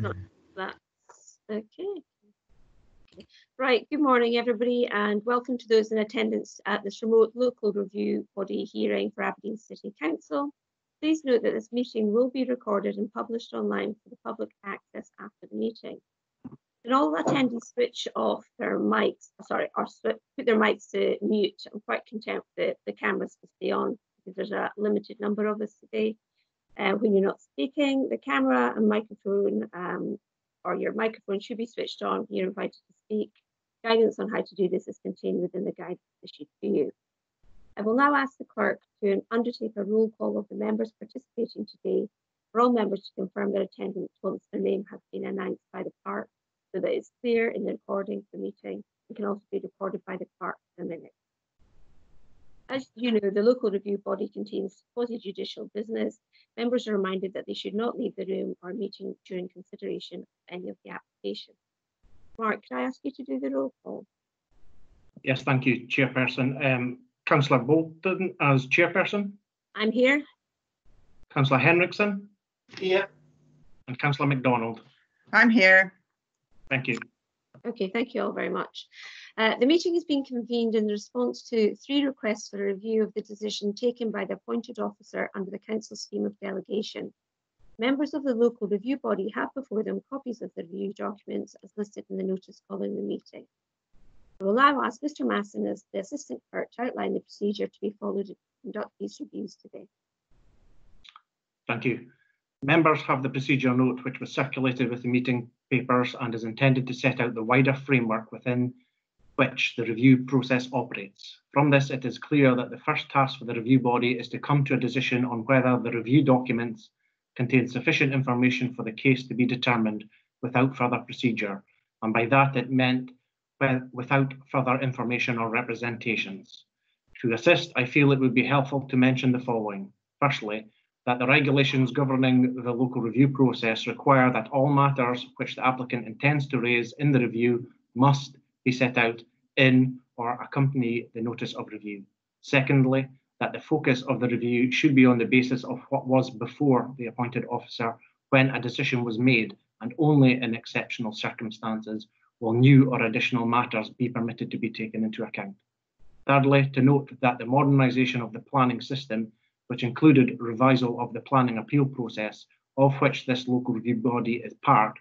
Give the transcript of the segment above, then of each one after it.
Hmm. That's okay. Right, good morning everybody and welcome to those in attendance at this remote local review body hearing for Aberdeen City Council. Please note that this meeting will be recorded and published online for the public access after the meeting. And all attendees switch off their mics, sorry, or put their mics to mute. I'm quite content that the cameras stay on because there's a limited number of us today. Uh, when you're not speaking, the camera and microphone um, or your microphone should be switched on. You're invited to speak. Guidance on how to do this is contained within the guide issued to you. I will now ask the clerk to undertake a roll call of the members participating today for all members to confirm their attendance once their name has been announced by the clerk so that it's clear in the recording of the meeting and can also be recorded by the clerk in the minutes. As you know, the local review body contains quasi-judicial business. Members are reminded that they should not leave the room or meeting during consideration of any of the applications. Mark, can I ask you to do the roll call? Yes, thank you, Chairperson. Um, Councillor Boulton as Chairperson. I'm here. Councillor Henrickson. Here. And Councillor MacDonald. I'm here. Thank you. Okay, thank you all very much. Uh, the meeting has been convened in response to three requests for a review of the decision taken by the appointed officer under the council scheme of delegation. Members of the local review body have before them copies of the review documents as listed in the notice calling the meeting. I will now ask Mr Masson as the assistant clerk to outline the procedure to be followed to conduct these reviews today. Thank you. Members have the procedure note which was circulated with the meeting papers and is intended to set out the wider framework within which the review process operates. From this, it is clear that the first task for the review body is to come to a decision on whether the review documents contain sufficient information for the case to be determined without further procedure. And by that, it meant without further information or representations. To assist, I feel it would be helpful to mention the following. Firstly, that the regulations governing the local review process require that all matters which the applicant intends to raise in the review must be set out in or accompany the notice of review. Secondly, that the focus of the review should be on the basis of what was before the appointed officer when a decision was made and only in exceptional circumstances will new or additional matters be permitted to be taken into account. Thirdly, to note that the modernisation of the planning system which included revisal of the planning appeal process, of which this local review body is part,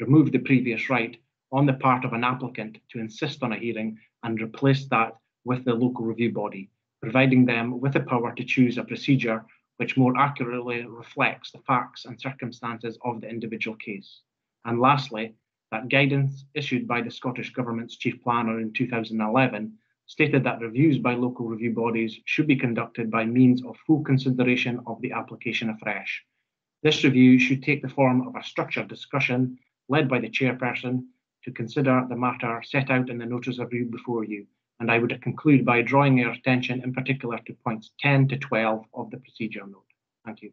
removed the previous right on the part of an applicant to insist on a hearing and replace that with the local review body, providing them with the power to choose a procedure which more accurately reflects the facts and circumstances of the individual case. And lastly, that guidance issued by the Scottish Government's Chief Planner in 2011 stated that reviews by local review bodies should be conducted by means of full consideration of the application afresh. This review should take the form of a structured discussion led by the chairperson to consider the matter set out in the notice of review before you. And I would conclude by drawing your attention in particular to points 10 to 12 of the procedure note. Thank you.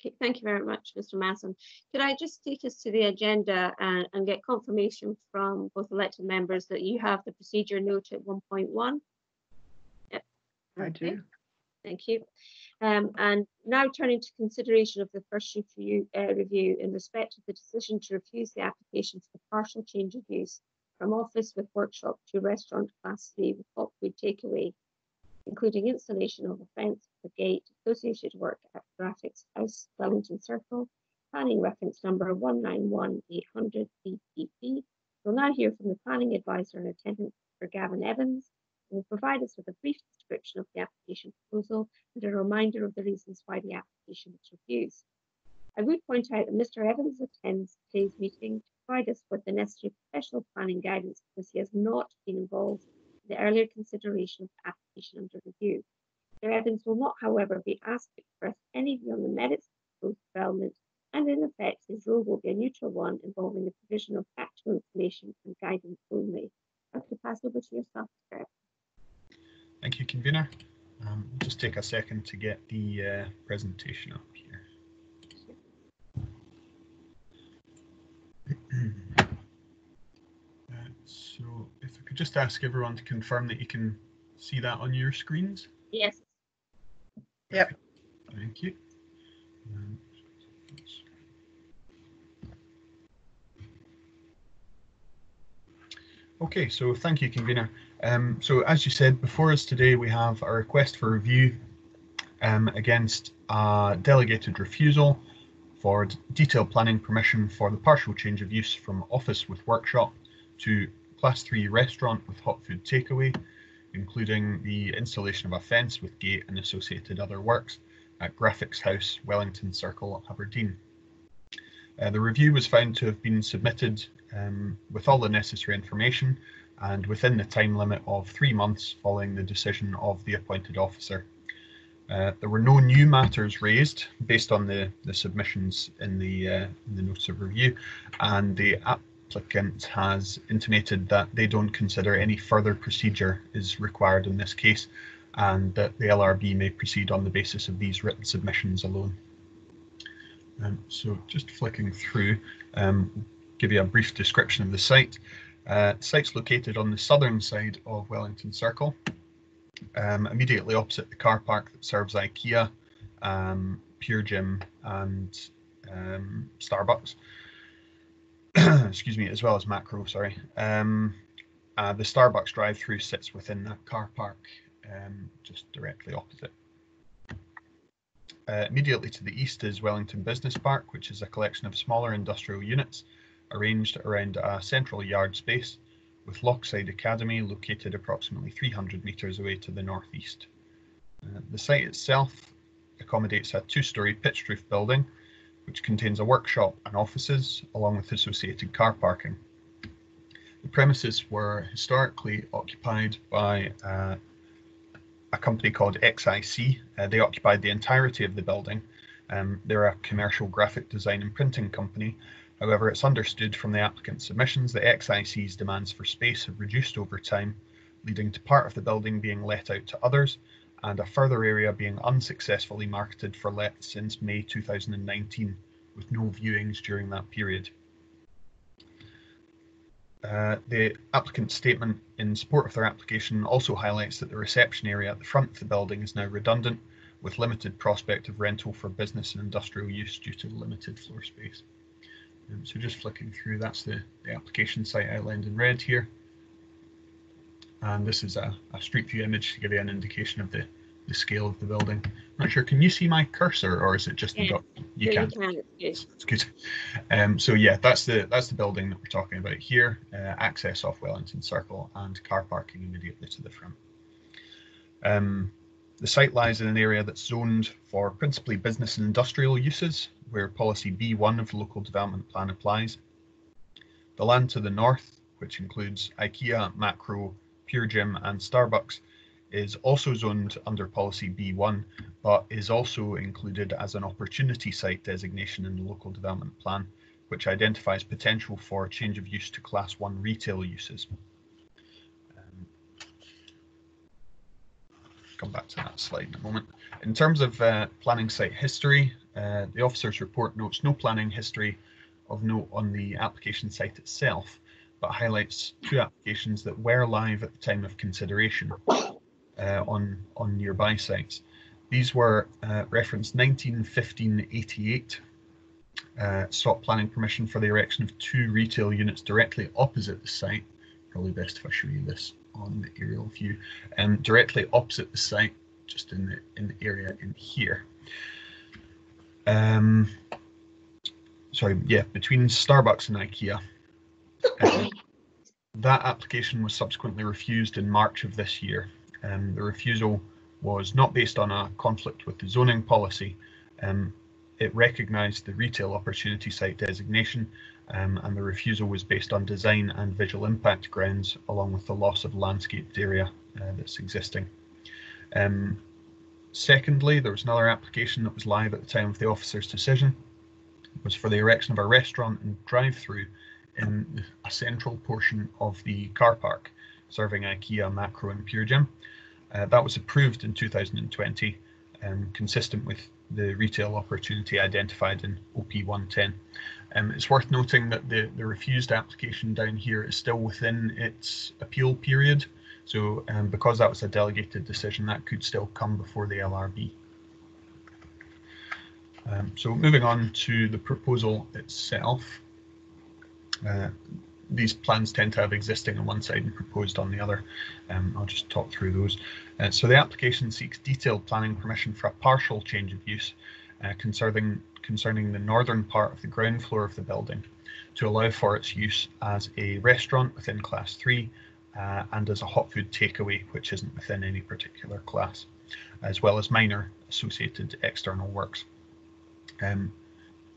Okay, thank you very much, Mr. Masson. Could I just take us to the agenda and, and get confirmation from both elected members that you have the procedure note at 1.1? Yep. I Okay. do. Thank you. Um, and now turning to consideration of the first review, uh, review in respect of the decision to refuse the application for the partial change of use from office with workshop to restaurant class three with hot food takeaway including installation of a fence, a gate, associated work at Graphics House, Wellington Circle, planning reference number 191800 BPP. We'll now hear from the planning advisor in attendance for Gavin Evans, will provide us with a brief description of the application proposal and a reminder of the reasons why the application was refused. I would point out that Mr. Evans attends today's meeting to provide us with the necessary professional planning guidance because he has not been involved in the earlier consideration of the application under review. Mr. Evans will not, however, be asked to express any view on the merits of proposed development, and in effect, his role will be a neutral one involving the provision of factual information and guidance only. I could pass over to yourself, Mr. Thank you, convener. Um, we'll just take a second to get the uh, presentation up here. uh, so if I could just ask everyone to confirm that you can see that on your screens. Yes. Yep. Thank you. Um, Okay, so thank you, convener. Um, so as you said, before us today, we have a request for review um, against a delegated refusal for detailed planning permission for the partial change of use from office with workshop to class three restaurant with hot food takeaway, including the installation of a fence with gate and associated other works at Graphics House, Wellington Circle, Aberdeen. Uh, the review was found to have been submitted um, with all the necessary information and within the time limit of three months following the decision of the appointed officer. Uh, there were no new matters raised based on the, the submissions in the, uh, in the of review, and the applicant has intimated that they don't consider any further procedure is required in this case, and that the LRB may proceed on the basis of these written submissions alone. Um, so just flicking through, um, give you a brief description of the site. Uh, site's located on the southern side of Wellington Circle, um, immediately opposite the car park that serves IKEA, um, Pure Gym, and um, Starbucks. Excuse me, as well as Makro. Sorry. Um, uh, the Starbucks drive-through sits within that car park, um, just directly opposite. Uh, immediately to the east is Wellington Business Park, which is a collection of smaller industrial units arranged around a central yard space, with Lochside Academy located approximately 300 metres away to the northeast. Uh, the site itself accommodates a two-storey pitched roof building, which contains a workshop and offices, along with associated car parking. The premises were historically occupied by uh, a company called XIC. Uh, they occupied the entirety of the building. Um, they're a commercial graphic design and printing company However, it's understood from the applicant's submissions that XIC's demands for space have reduced over time, leading to part of the building being let out to others and a further area being unsuccessfully marketed for let since May 2019, with no viewings during that period. Uh, the applicant's statement in support of their application also highlights that the reception area at the front of the building is now redundant, with limited prospect of rental for business and industrial use due to limited floor space. Um, so just flicking through, that's the, the application site outlined in red here. And this is a, a street view image to give you an indication of the, the scale of the building. I'm not sure, can you see my cursor or is it just yeah. the dot? You yeah, can. You can. It's It's good. Um, so yeah, that's the that's the building that we're talking about here. Uh, access off Wellington Circle and car parking immediately to the front. Um, the site lies in an area that's zoned for principally business and industrial uses, where policy B1 of the local development plan applies. The land to the north, which includes IKEA, Makro, Pure Gym and Starbucks, is also zoned under policy B1, but is also included as an opportunity site designation in the local development plan, which identifies potential for a change of use to class one retail uses. Um, come back to that slide in a moment. In terms of uh, planning site history, uh, the officer's report notes no planning history of note on the application site itself, but highlights two applications that were live at the time of consideration uh, on, on nearby sites. These were uh, referenced 1915-88, uh, sought planning permission for the erection of two retail units directly opposite the site. Probably best if I show you this on the aerial view. Um, directly opposite the site, just in the in the area in here. Um, sorry, yeah, between Starbucks and IKEA. Uh, that application was subsequently refused in March of this year. Um, the refusal was not based on a conflict with the zoning policy. Um, it recognised the retail opportunity site designation um, and the refusal was based on design and visual impact grounds along with the loss of landscaped area uh, that's existing. Um, secondly, there was another application that was live at the time of the officer's decision. It was for the erection of a restaurant and drive-through in a central portion of the car park, serving IKEA, Makro and Pure Gym. Uh, that was approved in 2020, um, consistent with the retail opportunity identified in OP 110. Um, it's worth noting that the, the refused application down here is still within its appeal period. So um, because that was a delegated decision, that could still come before the LRB. Um, so moving on to the proposal itself. Uh, these plans tend to have existing on one side and proposed on the other. Um, I'll just talk through those. Uh, so the application seeks detailed planning permission for a partial change of use uh, concerning, concerning the northern part of the ground floor of the building to allow for its use as a restaurant within class 3 uh, and as a hot food takeaway which isn't within any particular class as well as minor associated external works. Um,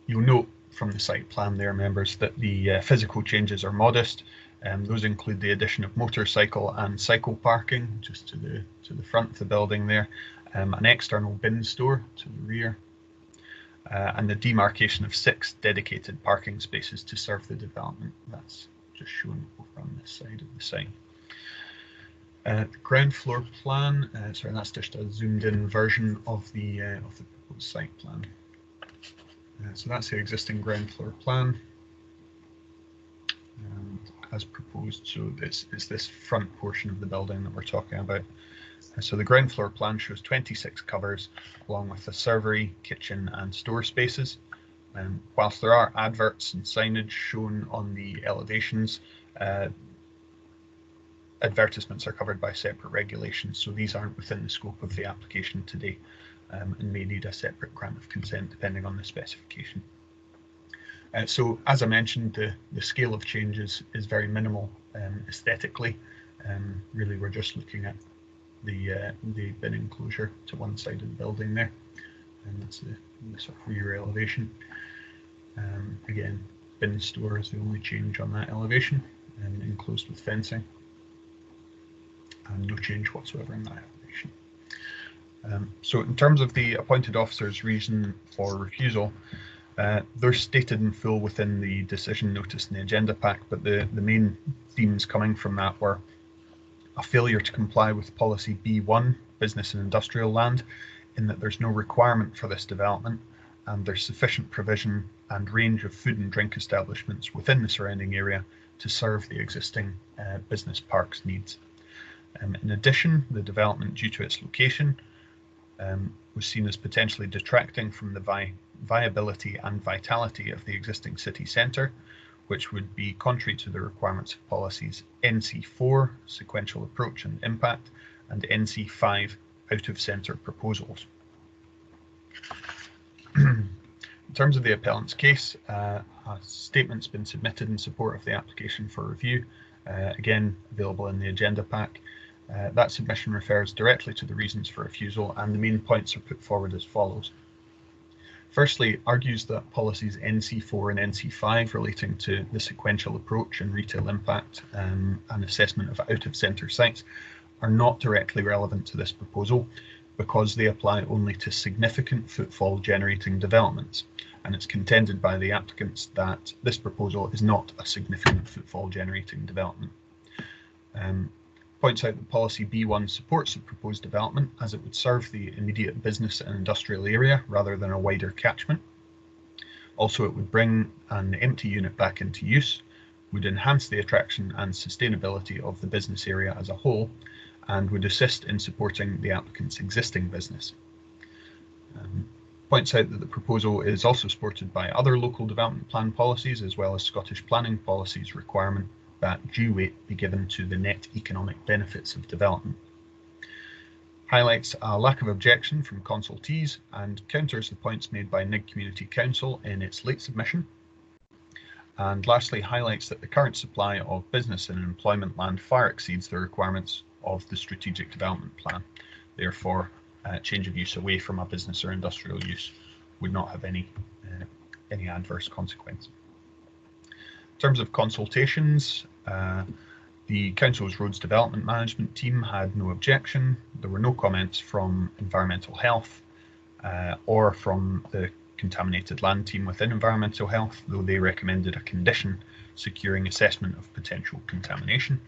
you'll note from the site plan there, members, that the uh, physical changes are modest. Um, those include the addition of motorcycle and cycle parking just to the to the front of the building there, um, an external bin store to the rear, uh, and the demarcation of six dedicated parking spaces to serve the development. That's just shown over on this side of the site. Uh, ground floor plan, uh, sorry, that's just a zoomed in version of the uh, of the proposed site plan. Uh, so that's the existing ground floor plan. And as proposed, so this is this front portion of the building that we're talking about. Uh, so the ground floor plan shows 26 covers along with the servery, kitchen and store spaces. Um, whilst there are adverts and signage shown on the elevations, advertisements are covered by separate regulations, so these aren't within the scope of the application today um, and may need a separate grant of consent depending on the specification. Uh, so as I mentioned, the, the scale of changes is very minimal um, aesthetically. Um, really, we're just looking at the uh, the bin enclosure to one side of the building there, and that's the, the sort of rear elevation. Um, again, bin store is the only change on that elevation, and enclosed with fencing, and no change whatsoever in that elevation. Um, so in terms of the appointed officer's reason for refusal, uh, they're stated in full within the decision notice and the agenda pack, but the, the main themes coming from that were a failure to comply with policy B1, business and industrial land, in that there's no requirement for this development and there's sufficient provision and range of food and drink establishments within the surrounding area to serve the existing uh, business park's needs. Um, in addition, the development due to its location um, was seen as potentially detracting from the vi viability and vitality of the existing city centre, which would be contrary to the requirements of policies NC4, sequential approach and impact, and NC5, out of centre proposals. in terms of the appellant's case, uh, a statement's been submitted in support of the application for review, uh, again available in the agenda pack. Uh, that submission refers directly to the reasons for refusal and the main points are put forward as follows. Firstly, argues that policies NC4 and NC5 relating to the sequential approach and retail impact um, and assessment of out-of-centre sites are not directly relevant to this proposal because they apply only to significant footfall generating developments and it's contended by the applicants that this proposal is not a significant footfall generating development. Um, points out that policy B1 supports the proposed development as it would serve the immediate business and industrial area rather than a wider catchment. Also, it would bring an empty unit back into use, would enhance the attraction and sustainability of the business area as a whole, and would assist in supporting the applicant's existing business. Um, points out that the proposal is also supported by other local development plan policies as well as Scottish planning policies requirement that due weight be given to the net economic benefits of development. Highlights a lack of objection from consultees and counters the points made by Nigg Community Council in its late submission. And lastly, highlights that the current supply of business and employment land far exceeds the requirements of the Strategic Development Plan. Therefore, change of use away from a business or industrial use would not have any, uh, any adverse consequence. In terms of consultations, uh, the Council's Roads Development Management team had no objection. There were no comments from Environmental Health uh, or from the Contaminated Land team within Environmental Health, though they recommended a condition securing assessment of potential contamination.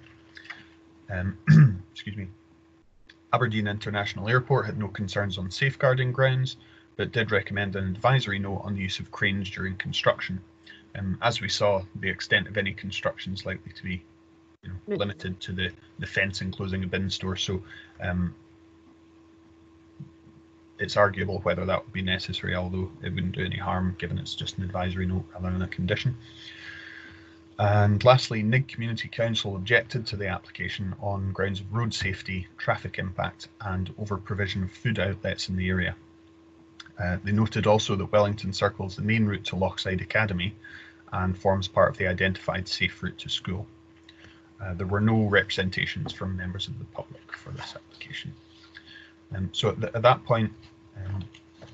Um, excuse me. Aberdeen International Airport had no concerns on safeguarding grounds, but did recommend an advisory note on the use of cranes during construction um, as we saw, the extent of any construction is likely to be you know, limited to the, the fence enclosing a bin store. So um, it's arguable whether that would be necessary, although it wouldn't do any harm given it's just an advisory note rather than a condition. And lastly, Nigg Community Council objected to the application on grounds of road safety, traffic impact, and over provision of food outlets in the area. Uh, they noted also that Wellington Circle is the main route to Lochside Academy and forms part of the identified safe route to school. Uh, there were no representations from members of the public for this application. Um, so at, at, that point, um,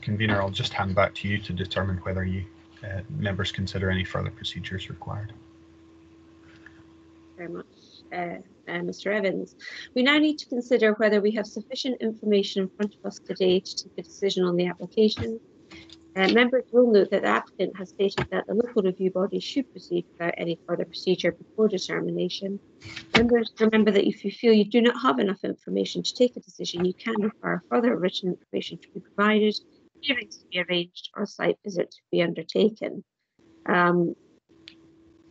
convener, I'll just hand back to you to determine whether you uh, members consider any further procedures required. Very much, uh, uh Mr. Evans. We now need to consider whether we have sufficient information in front of us today to take a decision on the application. Uh, members will note that the applicant has stated that the local review body should proceed without any further procedure before determination. Members, remember that if you feel you do not have enough information to take a decision, you can require further written information to be provided hearings to be arranged or a site visit to be undertaken. Um,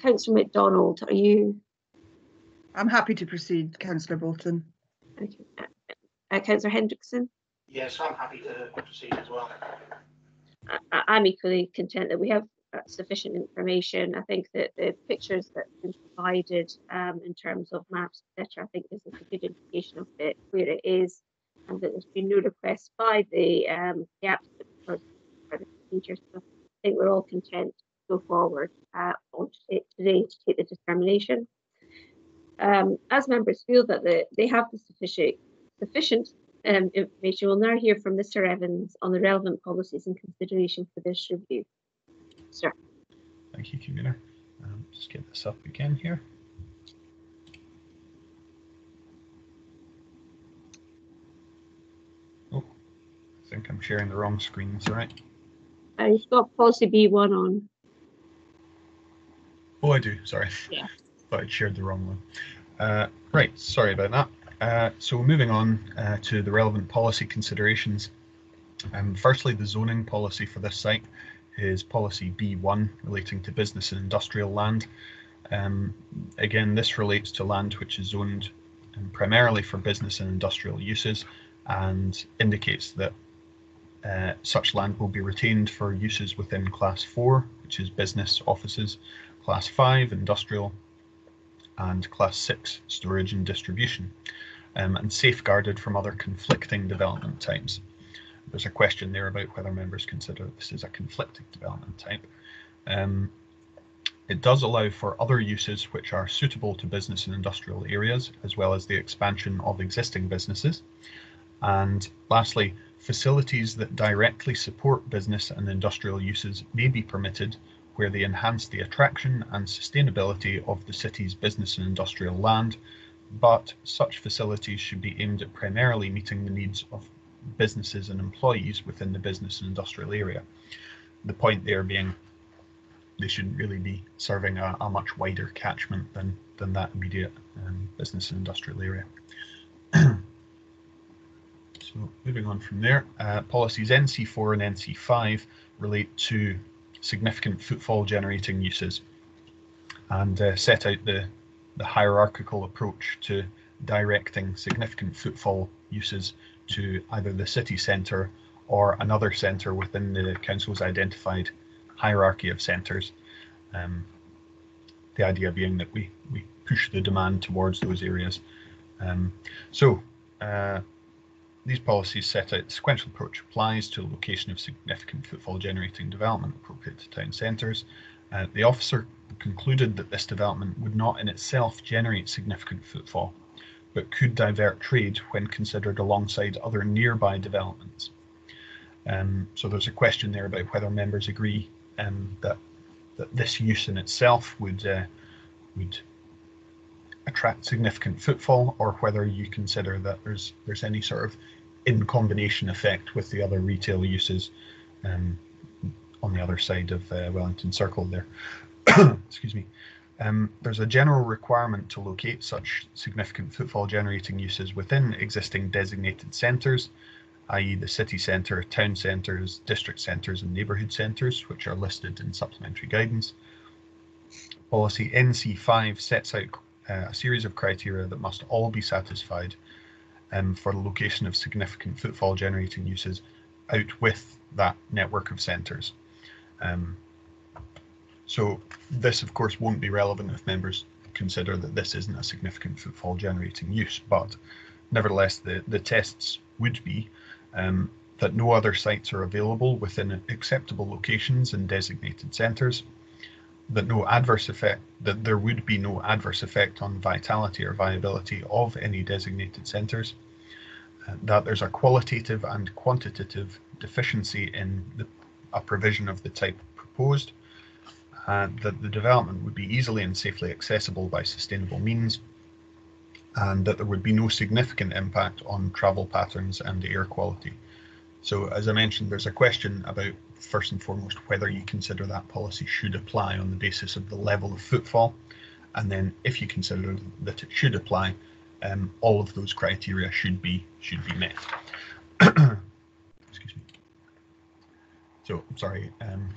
Councillor MacDonald, are you? I'm happy to proceed, Councillor Boulton. Okay. Uh, uh, Councillor Henrickson? Yes, I'm happy to proceed as well. I, am equally content that we have uh, sufficient information. I think that the pictures that have been provided um, in terms of maps, etc., I think this is a good indication of it, where it is and that there's been no request by the um, the applicant for, for the procedure. So I think we're all content to go forward uh, on today to take the determination. Um, as members feel that the, they have the sufficient sufficient um, information, we'll now hear from Mr. Evans on the relevant policies and consideration for this review. Sir. Thank you, Convener. Um, just get this up again here. Oh, I think I'm sharing the wrong screen. Is that right? Uh, you've got policy B1 on. Oh, I do. Sorry. Yeah. Thought I'd shared the wrong one. Uh, right. Sorry about that. Uh, so moving on uh, to the relevant policy considerations. Um, firstly, the zoning policy for this site is policy B1 relating to business and industrial land. Um, again, this relates to land which is zoned um, primarily for business and industrial uses and indicates that uh, such land will be retained for uses within Class 4, which is business offices, Class 5, industrial, and Class 6, storage and distribution, um, and safeguarded from other conflicting development types. There's a question there about whether members consider this is a conflicting development type. Um, it does allow for other uses which are suitable to business and industrial areas, as well as the expansion of existing businesses. And lastly, Facilities that directly support business and industrial uses may be permitted where they enhance the attraction and sustainability of the city's business and industrial land, but such facilities should be aimed at primarily meeting the needs of businesses and employees within the business and industrial area. The point there being they shouldn't really be serving a, a much wider catchment than, than that immediate um, business and industrial area. So moving on from there, uh, policies NC4 and NC5 relate to significant footfall generating uses and uh, set out the, the hierarchical approach to directing significant footfall uses to either the city centre or another centre within the council's identified hierarchy of centres. Um, the idea being that we, we push the demand towards those areas. Um, so uh, these policies set out the sequential approach applies to the location of significant footfall generating development appropriate to town centres. Uh, the officer concluded that this development would not in itself generate significant footfall, but could divert trade when considered alongside other nearby developments. Um, so there's a question there about whether members agree um, that that this use in itself would uh, would attract significant footfall, or whether you consider that there's there's any sort of in combination effect with the other retail uses um, on the other side of uh, Wellington Circle there. Excuse me. Um, there's a general requirement to locate such significant footfall generating uses within existing designated centres, i.e. the city centre, town centres, district centres and neighbourhood centres, which are listed in supplementary guidance. Policy NC5 sets out uh, a series of criteria that must all be satisfied um, for the location of significant footfall generating uses out with that network of centres. Um, So this, of course, won't be relevant if members consider that this isn't a significant footfall generating use, but nevertheless, the, the tests would be um, that no other sites are available within acceptable locations in designated centres, that no adverse effect, that there would be no adverse effect on vitality or viability of any designated centres, uh, that there's a qualitative and quantitative deficiency in the, a provision of the type proposed, uh, that the development would be easily and safely accessible by sustainable means, and that there would be no significant impact on travel patterns and air quality. So as I mentioned, there's a question about first and foremost whether you consider that policy should apply on the basis of the level of footfall. And then if you consider that it should apply, um, all of those criteria should be should be met. Excuse me. So I'm sorry, um,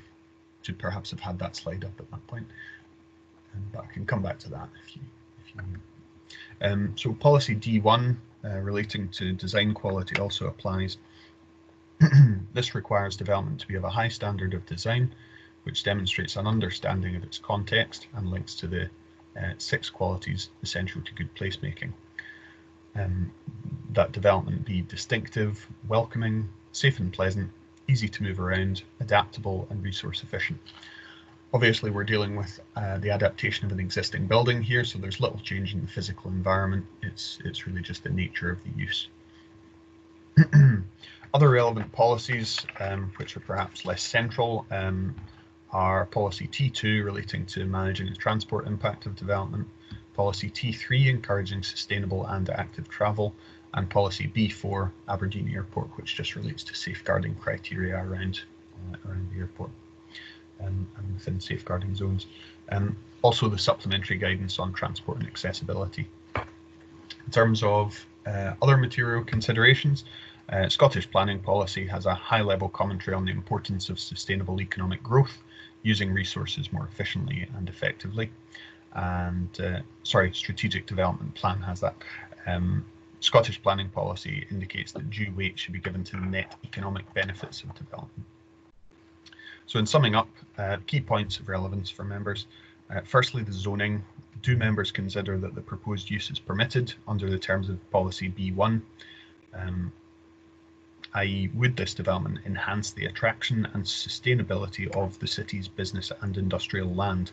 should perhaps have had that slide up at that point. Um, but I can come back to that if you if you need. Um, so policy D1 uh, relating to design quality also applies. this requires development to be of a high standard of design, which demonstrates an understanding of its context and links to the uh, six qualities essential to good placemaking. Um, that development be distinctive, welcoming, safe and pleasant, easy to move around, adaptable and resource efficient. Obviously, we're dealing with uh, the adaptation of an existing building here, so there's little change in the physical environment. It's, it's really just the nature of the use. Other relevant policies, um, which are perhaps less central, um, are policy T2 relating to managing the transport impact of development, policy T3 encouraging sustainable and active travel, and policy B4 Aberdeen Airport, which just relates to safeguarding criteria around uh, around the airport um, and within safeguarding zones. Um, also, the supplementary guidance on transport and accessibility. In terms of uh, other material considerations, uh, Scottish planning policy has a high level commentary on the importance of sustainable economic growth, using resources more efficiently and effectively. And uh, sorry, strategic development plan has that. Um, Scottish planning policy indicates that due weight should be given to the net economic benefits of development. So in summing up, uh, key points of relevance for members. Uh, firstly, the zoning. Do members consider that the proposed use is permitted under the terms of policy B1? Um, i.e. would this development enhance the attraction and sustainability of the city's business and industrial land?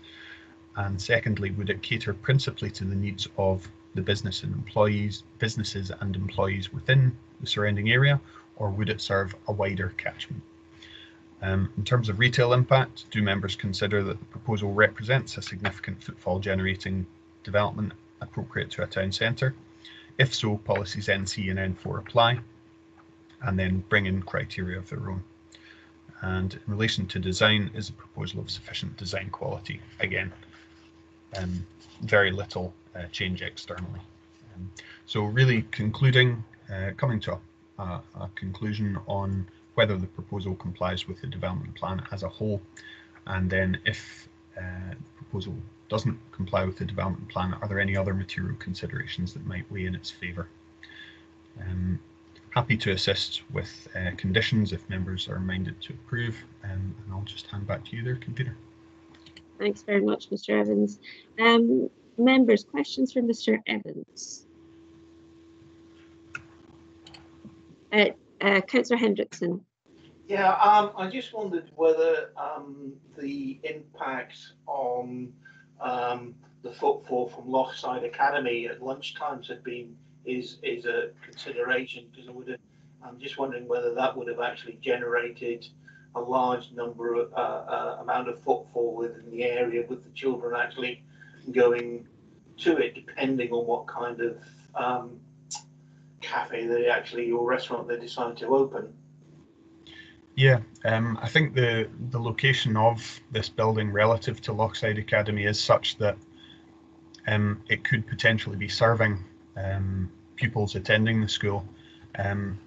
And secondly, would it cater principally to the needs of the business and employees, businesses and employees within the surrounding area, or would it serve a wider catchment? Um, in terms of retail impact, do members consider that the proposal represents a significant footfall generating development appropriate to a town centre? If so, policies NC and N4 apply and then bring in criteria of their own. And in relation to design, is a proposal of sufficient design quality? Again, um, very little uh, change externally. Um, so really concluding, uh, coming to a, a, a, conclusion on whether the proposal complies with the development plan as a whole, and then if uh, the proposal doesn't comply with the development plan, are there any other material considerations that might weigh in its favour? Um, happy to assist with uh, conditions if members are minded to approve. Um, and I'll just hand back to you there, convener. Thanks very much, Mr Evans. Um, members, questions for Mr Evans? Uh, uh, Councillor Henrickson. Yeah, um, I just wondered whether um, the impact on um, the footfall from Lochside Academy at lunchtimes had been is is a consideration because I would have, I'm just wondering whether that would have actually generated a large number of uh, uh, amount of footfall within the area with the children actually going to it, depending on what kind of um, cafe they actually or restaurant they decide to open. Yeah, um, I think the the location of this building relative to Lochside Academy is such that um, it could potentially be serving um, pupils attending the school. Um,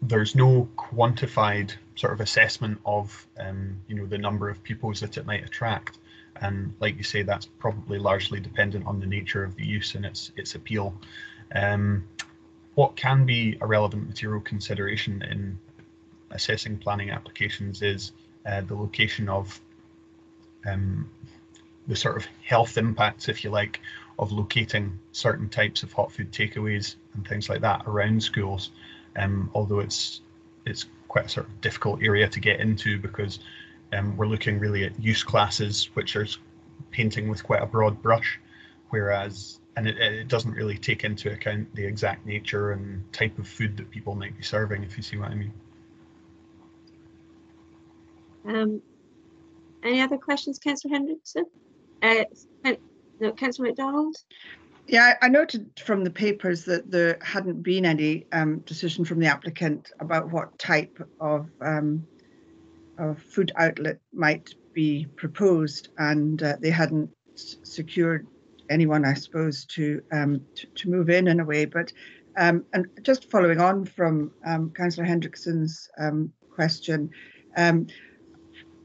there's no quantified sort of assessment of um, you know the number of pupils that it might attract, and like you say, that's probably largely dependent on the nature of the use and its its appeal. Um, what can be a relevant material consideration in assessing planning applications is uh, the location of um, the sort of health impacts, if you like, of locating certain types of hot food takeaways and things like that around schools. Um, although it's it's quite a sort of difficult area to get into because um, we're looking really at use classes, which are painting with quite a broad brush, whereas and it, it doesn't really take into account the exact nature and type of food that people might be serving, if you see what I mean. Um, any other questions, Councillor Henrickson? Uh, no, Councillor McDonald? Yeah, I I noted from the papers that there hadn't been any um, decision from the applicant about what type of um, of food outlet might be proposed, and uh, they hadn't secured anyone, I suppose, to um, to, to move in in a way. But um, and just following on from um, Councillor Henrickson's um, question, um,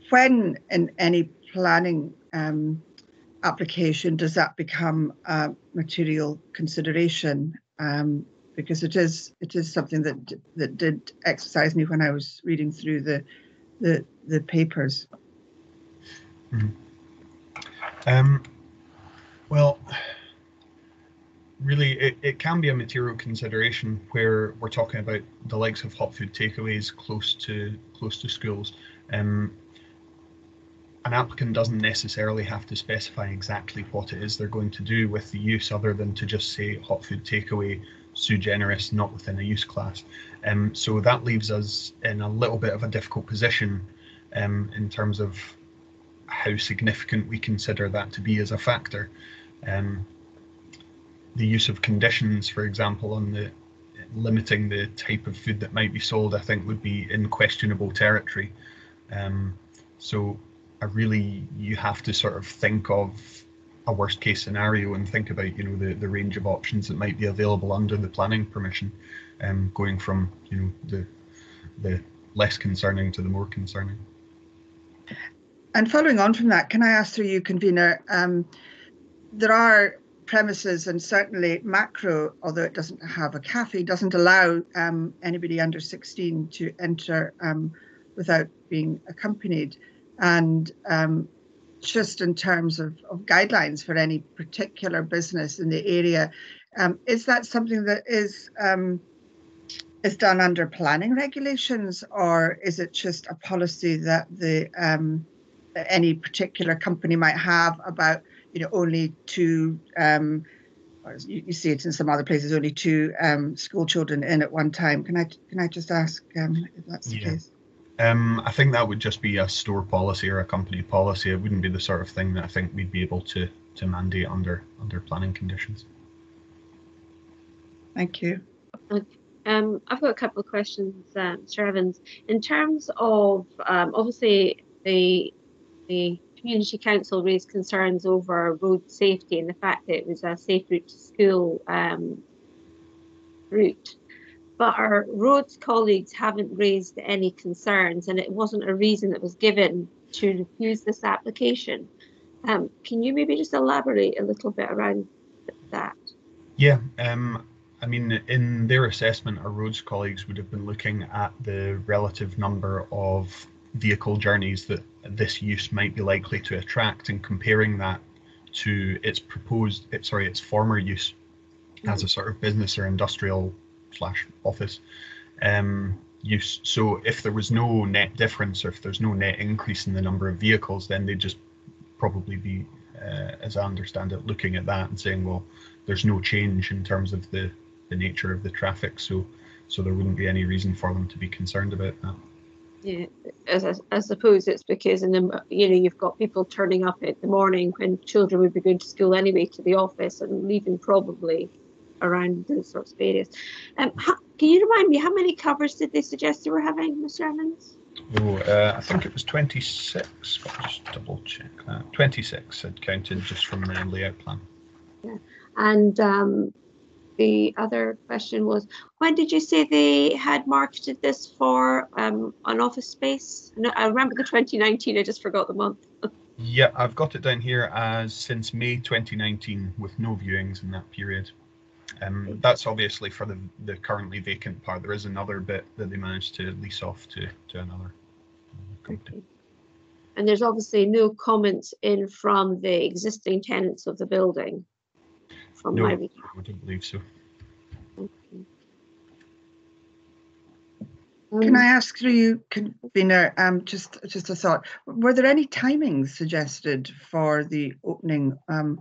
when in any planning um, application does that become a material consideration? Because it is it is something that that did exercise me when I was reading through the the the papers. Um, well, really, it, it can be a material consideration where we're talking about the likes of hot food takeaways close to close to schools. Um, an applicant doesn't necessarily have to specify exactly what it is they're going to do with the use, other than to just say hot food takeaway sui generis, not within a use class. Um, so that leaves us in a little bit of a difficult position um, in terms of how significant we consider that to be as a factor. Um, the use of conditions, for example, on the limiting the type of food that might be sold, I think would be in questionable territory. Um, so I really, you have to sort of think of a worst case scenario and think about, you know, the, the range of options that might be available under the planning permission, um, going from, you know, the, the less concerning to the more concerning. And following on from that, can I ask through you, convener? Um, there are premises, and certainly Makro, although it doesn't have a cafe, doesn't allow um, anybody under 16 to enter um, without being accompanied. And um, just in terms of, of guidelines for any particular business in the area, um, is that something that is um, is done under planning regulations, or is it just a policy that the um, any particular company might have about you know only two um you, you see it in some other places only two um school children in at one time? Can i can i just ask um if that's the case Um, I think that would just be a store policy or a company policy. It wouldn't be the sort of thing that I think we'd be able to to mandate under under planning conditions. thank you Um, I've got a couple of questions, um, Mr. Evans. In terms of, um, obviously, the the community council raised concerns over road safety and the fact that it was a safe route to school um, route. But our roads colleagues haven't raised any concerns, and it wasn't a reason that was given to refuse this application. Um, can you maybe just elaborate a little bit around that? Yeah, um, I mean, in their assessment, our roads colleagues would have been looking at the relative number of vehicle journeys that this use might be likely to attract and comparing that to its proposed, it, sorry, its former use as a sort of business or industrial slash office um, use. So if there was no net difference or if there's no net increase in the number of vehicles, then they'd just probably be, uh, as I understand it, looking at that and saying, well, there's no change in terms of the, the nature of the traffic, so so there wouldn't be any reason for them to be concerned about that. Yeah, as I, I suppose it's because in the you know you've got people turning up in the morning when children would be going to school anyway to the office and leaving probably around those sorts of areas. Um, how, can you remind me how many covers did they suggest you were having, Mr. Evans? Oh, uh, I think it was 26, but I'll just double check that. 26 had counted just from the layout plan. Yeah. And um, the other question was, when did you say they had marketed this for um, an office space? No, I remember the 2019. I just forgot the month. Yeah, I've got it down here as since May 2019 with no viewings in that period. Um, that's obviously for the, the currently vacant part. There is another bit that they managed to lease off to, to another company. Okay. And there's obviously no comments in from the existing tenants of the building. From No, my I recap. wouldn't believe so. Can Um, I ask through you, convener, um, just just a thought. Were there any timings suggested for the opening um,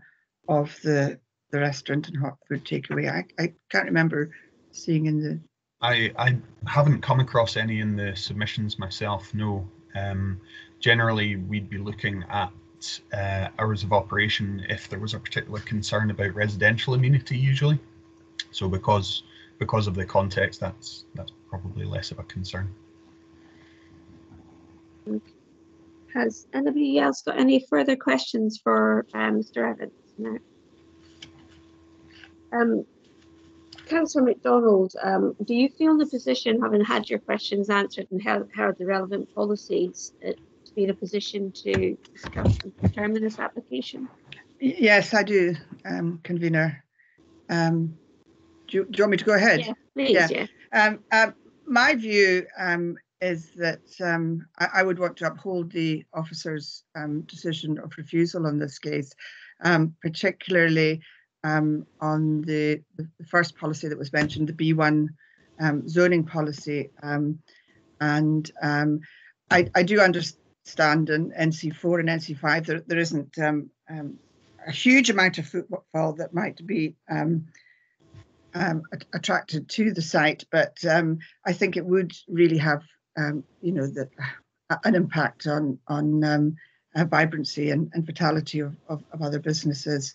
of the the restaurant and hot food takeaway? I, I can't remember seeing in the. I, I haven't come across any in the submissions myself, no. Um, generally, we'd be looking at uh, hours of operation if there was a particular concern about residential amenity usually. So because because of the context, that's that's probably less of a concern. Has anybody else got any further questions for um, Mr Evans? No. Um, Councillor MacDonald, um, do you feel in the position, having had your questions answered and heard, heard the relevant policies, uh, to be in a position to discuss and determine this application? Yes, I do, um, convener. Um, do, you, do you want me to go ahead? Yeah, please, Yeah. yeah. Um, um, my view um, is that um, I, I would want to uphold the officer's um, decision of refusal on this case, um, particularly um, on the, the first policy that was mentioned, the B1 um, zoning policy. Um, and um, I, I do understand in NC4 and NC5 there, there isn't um, um, a huge amount of footfall that might be attracted to the site, but I think it would really have, you know, the, an impact on on uh, vibrancy and, and vitality of, of, of other businesses.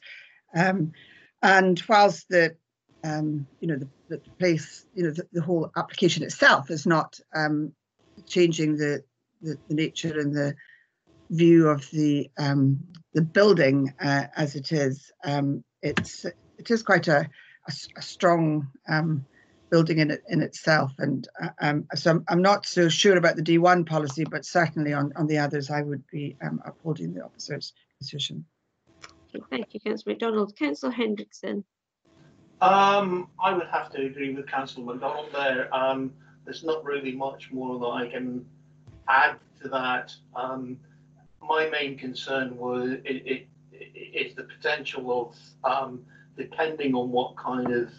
Um, and whilst the, um, you know, the, the place, you know, the, the whole application itself is not um, changing the, the the nature and the view of the um, the building uh, as it is. Um, it's it is quite a strong um, building in it in itself. And uh, um, so I'm, I'm not so sure about the D1 policy, but certainly on, on the others, I would be upholding the officer's decision. Thank you, Councillor McDonald. Councillor Henrickson. Um, I would have to agree with Councillor McDonald there. Um, there's not really much more that I can add to that. Um, my main concern was it, it, it is the potential of um, depending on what kind of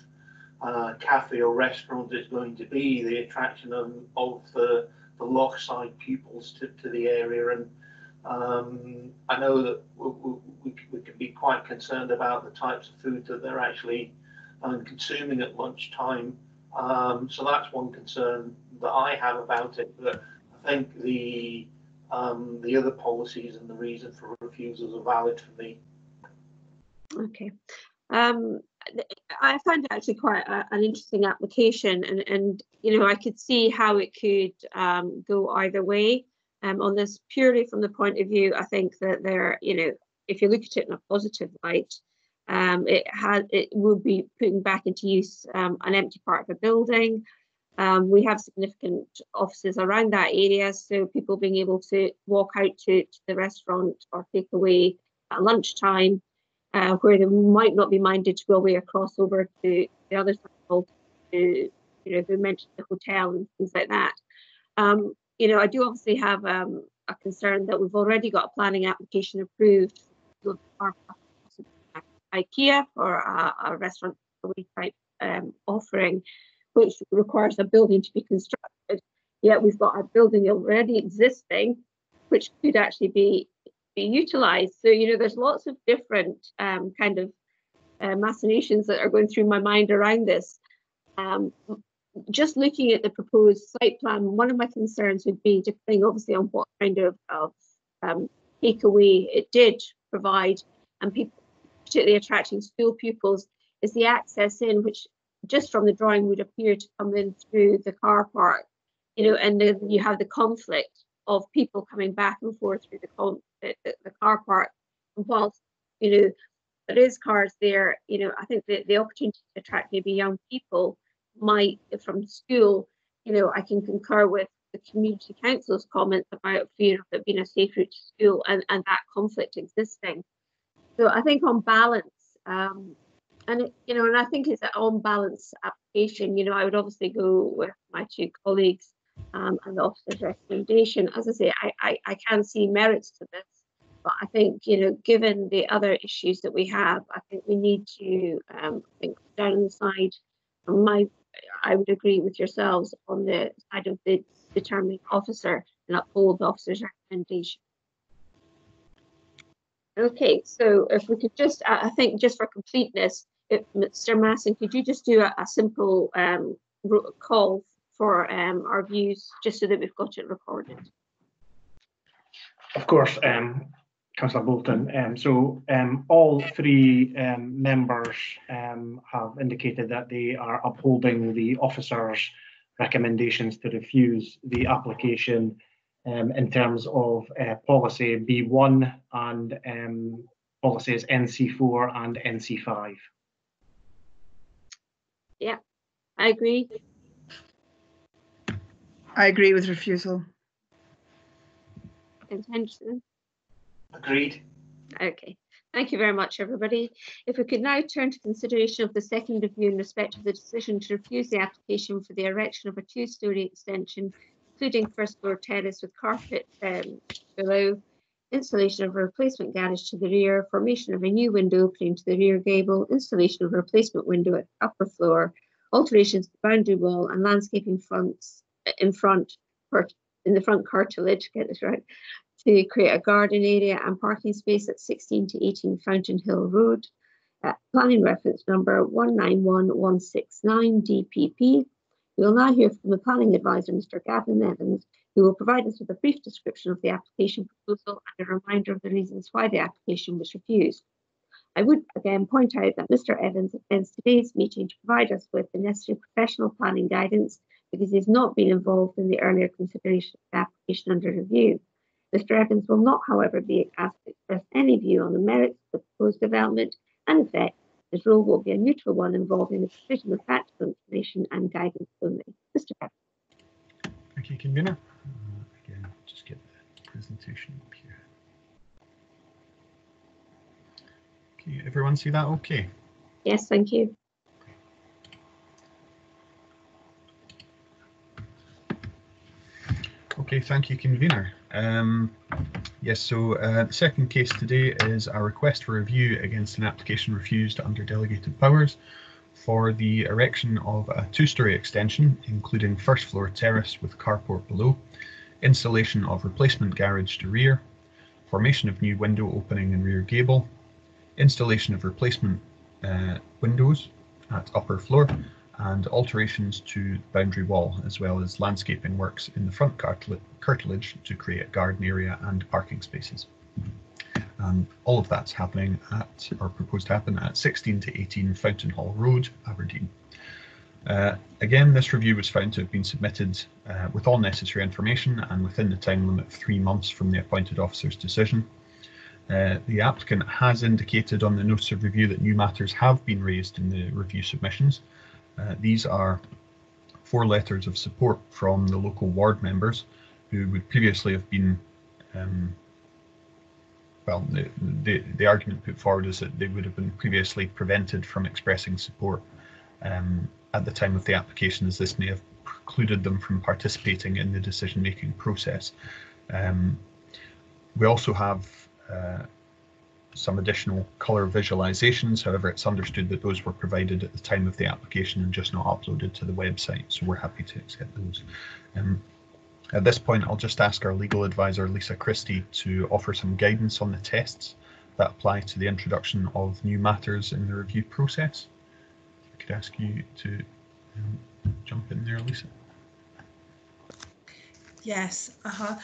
uh, cafe or restaurant is going to be, the attraction of, of the, the Lochside pupils to, to the area. And um, I know that we, we, we can be quite concerned about the types of food that they're actually um, consuming at lunchtime. Um, so that's one concern that I have about it. But I think the um, the other policies and the reason for refusals are valid for me. Okay. Um, I found it actually quite a, an interesting application and, and, you know, I could see how it could um, go either way. Um, on this purely from the point of view, I think that there, you know, if you look at it in a positive light, um, it had it would be putting back into use um, an empty part of a building. Um, we have significant offices around that area, so people being able to walk out to, to the restaurant or take away at lunchtime uh, where they might not be minded to go away across over to the other side to, you know, they mentioned the hotel and things like that. Um, you know, I do obviously have um, a concern that we've already got a planning application approved for IKEA for a, a restaurant type um, offering, which requires a building to be constructed. Yet we've got a building already existing, which could actually be be utilized. So, you know, there's lots of different um, kind of uh, machinations that are going through my mind around this. Um, just looking at the proposed site plan, one of my concerns would be depending obviously on what kind of, of um, takeaway it did provide and people particularly attracting school pupils is the access in which just from the drawing would appear to come in through the car park you know and then you have the conflict of people coming back and forth through the, con- the, the car park. And whilst you know there is cars there you know i think the, the opportunity to attract maybe young people might from school you know i can concur with the community council's comments about fear of it being a safe route to school and, and that conflict existing so I think on balance, um, and you know, and I think it's an on balance application. You know, I would obviously go with my two colleagues um, and the officer's recommendation. As I say, I, I, I can see merits to this, but I think, you know, given the other issues that we have, I think we need to um, think down the side. My, I would agree with yourselves on the side of the determining officer and uphold the officer's recommendation. Okay, so if we could just, I think just for completeness, if, Mr. Masson, could you just do a, a simple um, call for um, our views, just so that we've got it recorded? Of course, um, Councillor Boulton. Um, so um, all three um, members um, have indicated that they are upholding the officer's recommendations to refuse the application um, in terms of uh, policy B1 and um, policies NC4 and NC5. Yeah, I agree. I agree with refusal. Intention. Agreed. Okay. Thank you very much, everybody. If we could now turn to consideration of the second review in respect of the decision to refuse the application for the erection of a two-storey extension, including first floor terrace with carport um, below, installation of a replacement garage to the rear, formation of a new window opening to the rear gable, installation of a replacement window at upper floor, alterations to the boundary wall and landscaping fronts in front in the front curtilage, get this right, to create a garden area and parking space at 16 to 18 Fountain Hall Road. Planning reference number 191169 DPP. We will now hear from the planning advisor, Mr. Gavin Evans, who will provide us with a brief description of the application proposal and a reminder of the reasons why the application was refused. I would again point out that Mr. Evans attends today's meeting to provide us with the necessary professional planning guidance because he has not been involved in the earlier consideration of the application under review. Mr. Evans will not, however, be asked to express any view on the merits of the proposed development, and in fact, his role will be a neutral one involving the provision of practical information and guidance only. Mr. Evans. Thank you, Convener. Uh, again, just get the presentation up here. Okay, everyone see that okay? Yes, thank you. Okay, thank you, convener. Um, yes, so uh, the second case today is a request for review against an application refused under delegated powers for the erection of a two-storey extension, including first floor terrace with carport below, installation of replacement garage to rear, formation of new window opening and rear gable, installation of replacement uh, windows at upper floor, and alterations to boundary wall, as well as landscaping works in the front curtilage to create garden area and parking spaces. And all of that's happening at, or proposed to happen at 16 to 18 Fountain Hall Road, Aberdeen. Uh, again, this review was found to have been submitted uh, with all necessary information and within the time limit of three months from the appointed officer's decision. Uh, the applicant has indicated on the notice of review that new matters have been raised in the review submissions, uh, these are four letters of support from the local ward members who would previously have been, um, well, the, the, the, argument put forward is that they would have been previously prevented from expressing support um, at the time of the application, as this may have precluded them from participating in the decision-making process. Um, we also have uh, some additional color visualizations. However, it's understood that those were provided at the time of the application and just not uploaded to the website. So we're happy to accept those. Um, at this point, I'll just ask our legal advisor, Lisa Christie, to offer some guidance on the tests that apply to the introduction of new matters in the review process. I could ask you to um, jump in there, Lisa. Yes, uh-huh.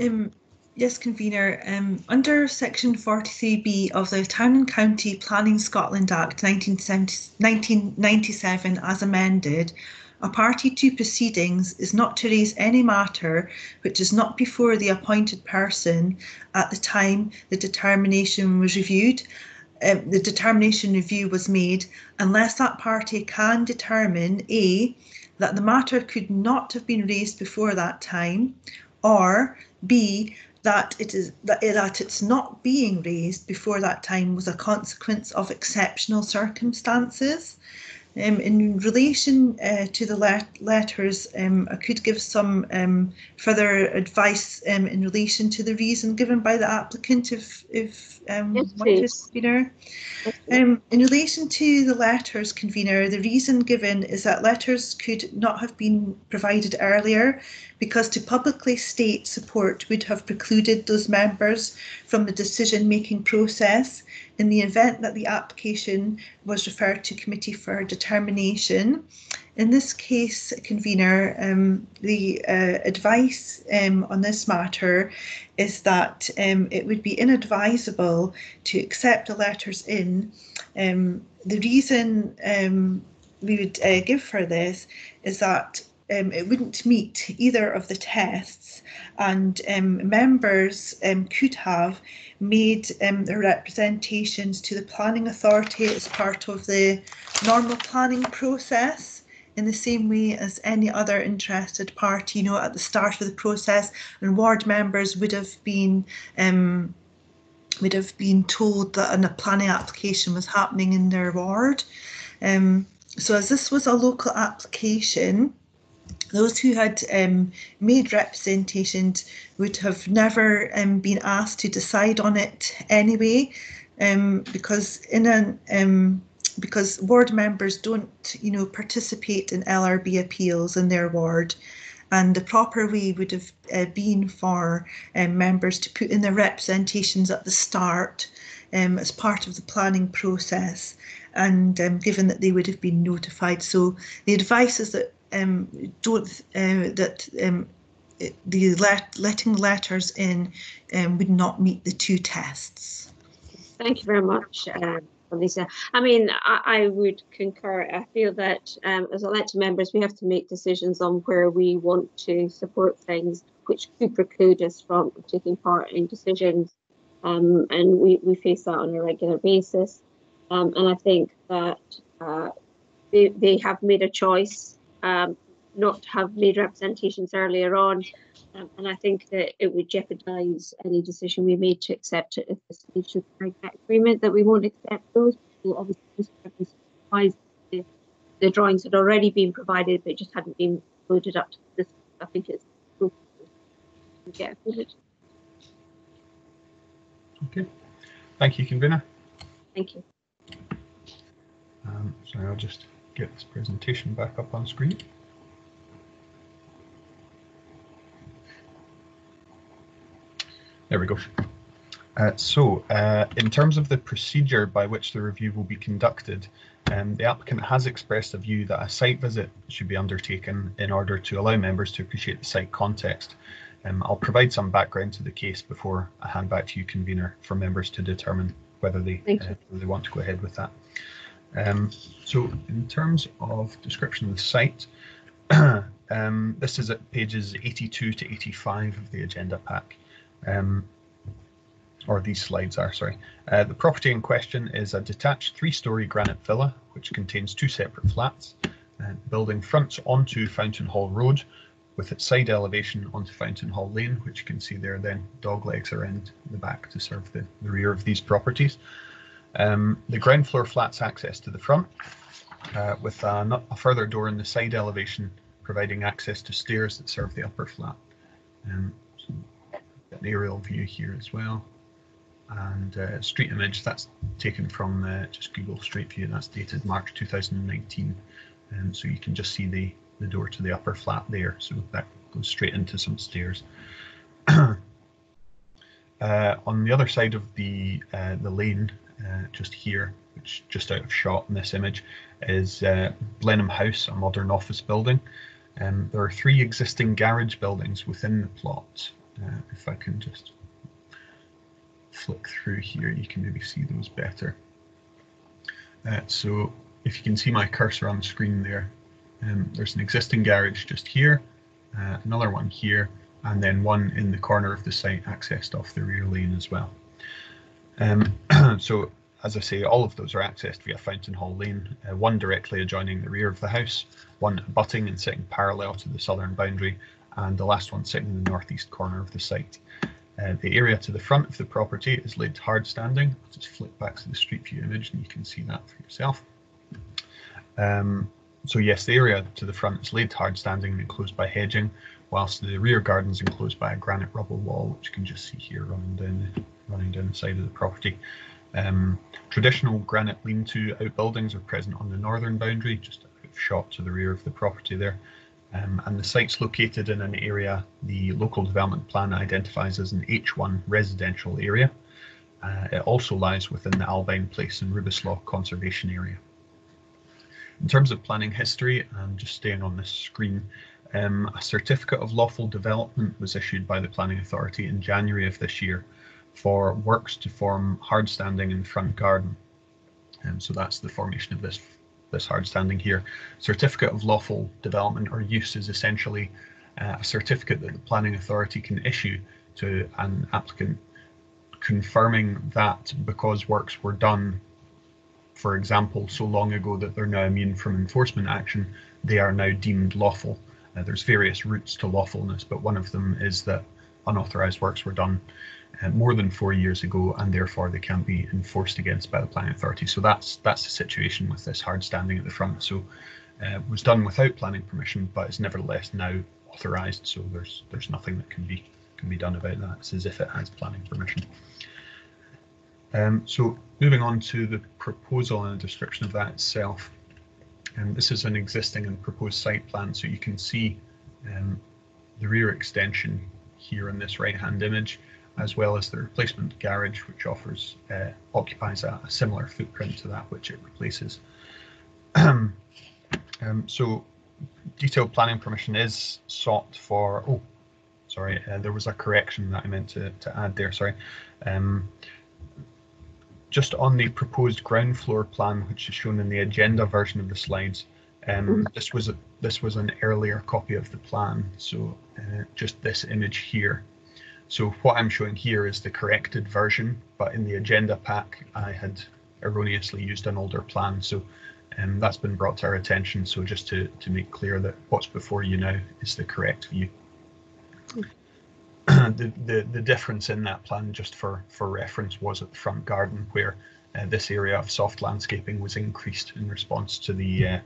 Um, Yes, convener. Um, under Section 43B of the Town and Country Planning Scotland Act 1997 as amended, a party to proceedings is not to raise any matter which is not before the appointed person at the time the determination was reviewed. Um, the determination review was made unless that party can determine A, that the matter could not have been raised before that time, or B, that it is that, eh, that it's not being raised before that time was a consequence of exceptional circumstances. Um, in relation uh, to the let letters, um, I could give some um, further advice um, in relation to the reason given by the applicant, if, if um, Yes, wanted, convener. Um, in relation to the letters, convener, the reason given is that letters could not have been provided earlier because to publicly state support would have precluded those members from the decision-making process in the event that the application was referred to committee for determination. In this case, convener, um, the uh, advice um, on this matter is that um, it would be inadvisable to accept the letters in. Um, the reason um, we would uh, give for this is that um, it wouldn't meet either of the tests, and um, members um, could have made um, their representations to the planning authority as part of the normal planning process in the same way as any other interested party, you know, at the start of the process, and ward members would have been um, would have been told that a planning application was happening in their ward. Um, so as this was a local application, those who had um, made representations would have never um, been asked to decide on it anyway, um, because in an um, because ward members don't, you know, participate in LRB appeals in their ward, and the proper way would have uh, been for um, members to put in their representations at the start um, as part of the planning process, and um, given that they would have been notified. So the advice is that um, don't uh, that um, the let, letting letters in um, would not meet the two tests. Thank you very much, um, Lisa. I mean, I, I would concur. I feel that um, as elected members, we have to make decisions on where we want to support things, which could preclude us from taking part in decisions. Um, and we, we face that on a regular basis. Um, and I think that uh, they, they have made a choice um, not have made representations earlier on. Um, and I think that it would jeopardise any decision we made to accept it if the stage should make that agreement that we won't accept those. We'll obviously just the, the drawings had already been provided, but just hadn't been loaded up to this. I think it's get approved. Okay. Thank you, convener. Thank you. Um, so I'll just get this presentation back up on screen. There we go. Uh, so, uh, in terms of the procedure by which the review will be conducted, um, the applicant has expressed a view that a site visit should be undertaken in order to allow members to appreciate the site context. Um, I'll provide some background to the case before I hand back to you, convener, for members to determine whether they, uh, whether they want to go ahead with that. Um, so in terms of description of the site, um, this is at pages 82 to 85 of the agenda pack. Um, or these slides are, sorry. Uh, the property in question is a detached three-storey granite villa, which contains two separate flats. Uh, building fronts onto Fountain Hall Road, with its side elevation onto Fountain Hall Lane, which you can see there then dog legs around the back to serve the, the rear of these properties. Um, the ground floor flats access to the front, uh, with a, a further door in the side elevation providing access to stairs that serve the upper flat. Um, so an aerial view here as well. And uh, street image that's taken from uh, just Google Street View. That's dated March 2019. Um, so you can just see the, the door to the upper flat there. So that goes straight into some stairs. Uh, on the other side of the uh, the lane, uh, just here, which just out of shot in this image, is uh, Blenheim House, a modern office building. Um, there are three existing garage buildings within the plot. Uh, if I can just flick through here, you can maybe see those better. Uh, so if you can see my cursor on the screen there, um, there's an existing garage just here, uh, another one here, and then one in the corner of the site accessed off the rear lane as well. Um, so as I say, all of those are accessed via Fountain Hall Lane, uh, one directly adjoining the rear of the house, one abutting and sitting parallel to the southern boundary, and the last one sitting in the northeast corner of the site. Uh, the area to the front of the property is laid hard standing. I'll just flip back to the street view image and you can see that for yourself. Um, so yes, the area to the front is laid hard standing and enclosed by hedging, whilst the rear garden is enclosed by a granite rubble wall, which you can just see here running down running down the side of the property. Um, traditional granite lean-to outbuildings are present on the northern boundary, just a shot to the rear of the property there. Um, and the site's located in an area the local development plan identifies as an H1 residential area. Uh, it also lies within the Albyn Place and Rubislaw Conservation Area. In terms of planning history, and just staying on this screen, um, a certificate of lawful development was issued by the Planning Authority in January of this year for works to form hard standing in front garden. Um, so that's the formation of this this hard standing here. Certificate of lawful development or use is essentially uh, a certificate that the planning authority can issue to an applicant confirming that because works were done, for example, so long ago that they're now immune from enforcement action, they are now deemed lawful. Uh, there's various routes to lawfulness, but one of them is that unauthorized works were done more than four years ago, and therefore they can't be enforced against by the planning authority. So that's that's the situation with this hard standing at the front. So uh, was done without planning permission, but is nevertheless now authorised. So there's there's nothing that can be can be done about that. It's as if it has planning permission. Um, so moving on to the proposal and a description of that itself. Um, this is an existing and proposed site plan, so you can see um, the rear extension here in this right hand image as well as the replacement garage, which offers uh, occupies a, a, similar footprint to that which it replaces. um, so detailed planning permission is sought for, oh, sorry, uh, there was a correction that I meant to, to add there, sorry. Um, just on the proposed ground floor plan, which is shown in the agenda version of the slides, um, mm-hmm. this was a, this was an earlier copy of the plan, so uh, just this image here so what I'm showing here is the corrected version, but in the agenda pack, I had erroneously used an older plan. So um, that's been brought to our attention. So just to, to make clear that what's before you now is the correct view. the, the, the difference in that plan, just for, for reference, was at the front garden where uh, this area of soft landscaping was increased in response to the uh,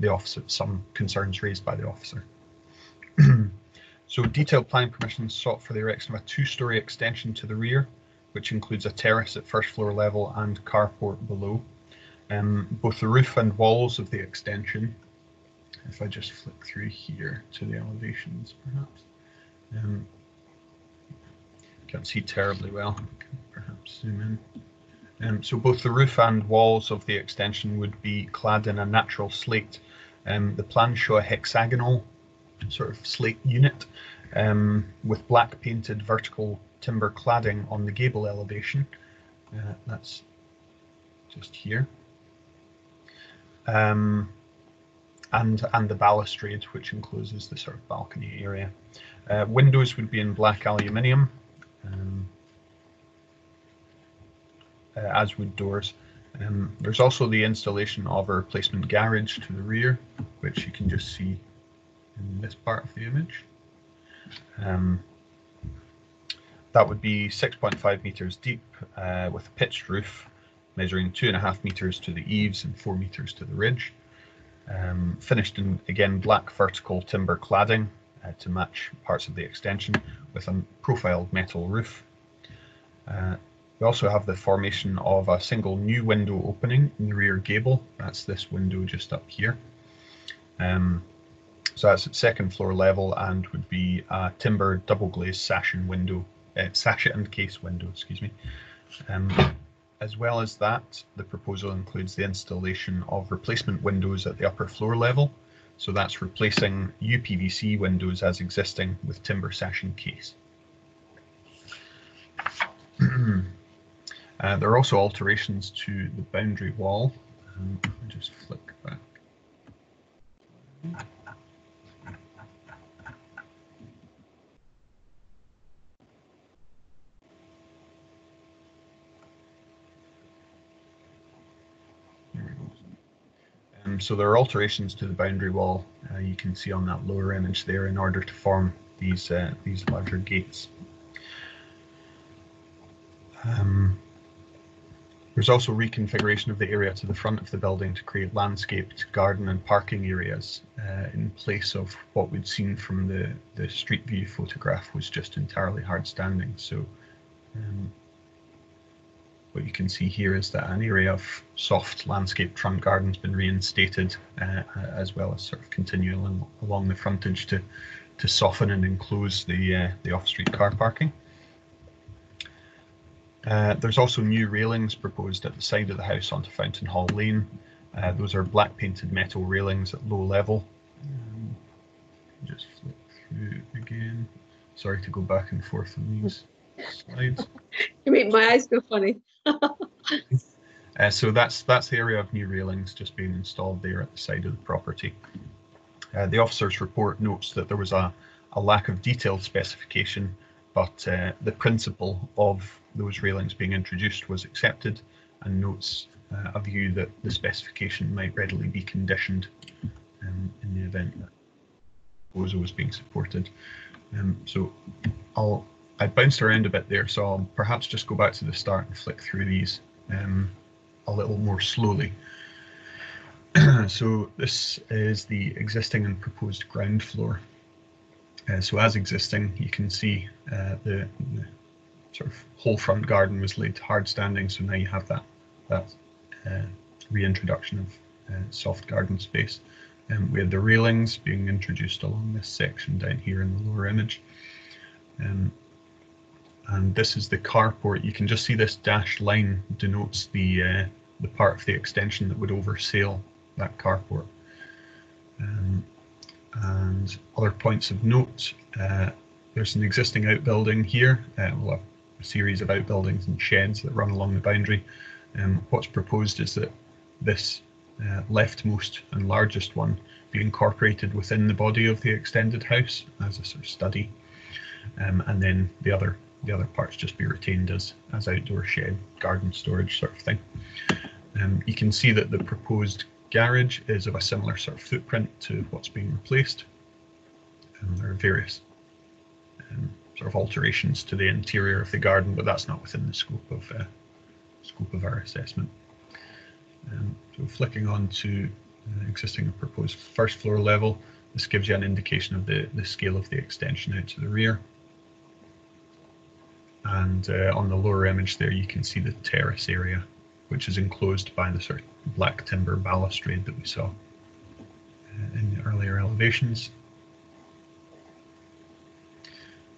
the officer, some concerns raised by the officer. So detailed planning permission sought for the erection of a two-storey extension to the rear, which includes a terrace at first floor level and carport below. Um, both the roof and walls of the extension, if I just flick through here to the elevations perhaps, um, can't see terribly well, perhaps zoom in. Um, so both the roof and walls of the extension would be clad in a natural slate. Um, the plans show a hexagonal sort of slate unit um, with black painted vertical timber cladding on the gable elevation. Uh, that's just here. Um, and and the balustrade, which encloses the sort of balcony area. Uh, windows would be in black aluminium, um, uh, as would doors. Um, there's also the installation of a replacement garage to the rear, which you can just see in this part of the image. Um, that would be 6.5 meters deep uh, with a pitched roof measuring two and a half meters to the eaves and four meters to the ridge. Um, finished in again black vertical timber cladding uh, to match parts of the extension with a profiled metal roof. Uh, we also have the formation of a single new window opening in the rear gable. That's this window just up here. Um, so that's at second floor level and would be a timber double glazed sash and window, uh, and case window, excuse me. Um, as well as that, the proposal includes the installation of replacement windows at the upper floor level. So that's replacing UPVC windows as existing with timber sash and case. uh, there are also alterations to the boundary wall. Um, just flick back. Um, so there are alterations to the boundary wall uh, you can see on that lower image there in order to form these uh, these larger gates. Um, There's also reconfiguration of the area to the front of the building to create landscaped garden and parking areas uh, in place of what we'd seen from the, the street view photograph was just entirely hard standing. So um, what you can see here is that an area of soft landscape front garden has been reinstated uh, as well as sort of continuing along, the frontage to to soften and enclose the uh, the off-street car parking. Uh, there's also new railings proposed at the side of the house onto Fountain Hall Lane. Uh, those are black painted metal railings at low level. Um, just flip through again. Sorry to go back and forth on these slides. You make my eyes go funny. uh, so that's that's the area of new railings just being installed there at the side of the property. Uh, the officer's report notes that there was a, a lack of detailed specification, but uh, the principle of those railings being introduced was accepted and notes uh, a view that the specification might readily be conditioned um, in the event that proposal was being supported. Um, so I'll I bounced around a bit there, so I'll perhaps just go back to the start and flick through these um, a little more slowly. so this is the existing and proposed ground floor. Uh, so as existing, you can see uh, the, the, sort of whole front garden was laid hard standing, so now you have that that uh, reintroduction of uh, soft garden space. Um, we have the railings being introduced along this section down here in the lower image. Um, and this is the carport. You can just see this dashed line denotes the uh, the part of the extension that would oversail that carport. Um, and other points of note, uh, there's an existing outbuilding here, uh, well, a series of outbuildings and sheds that run along the boundary. Um, what's proposed is that this uh, leftmost and largest one be incorporated within the body of the extended house as a sort of study, um, and then the other the other parts just be retained as as outdoor shed, garden storage sort of thing. Um, you can see that the proposed garage is of a similar sort of footprint to what's being replaced. And there are various um, sort of alterations to the interior of the garden, but that's not within the scope of uh, scope of our assessment. Um, so flicking on to uh, existing and proposed first floor level, this gives you an indication of the, the scale of the extension out to the rear. And uh, on the lower image there, you can see the terrace area, which is enclosed by the sort of black timber balustrade that we saw uh, in the earlier elevations.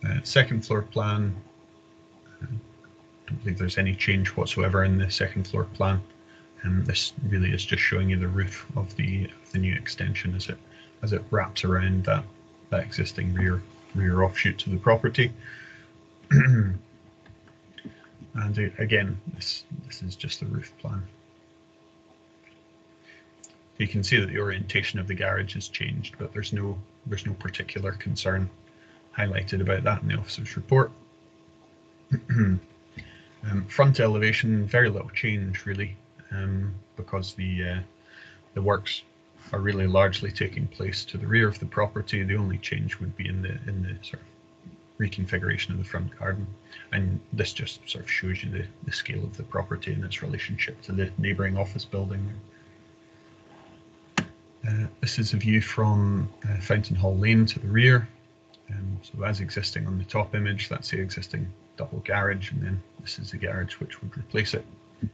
Uh, second floor plan, I uh, don't believe there's any change whatsoever in the second floor plan. And this really is just showing you the roof of the of the new extension as it as it wraps around that that existing rear rear offshoot to the property. And again, this, this is just the roof plan. You can see that the orientation of the garage has changed, but there's no there's no particular concern highlighted about that in the officer's report. um, front elevation, very little change really, um, because the uh, the works are really largely taking place to the rear of the property. The only change would be in the in the sort of reconfiguration of the front garden. And this just sort of shows you the, the scale of the property and its relationship to the neighbouring office building. Uh, this is a view from uh, Fountain Hall Lane to the rear. Um, so as existing on the top image, that's the existing double garage, and then this is the garage which would replace it. It's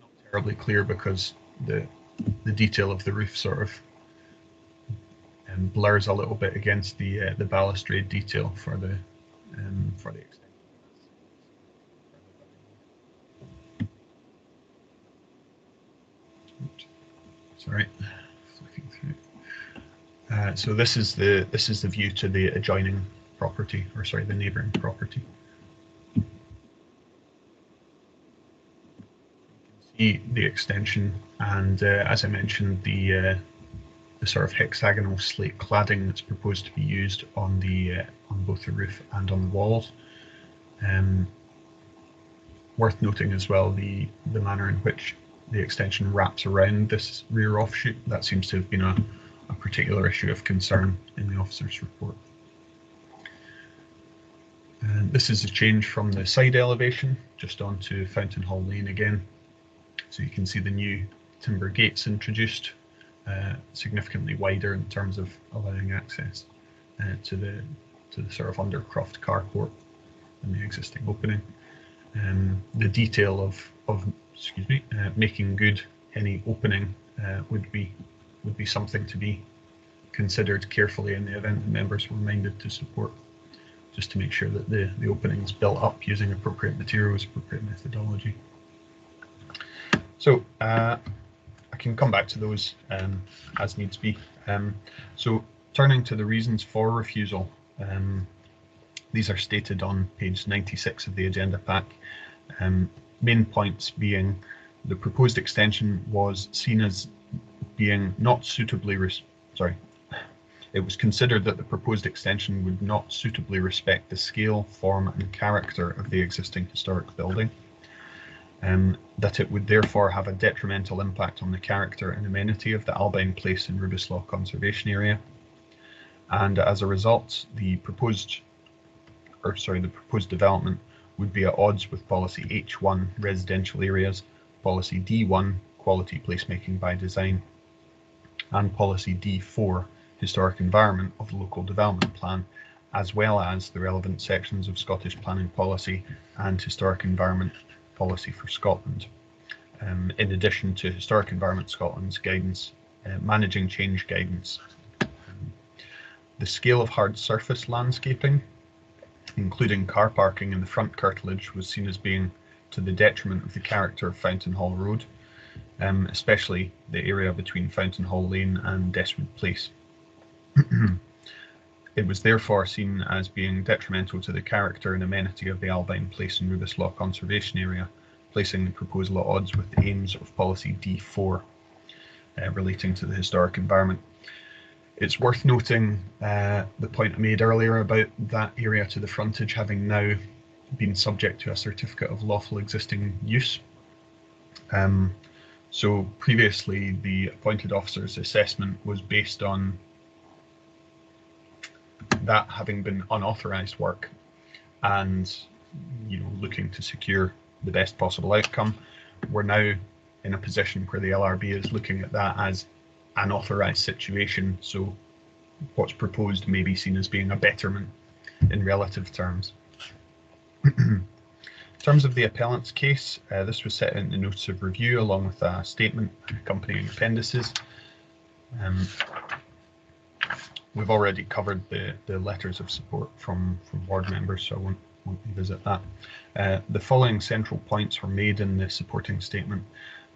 Not terribly clear because the the detail of the roof sort of blurs a little bit against the uh, the balustrade detail for the um, for the extension. Sorry, through. Uh, so this is the this is the view to the adjoining property, or sorry, the neighbouring property. You can See the extension, and uh, as I mentioned, the uh, the sort of hexagonal slate cladding that's proposed to be used on the uh, on both the roof and on the walls. Um, worth noting as well the the manner in which the extension wraps around this rear offshoot. That seems to have been a, a particular issue of concern in the officer's report. And this is a change from the side elevation just onto Fountain Hall Lane again. So you can see the new timber gates introduced, uh, significantly wider in terms of allowing access uh, to the to the sort of Undercroft carport and the existing opening. Um, the detail of of excuse me uh, making good any opening uh, would be would be something to be considered carefully in the event the members were minded to support, just to make sure that the the opening is built up using appropriate materials, appropriate methodology. So uh, can come back to those um, as needs be. Um, so turning to the reasons for refusal, um, these are stated on page 96 of the agenda pack. Um, main points being the proposed extension was seen as being not suitably, sorry, it was considered that the proposed extension would not suitably respect the scale, form and character of the existing historic building um, that it would therefore have a detrimental impact on the character and amenity of the Albyn Place and Rubislaw Conservation Area. And as a result, the proposed, or sorry, the proposed development would be at odds with policy H1 residential areas, policy D1 quality placemaking by design, and policy D4 historic environment of the local development plan, as well as the relevant sections of Scottish planning policy and historic environment policy for Scotland, um, in addition to Historic Environment Scotland's guidance, uh, managing change guidance. Um, the scale of hard surface landscaping, including car parking in the front curtilage, was seen as being to the detriment of the character of Fountain Hall Road, um, especially the area between Fountain Hall Lane and Desswood Place. It was therefore seen as being detrimental to the character and amenity of the Albyn Place and Rubislaw Conservation Area, placing the proposal at odds with the aims of policy D4 uh, relating to the historic environment. It's worth noting uh, the point I made earlier about that area to the frontage having now been subject to a certificate of lawful existing use. Um, so previously the appointed officer's assessment was based on that having been unauthorized work and you know looking to secure the best possible outcome we're now in a position where the LRB is looking at that as an authorized situation. So what's proposed may be seen as being a betterment in relative terms. In terms of the appellant's case uh, this was set in the notice of review along with a statement accompanying appendices. Um, we've already covered the, the letters of support from, from board members, so I won't, won't revisit that. Uh, the following central points were made in the supporting statement.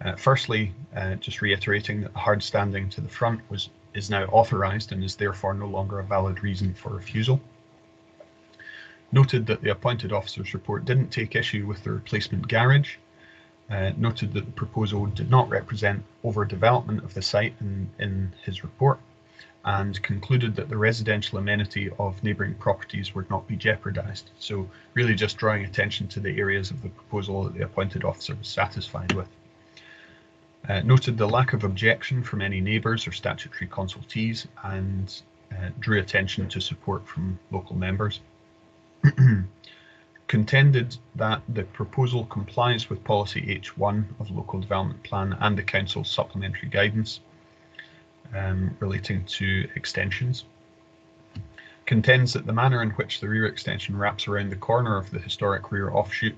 Uh, firstly, uh, just reiterating that the hard standing to the front was is now authorised and is therefore no longer a valid reason for refusal. Noted that the appointed officer's report didn't take issue with the replacement garage. Uh, noted that the proposal did not represent overdevelopment of the site in, in his report and concluded that the residential amenity of neighbouring properties would not be jeopardised. So really just drawing attention to the areas of the proposal that the appointed officer was satisfied with. Uh, noted the lack of objection from any neighbours or statutory consultees and uh, drew attention to support from local members. Contended that the proposal complies with policy H1 of local development plan and the council's supplementary guidance um, relating to extensions contends that the manner in which the rear extension wraps around the corner of the historic rear offshoot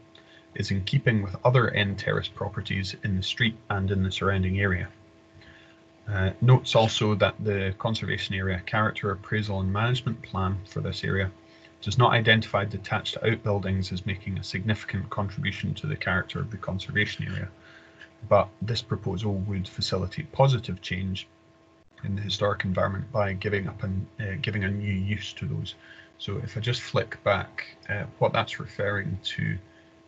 is in keeping with other end terrace properties in the street and in the surrounding area. Uh, notes also that the conservation area character appraisal and management plan for this area does not identify detached outbuildings as making a significant contribution to the character of the conservation area, but this proposal would facilitate positive change in the historic environment by giving up and uh, giving a new use to those. So if I just flick back, uh, what that's referring to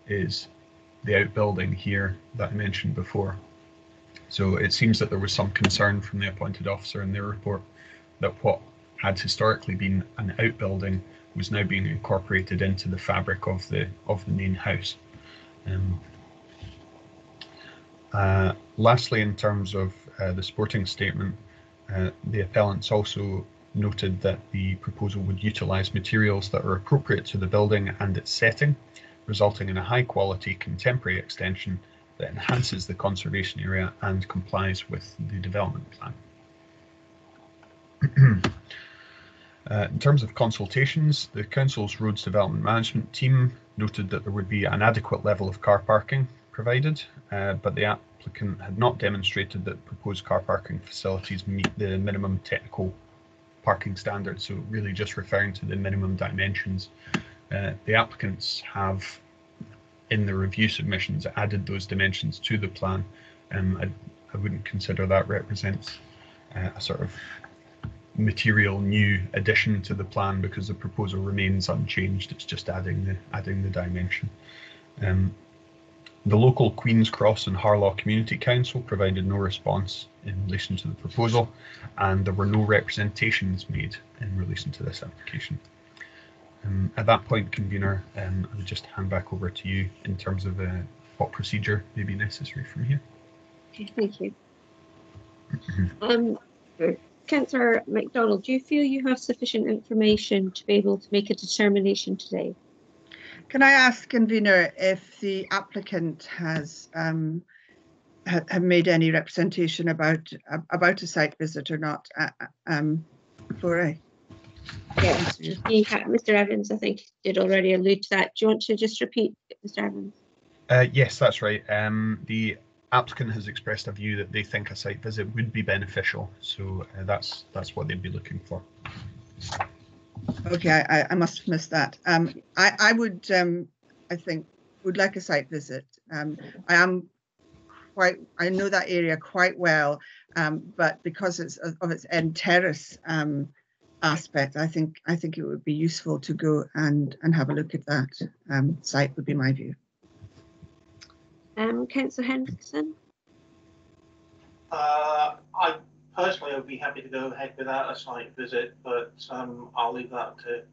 is the outbuilding here that I mentioned before. So it seems that there was some concern from the appointed officer in their report that what had historically been an outbuilding was now being incorporated into the fabric of the of the main house. Um, uh, lastly, in terms of uh, the sporting statement, uh, the appellants also noted that the proposal would utilise materials that are appropriate to the building and its setting, resulting in a high quality contemporary extension that enhances the conservation area and complies with the development plan. uh, in terms of consultations, the Council's Roads Development Management team noted that there would be an adequate level of car parking provided, uh, but the applicant had not demonstrated that proposed car parking facilities meet the minimum technical parking standards, so really just referring to the minimum dimensions. Uh, the applicants have, in the review submissions, added those dimensions to the plan. Um, I, I wouldn't consider that represents uh, a sort of material new addition to the plan because the proposal remains unchanged. It's just adding the adding the dimension. Um, the local Queen's Cross and Harlaw Community Council provided no response in relation to the proposal, and there were no representations made in relation to this application. Um, at that point, convener, um, I would just hand back over to you in terms of uh, what procedure may be necessary from here. Okay, thank you. um, Councillor MacDonald, do you feel you have sufficient information to be able to make a determination today? Can I ask convener if the applicant has um, ha have made any representation about uh, about a site visit or not? Uh, um, before I. Yeah, he, Mr. Evans, I think, did already allude to that. Do you want to just repeat, Mr. Evans? Uh, yes, that's right. Um, the applicant has expressed a view that they think a site visit would be beneficial, so uh, that's that's what they'd be looking for. Okay, I, I must have missed that. Um, I, I would, um, I think, would like a site visit. Um, I am quite, I know that area quite well, um, but because it's of its end terrace um, aspect, I think I think it would be useful to go and and have a look at that um, site. Would be my view. Um, Councillor Henrickson. Uh, I personally, I would be happy to go ahead without a site visit, but um, I'll leave that to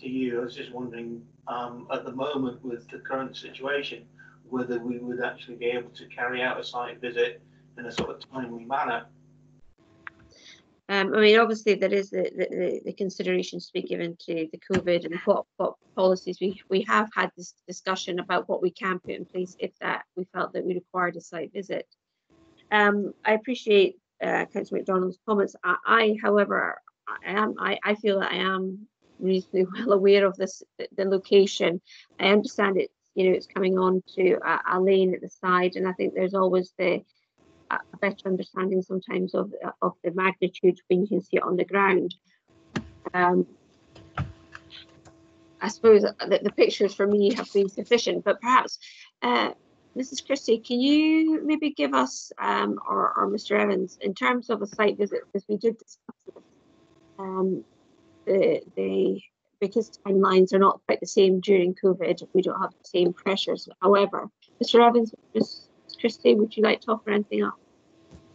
to you. I was just wondering, um, at the moment with the current situation, whether we would actually be able to carry out a site visit in a sort of timely manner. Um, I mean, obviously, there is the, the, the, considerations to be given to the COVID and what, what policies we we have had this discussion about what we can put in place if that we felt that we required a site visit. Um, I appreciate uh, Councillor MacDonald's comments. I, I, however, I am I, I feel that I am reasonably well aware of this the location. I understand it. You know, it's coming on to a, a lane at the side, and I think there's always the a better understanding sometimes of of the magnitude when you can see it on the ground. Um, I suppose that the pictures for me have been sufficient, but perhaps uh, Mrs. Christie, can you maybe give us, um, or, or Mr. Evans, in terms of a site visit, because we did discuss this, um, the, the, because timelines are not quite the same during COVID, we don't have the same pressures. However, Mr. Evans, Mrs. Christie, would you like to offer anything up?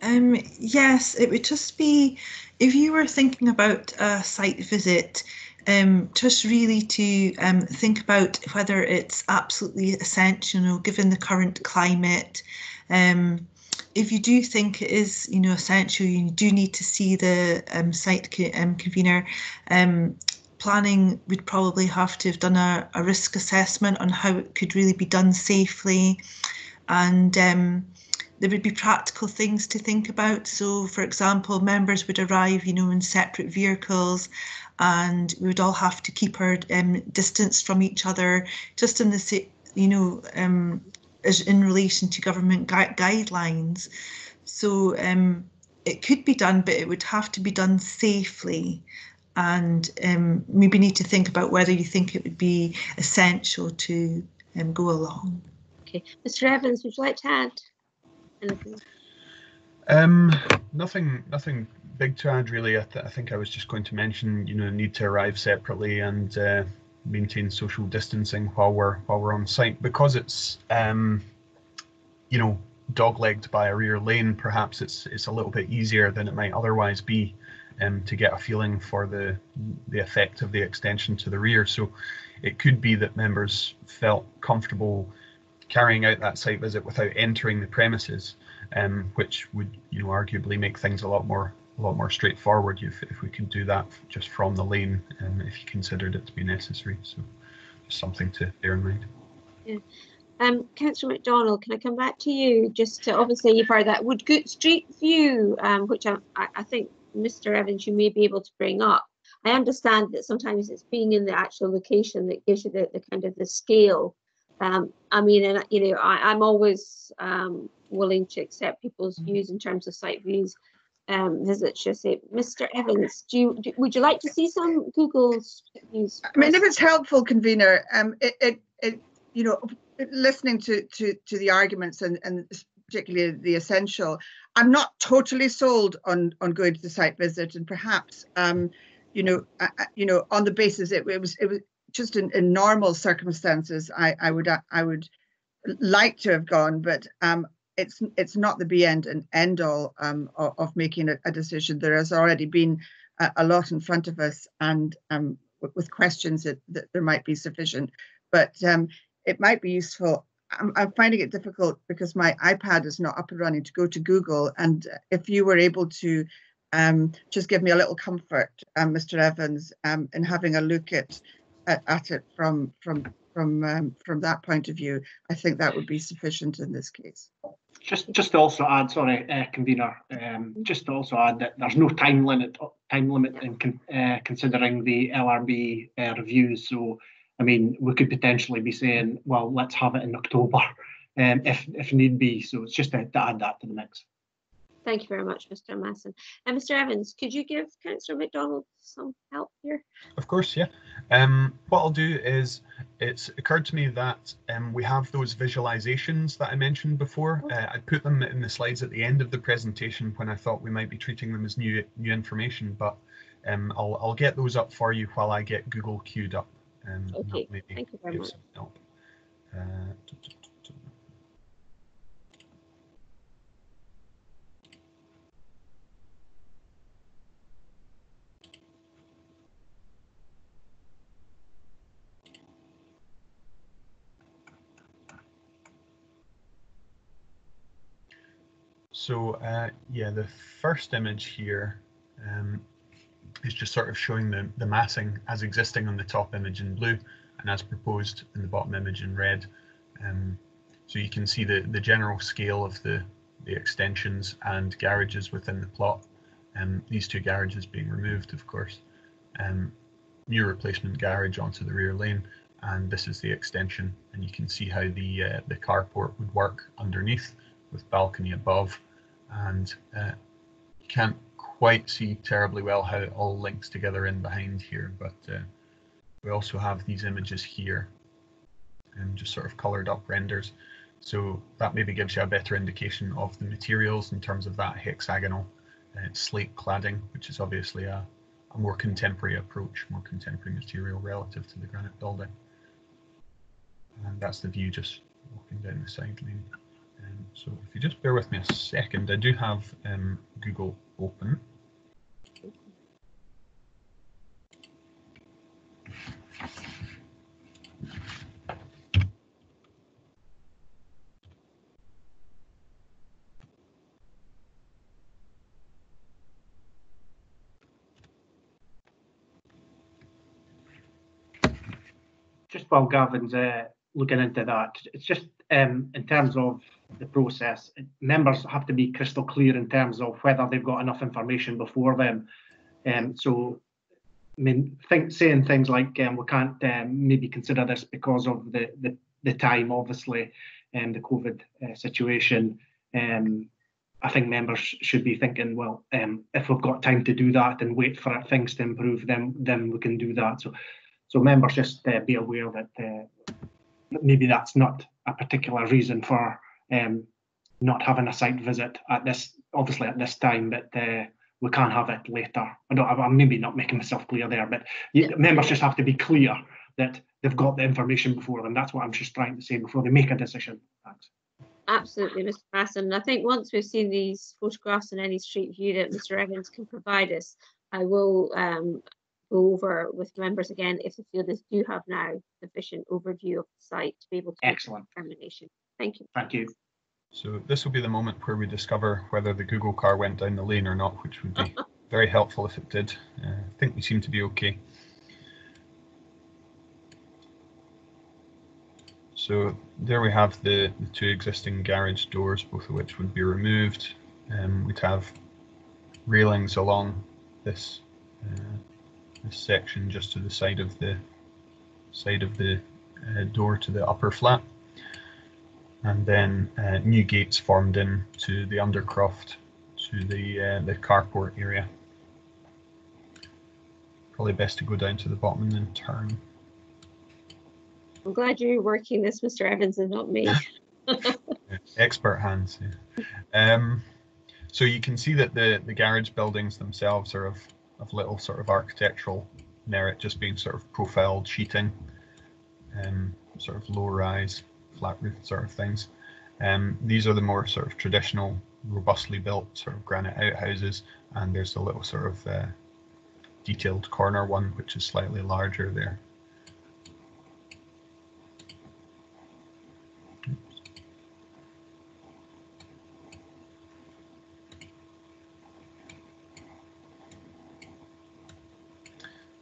Um, yes, it would just be if you were thinking about a site visit, um, just really to um, think about whether it's absolutely essential, you know, given the current climate. Um, if you do think it is, you know, essential, you do need to see the um, site co um, convener. Um, planning would probably have to have done a, a, risk assessment on how it could really be done safely, and there would be practical things to think about. So, for example, members would arrive, you know, in separate vehicles and we would all have to keep our um, distance from each other, just in the you know um, as in relation to government gui guidelines. So um, it could be done, but it would have to be done safely. And um, maybe need to think about whether you think it would be essential to um, go along. Okay, Mr. Evans, would you like to add anything? Um, nothing, nothing big to add really. I, th I, think I was just going to mention, you know, need to arrive separately and uh, maintain social distancing while we're while we're on site because it's, um, you know, dog-legged by a rear lane. Perhaps it's it's a little bit easier than it might otherwise be, um, to get a feeling for the the effect of the extension to the rear. So, it could be that members felt comfortable carrying out that site visit without entering the premises, um, which would you know arguably make things a lot more a lot more straightforward if, if we could do that just from the lane um, if you considered it to be necessary. So just something to bear in mind. Yeah. Um, Councillor McDonald, can I come back to you? Just to, obviously you've heard that. Would Google Street View, um, which I, I think Mr. Evans, you may be able to bring up. I understand that sometimes it's being in the actual location that gives you the, the kind of the scale. Um, I mean, and you know, I, I'm always um, willing to accept people's views in terms of site views um, visits. Just say, Mr. Evans, do you do, would you like to see some Google's views? I mean, if it's helpful, convener, um, it, it, it, you know, listening to to to the arguments and and particularly the essential, I'm not totally sold on on going to the site visit, and perhaps, um, you know, uh, you know, on the basis it, it was it was just in, in normal circumstances, I I would uh, I would like to have gone, but um, it's it's not the be end and end all um, of, of making a, a decision. There has already been a, a lot in front of us, and um, with, questions that, that there might be sufficient. But um, it might be useful. I'm, I'm finding it difficult because my iPad is not up and running to go to Google. And if you were able to um, just give me a little comfort, Mr. Evans, um, in having a look at at, at it from from from um, from that point of view, I think that would be sufficient in this case. Just, just to also add, sorry, uh, convener, um, just to also add that there's no time limit, time limit in con- uh, considering the LRB uh, reviews. So, I mean, we could potentially be saying, well, let's have it in October, um, if if need be. So it's just to, to add that to the mix. Thank you very much, Mr. Masson. And Mr. Evans, could you give Councillor McDonald some help here? Of course, yeah. Um, what I'll do is it's occurred to me that um, we have those visualizations that I mentioned before. Uh, I put them in the slides at the end of the presentation when I thought we might be treating them as new new information, but um, I'll, I'll get those up for you while I get Google queued up. Um, Okay, thank you very much. Uh, So uh, yeah, the first image here um, is just sort of showing the, the massing as existing on the top image in blue and as proposed in the bottom image in red. Um, so you can see the, the general scale of the, the extensions and garages within the plot. Um, these two garages being removed, of course. Um, new replacement garage onto the rear lane and this is the extension and you can see how the uh, the carport would work underneath with balcony above and uh, you can't quite see terribly well how it all links together in behind here but uh, we also have these images here and just sort of colored up renders. So that maybe gives you a better indication of the materials in terms of that hexagonal uh, slate cladding which is obviously a, a more contemporary approach more contemporary material relative to the granite building. And that's the view just walking down the side lane so if you just bear with me a second, I do have um, Google open. Just while Gavin's uh, looking into that, it's just um, in terms of the process, members have to be crystal clear in terms of whether they've got enough information before them. Um, so, I mean, think, saying things like um, we can't um, maybe consider this because of the the, the time, obviously, and the COVID uh, situation. Um, I think members should be thinking, well, um, if we've got time to do that and wait for things to improve, then then we can do that. So, so members just uh, be aware that uh, maybe that's not a particular reason for um, not having a site visit at this, obviously at this time, but uh, we can have it later. I don't, I'm maybe not making myself clear there, but you, Yeah. members just have to be clear that they've got the information before them. That's what I'm just trying to say before they make a decision. Thanks. Absolutely, Mr. Masson. And I think once we've seen these photographs and any street view that Mr. Evans can provide us, I will um, go over with members again if the field is do have now sufficient overview of the site to be able to make Excellent. determination. Thank you. Thank you. So this will be the moment where we discover whether the Google car went down the lane or not, which would be very helpful if it did. Uh, I think we seem to be okay. So there we have the, the two existing garage doors, both of which would be removed. Um, we'd have railings along this uh, this section just to the side of the side of the uh, door to the upper flat, and then uh, new gates formed in to the undercroft to the uh, the carport area. Probably best to go down to the bottom and then turn. I'm glad you're working this, Mr. Evans, and not me. Expert hands. Yeah. Um, so you can see that the, the garage buildings themselves are of, of little sort of architectural merit, just being sort of profiled sheeting, um, sort of low rise, flat roof sort of things. Um, these are the more sort of traditional, robustly built sort of granite outhouses, and there's a little sort of uh, detailed corner one, which is slightly larger there.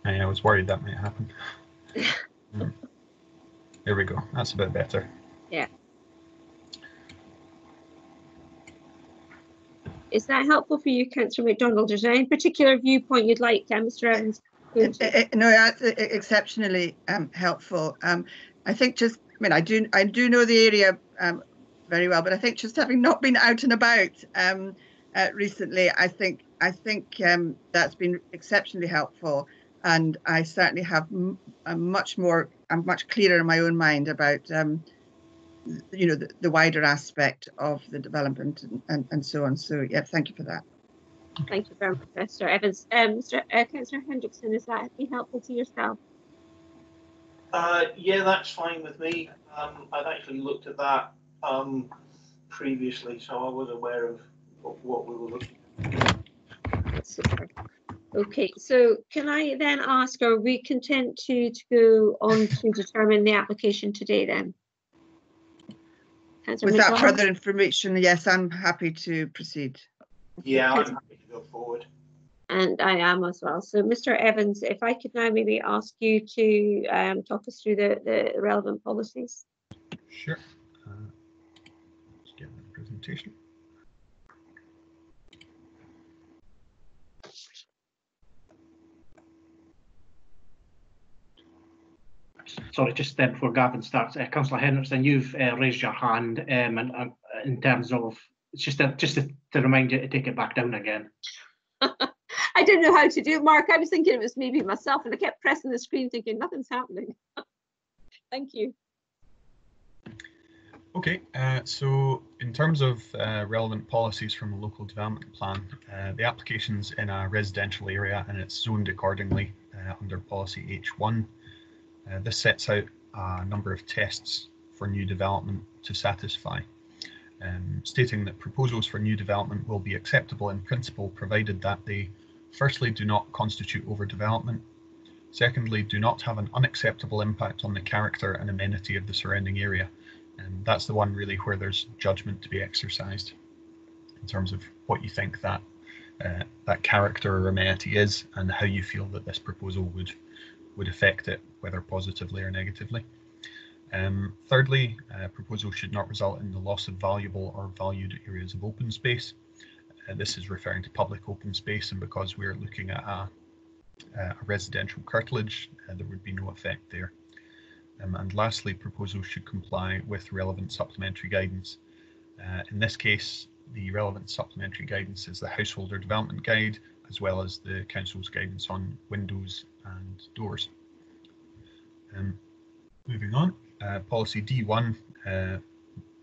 I was worried that might happen. mm. There we go. That's a bit better. Yeah. Is that helpful for you, Councillor McDonald? Is there any particular viewpoint you'd like, uh, Mr. Evans? It, it, no, that's exceptionally um, helpful. Um, I think just, I mean, I do, I do know the area um, very well, but I think just having not been out and about um, uh, recently, I think, I think um, that's been exceptionally helpful and I certainly have a much more, I'm much clearer in my own mind about, um, you know, the, the, wider aspect of the development and, and, and, so on. So yeah, thank you for that. Thank you very much, Mr. Evans. Um, Mr. Uh, Councillor Henrickson, is that be helpful to yourself? Uh, yeah, that's fine with me. Um, I've actually looked at that um, previously, so I was aware of, of what we were looking at. Super. Okay, so can I then ask, are we content to, to go on to determine the application today then? Councillor Without McDonald? further information, yes, I'm happy to proceed. Yeah, I'm happy to go forward. And I am as well. So Mr Evans, if I could now maybe ask you to um, talk us through the, the relevant policies. Sure. Uh, let's get the presentation. Sorry, just then before Gavin starts, uh, Councillor Henrickson, you've uh, raised your hand um, and, uh, in terms of just a, just to, to, remind you to take it back down again. I didn't know how to do it, Mark. I was thinking it was maybe myself, and I kept pressing the screen, thinking nothing's happening. Thank you. Okay, uh, so in terms of uh, relevant policies from a local development plan, uh, the application's in a residential area and it's zoned accordingly uh, under policy H1. Uh, this sets out a number of tests for new development to satisfy, um, stating that proposals for new development will be acceptable in principle provided that they firstly do not constitute overdevelopment, secondly do not have an unacceptable impact on the character and amenity of the surrounding area. And that's the one really where there's judgment to be exercised in terms of what you think that uh, that character or amenity is and how you feel that this proposal would would affect it, whether positively or negatively. Um, thirdly, uh, proposal should not result in the loss of valuable or valued areas of open space. Uh, this is referring to public open space, and because we're looking at a, a residential curtilage, uh, there would be no effect there. Um, and lastly, proposals should comply with relevant supplementary guidance. Uh, in this case, the relevant supplementary guidance is the Householder Development Guide, as well as the Council's guidance on windows and doors. Um, moving on, uh, policy D1 uh,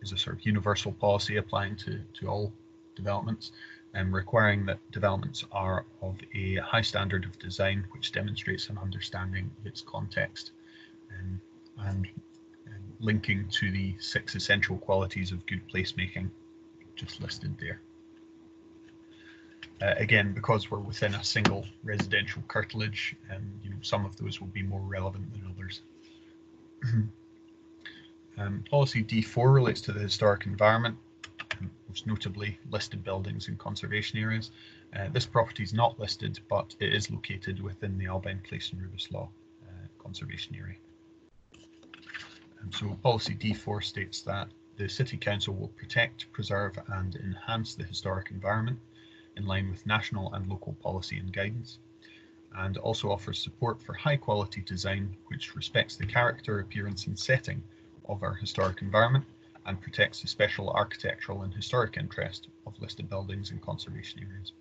is a sort of universal policy applying to, to all developments and um, requiring that developments are of a high standard of design which demonstrates an understanding of its context um, and, and linking to the six essential qualities of good placemaking just listed there. Uh, again, because we're within a single residential curtilage, um, you know, some of those will be more relevant than others. um, policy D4 relates to the historic environment, um, most notably listed buildings and conservation areas. Uh, this property is not listed, but it is located within the Albyn Place and Rubislaw uh, conservation area. And so policy D4 states that the City Council will protect, preserve and enhance the historic environment in line with national and local policy and guidance, and also offers support for high quality design which respects the character, appearance and setting of our historic environment and protects the special architectural and historic interest of listed buildings and conservation areas.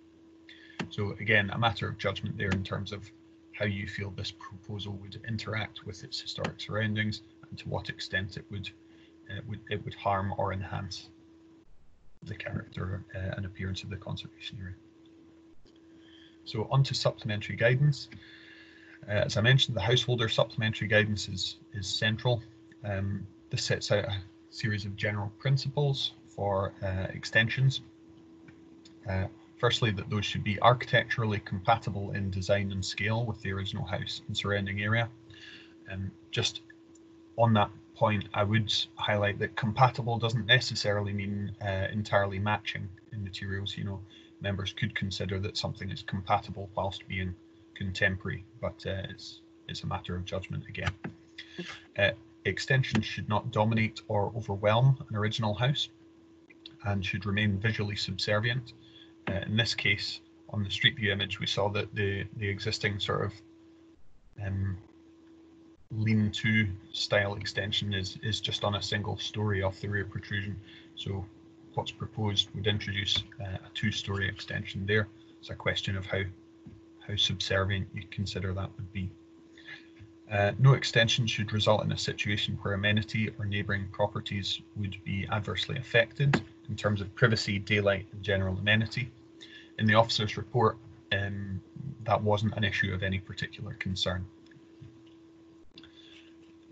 So again, a matter of judgment there in terms of how you feel this proposal would interact with its historic surroundings and to what extent it would uh, would it would harm or enhance the character uh, and appearance of the conservation area. So on to supplementary guidance. Uh, as I mentioned, the householder supplementary guidance is, is central. Um, this sets out a series of general principles for uh, extensions. Uh, firstly, that those should be architecturally compatible in design and scale with the original house and surrounding area. Um, just on that point, I would highlight that compatible doesn't necessarily mean uh, entirely matching in materials. You know, members could consider that something is compatible whilst being contemporary, but uh, it's it's a matter of judgment again. Uh, extensions should not dominate or overwhelm an original house and should remain visually subservient. Uh, in this case, on the street view image, we saw that the the existing sort of um, lean-to style extension is is just on a single story off the rear protrusion. So what's proposed would introduce uh, a two-story extension there. It's a question of how how subservient you consider that would be. Uh, no extension should result in a situation where amenity or neighbouring properties would be adversely affected in terms of privacy, daylight and general amenity. In the officer's report, um, that wasn't an issue of any particular concern.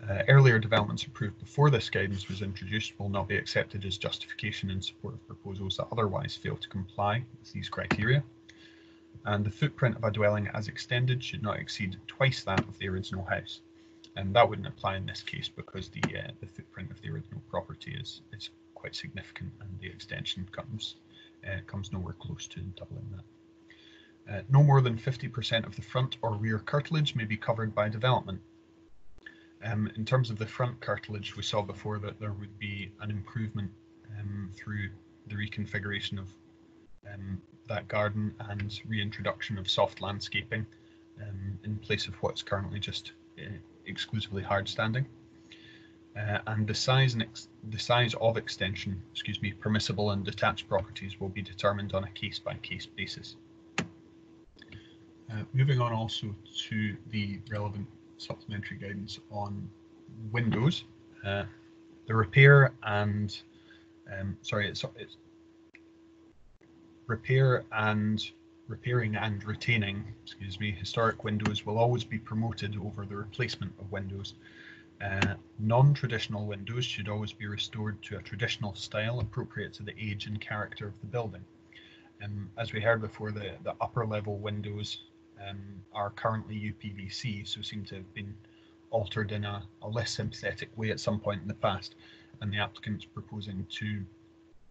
Uh, earlier developments approved before this guidance was introduced will not be accepted as justification in support of proposals that otherwise fail to comply with these criteria. And the footprint of a dwelling as extended should not exceed twice that of the original house. And that wouldn't apply in this case because the uh, the footprint of the original property is is quite significant and the extension comes uh, comes nowhere close to doubling that. Uh, no more than 50% of the front or rear curtilage may be covered by development um, in terms of the front curtilage, we saw before that there would be an improvement um, through the reconfiguration of um, that garden and reintroduction of soft landscaping um, in place of what's currently just uh, exclusively hard standing. Uh, and the size and the size of extension, excuse me, permissible and detached properties will be determined on a case by case basis. Uh, moving on also to the relevant supplementary guidance on Windows. Uh, the repair and um, sorry, it's, it's repair and repairing and retaining, excuse me, historic windows will always be promoted over the replacement of windows. Uh, Non-traditional windows should always be restored to a traditional style appropriate to the age and character of the building. Um, as we heard before, the, the upper level windows um, are currently UPVC, so seem to have been altered in a, a, less sympathetic way at some point in the past, and the applicant's proposing to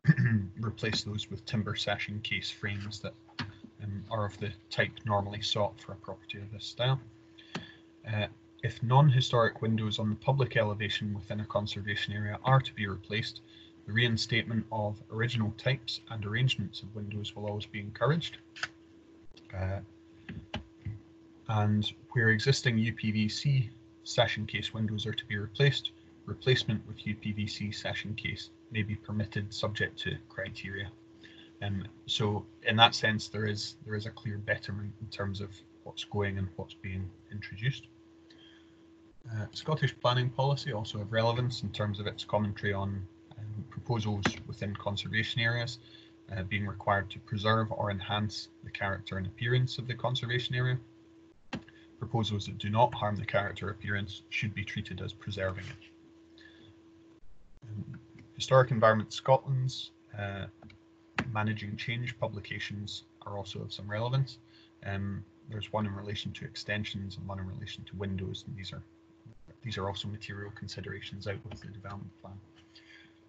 replace those with timber sash case frames that um, are of the type normally sought for a property of this style. Uh, if non-historic windows on the public elevation within a conservation area are to be replaced, the reinstatement of original types and arrangements of windows will always be encouraged. Uh, and where existing UPVC sash case windows are to be replaced, replacement with UPVC sash case may be permitted subject to criteria. Um, so in that sense, there is there is a clear betterment in terms of what's going and what's being introduced. Uh, Scottish planning policy also have relevance in terms of its commentary on um, proposals within conservation areas uh, being required to preserve or enhance the character and appearance of the conservation area proposals that do not harm the character appearance should be treated as preserving it. Historic Environment Scotland's uh, Managing Change publications are also of some relevance. Um, there's one in relation to extensions and one in relation to windows, and these are these are also material considerations out with the development plan.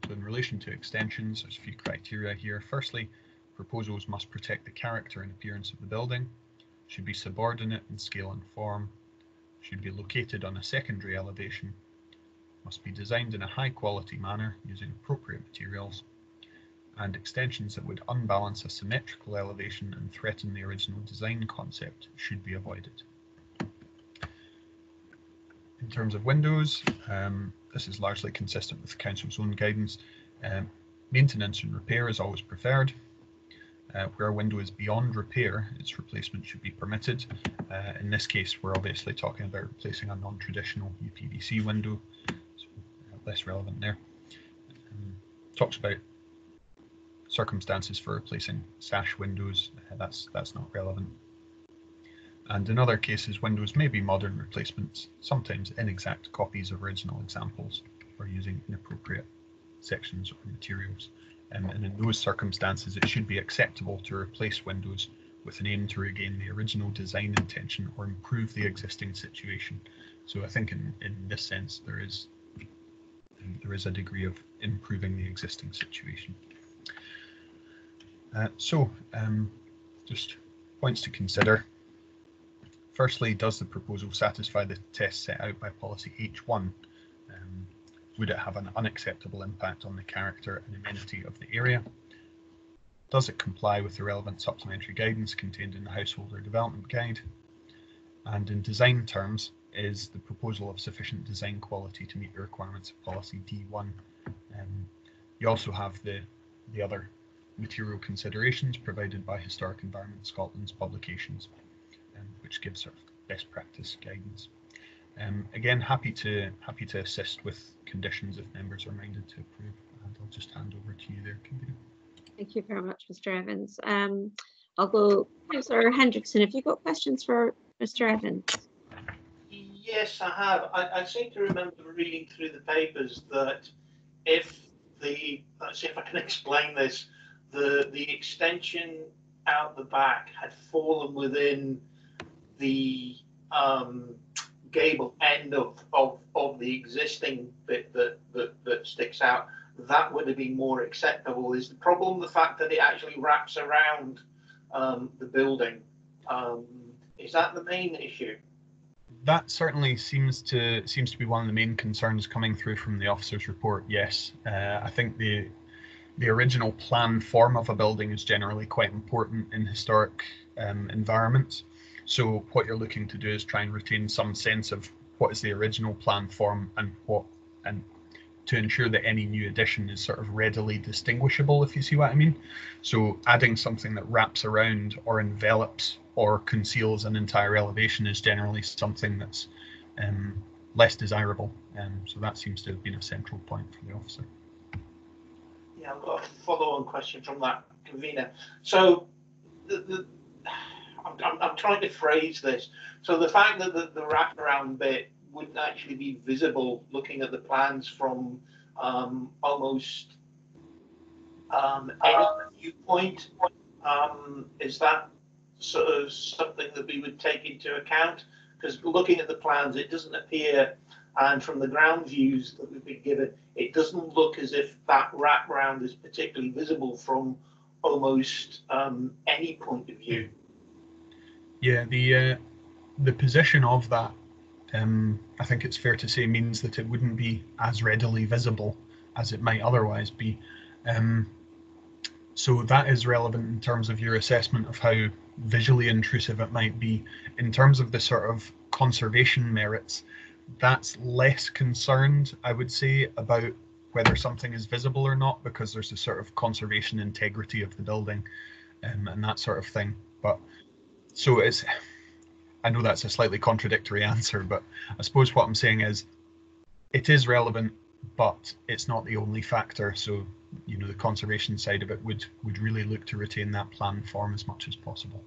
So in relation to extensions, there's a few criteria here. Firstly, proposals must protect the character and appearance of the building should be subordinate in scale and form, should be located on a secondary elevation, must be designed in a high quality manner using appropriate materials and extensions that would unbalance a symmetrical elevation and threaten the original design concept should be avoided. In terms of windows, um, this is largely consistent with the Council's own guidance. Um, maintenance and repair is always preferred. Uh, where a window is beyond repair, its replacement should be permitted. Uh, in this case, we're obviously talking about replacing a non-traditional UPVC window, so uh, less relevant there. Um, talks about circumstances for replacing sash windows, uh, that's, that's not relevant. And in other cases, windows may be modern replacements, sometimes inexact copies of original examples, or using inappropriate sections or materials. Um, and in those circumstances, it should be acceptable to replace windows with an aim to regain the original design intention or improve the existing situation. So I think in, in this sense, there is there is a degree of improving the existing situation. Uh, so um, just points to consider. Firstly, does the proposal satisfy the test set out by policy H1? Would it have an unacceptable impact on the character and amenity of the area? Does it comply with the relevant supplementary guidance contained in the Householder Development Guide? And in design terms, is the proposal of sufficient design quality to meet the requirements of policy D1? Um, you also have the, the other material considerations provided by Historic Environment Scotland's publications, um, which gives sort of best practice guidance. Um, again, happy to happy to assist with conditions if members are minded to approve. And I'll just hand over to you there, Convener. Thank you very much, Mr Evans. Um, I'll go, Councillor Henrickson, have you got questions for Mr Evans? Yes, I have. I, I seem to remember reading through the papers that if the, let's see if I can explain this, the, the extension out the back had fallen within the um, gable end of, of, of the existing bit that, that, that sticks out, that would have been more acceptable. Is the problem the fact that it actually wraps around um, the building? Um, is that the main issue? That certainly seems to seems to be one of the main concerns coming through from the officer's report. Yes, uh, I think the the original plan form of a building is generally quite important in historic um, environments. So what you're looking to do is try and retain some sense of what is the original plan form and what and to ensure that any new addition is sort of readily distinguishable, if you see what I mean. So adding something that wraps around or envelops or conceals an entire elevation is generally something that's um, less desirable. Um, so that seems to have been a central point for the officer. Yeah, I've got a follow-on question from that convener. So the, the I'm, I'm, I'm, trying to phrase this. So the fact that the, the wraparound bit wouldn't actually be visible looking at the plans from um, almost um, any viewpoint, um, is that sort of something that we would take into account? Because looking at the plans, it doesn't appear, and from the ground views that we've been given, it doesn't look as if that wraparound is particularly visible from almost um, any point of view. Yeah, the uh, the position of that, um, I think it's fair to say, means that it wouldn't be as readily visible as it might otherwise be. Um, so that is relevant in terms of your assessment of how visually intrusive it might be. In terms of the sort of conservation merits, that's less concerned, I would say, about whether something is visible or not, because there's a sort of conservation integrity of the building um, and that sort of thing. But so it's I know that's a slightly contradictory answer, but I suppose what I'm saying is it is relevant, but it's not the only factor. So, you know, the conservation side of it would would really look to retain that plan form as much as possible.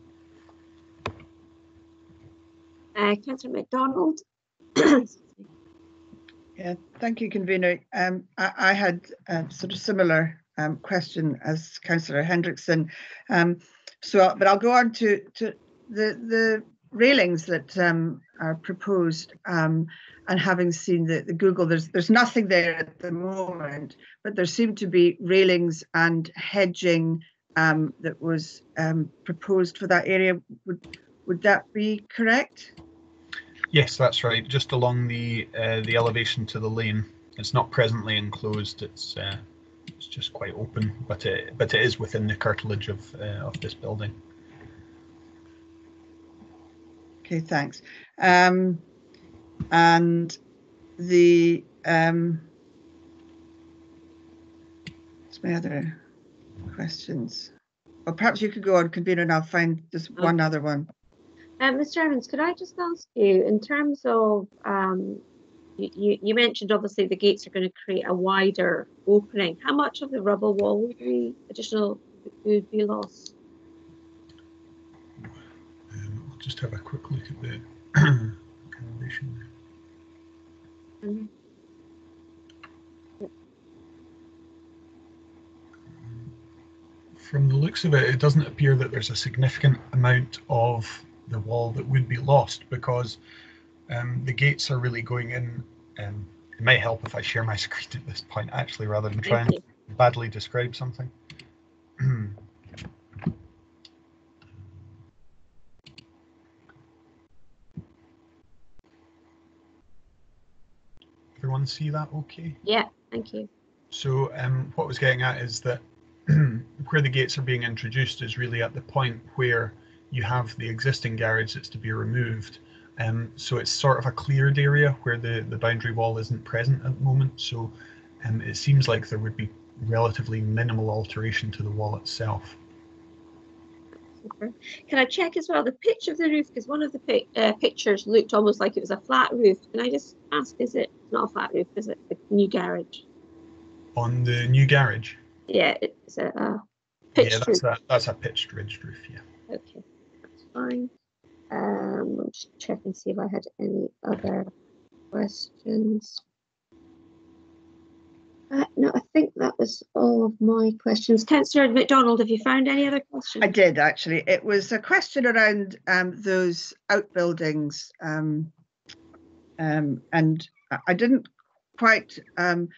Uh, Councillor MacDonald. yeah, thank you, convener. Um, I, I, had a sort of similar um, question as Councillor Henrickson. Um, so, but I'll go on to to the the railings that um, are proposed um, and having seen the, the Google, there's there's nothing there at the moment, but there seem to be railings and hedging um, that was um, proposed for that area. Would would that be correct? Yes, that's right. Just along the uh, the elevation to the lane, it's not presently enclosed. It's uh, it's just quite open, but it but it is within the curtilage of uh, of this building. Okay, thanks. Um, and the um, what's my other questions? Or perhaps you could go on, convener, and I'll find just one other one. Uh, Mr. Evans, could I just ask you, in terms of, um, you, you, you mentioned obviously the gates are going to create a wider opening. How much of the rubble wall would be additional would be lost? Um, I'll just have a quick look at the elevation. there. Mhm. From the looks of it, it doesn't appear that there's a significant amount of the wall that would be lost because um, the gates are really going in. Um, it might help if I share my screen at this point, actually, rather than try Thank and badly describe something. Everyone see that okay? Yeah, thank you. So um, what I was getting at is that where the gates are being introduced is really at the point where you have the existing garage that's to be removed. Um, so it's sort of a cleared area where the, the boundary wall isn't present at the moment. So um, it seems like there would be relatively minimal alteration to the wall itself. Can I check as well the pitch of the roof? Because one of the pic- uh, pictures looked almost like it was a flat roof. Can I just ask, is it not a flat roof? Is it the new garage? On the new garage, Yeah, it's a uh, yeah, that's roof. a, that's a pitched ridged roof, yeah. Okay, that's fine. Um, I'll just check and see if I had any other questions. Uh, no, I think that was all of my questions. Councillor McDonald, have you found any other questions? I did actually. It was a question around um, those outbuildings, um, um, and I- didn't quite um,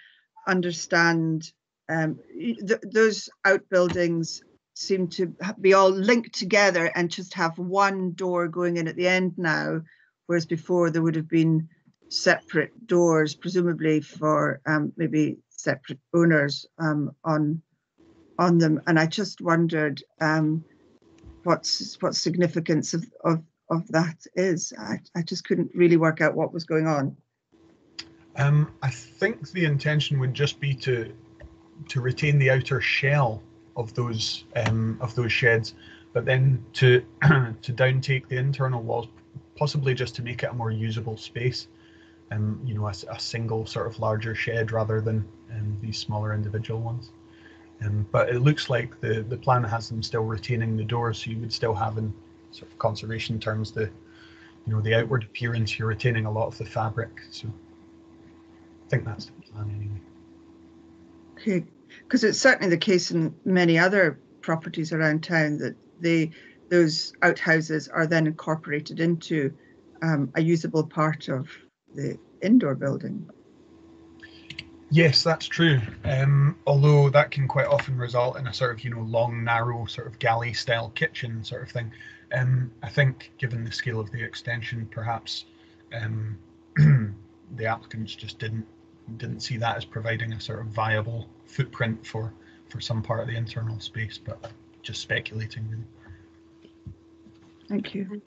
understand. Um, th- those outbuildings seem to be all linked together and just have one door going in at the end now, whereas before there would have been separate doors, presumably for um, maybe separate owners um, on on them, and I just wondered um, what's what significance of, of of that is. I, I just couldn't really work out what was going on. Um, I think the intention would just be to to retain the outer shell of those um, of those sheds, but then to to downtake the internal walls, possibly just to make it a more usable space. Um, you know, a single sort of larger shed rather than um, these smaller individual ones. Um, but it looks like the the plan has them still retaining the doors, so you would still have in sort of conservation terms the you know the outward appearance. You're retaining a lot of the fabric, so I think that's the plan anyway. Okay, because it's certainly the case in many other properties around town that they those outhouses are then incorporated into um, a usable part of the indoor building. Yes, that's true. Um, although that can quite often result in a sort of, you know, long, narrow, sort of galley style kitchen sort of thing. Um, I think, given the scale of the extension, perhaps um, the applicants just didn't didn't see that as providing a sort of viable footprint for for some part of the internal space. But just speculating, really. Thank you.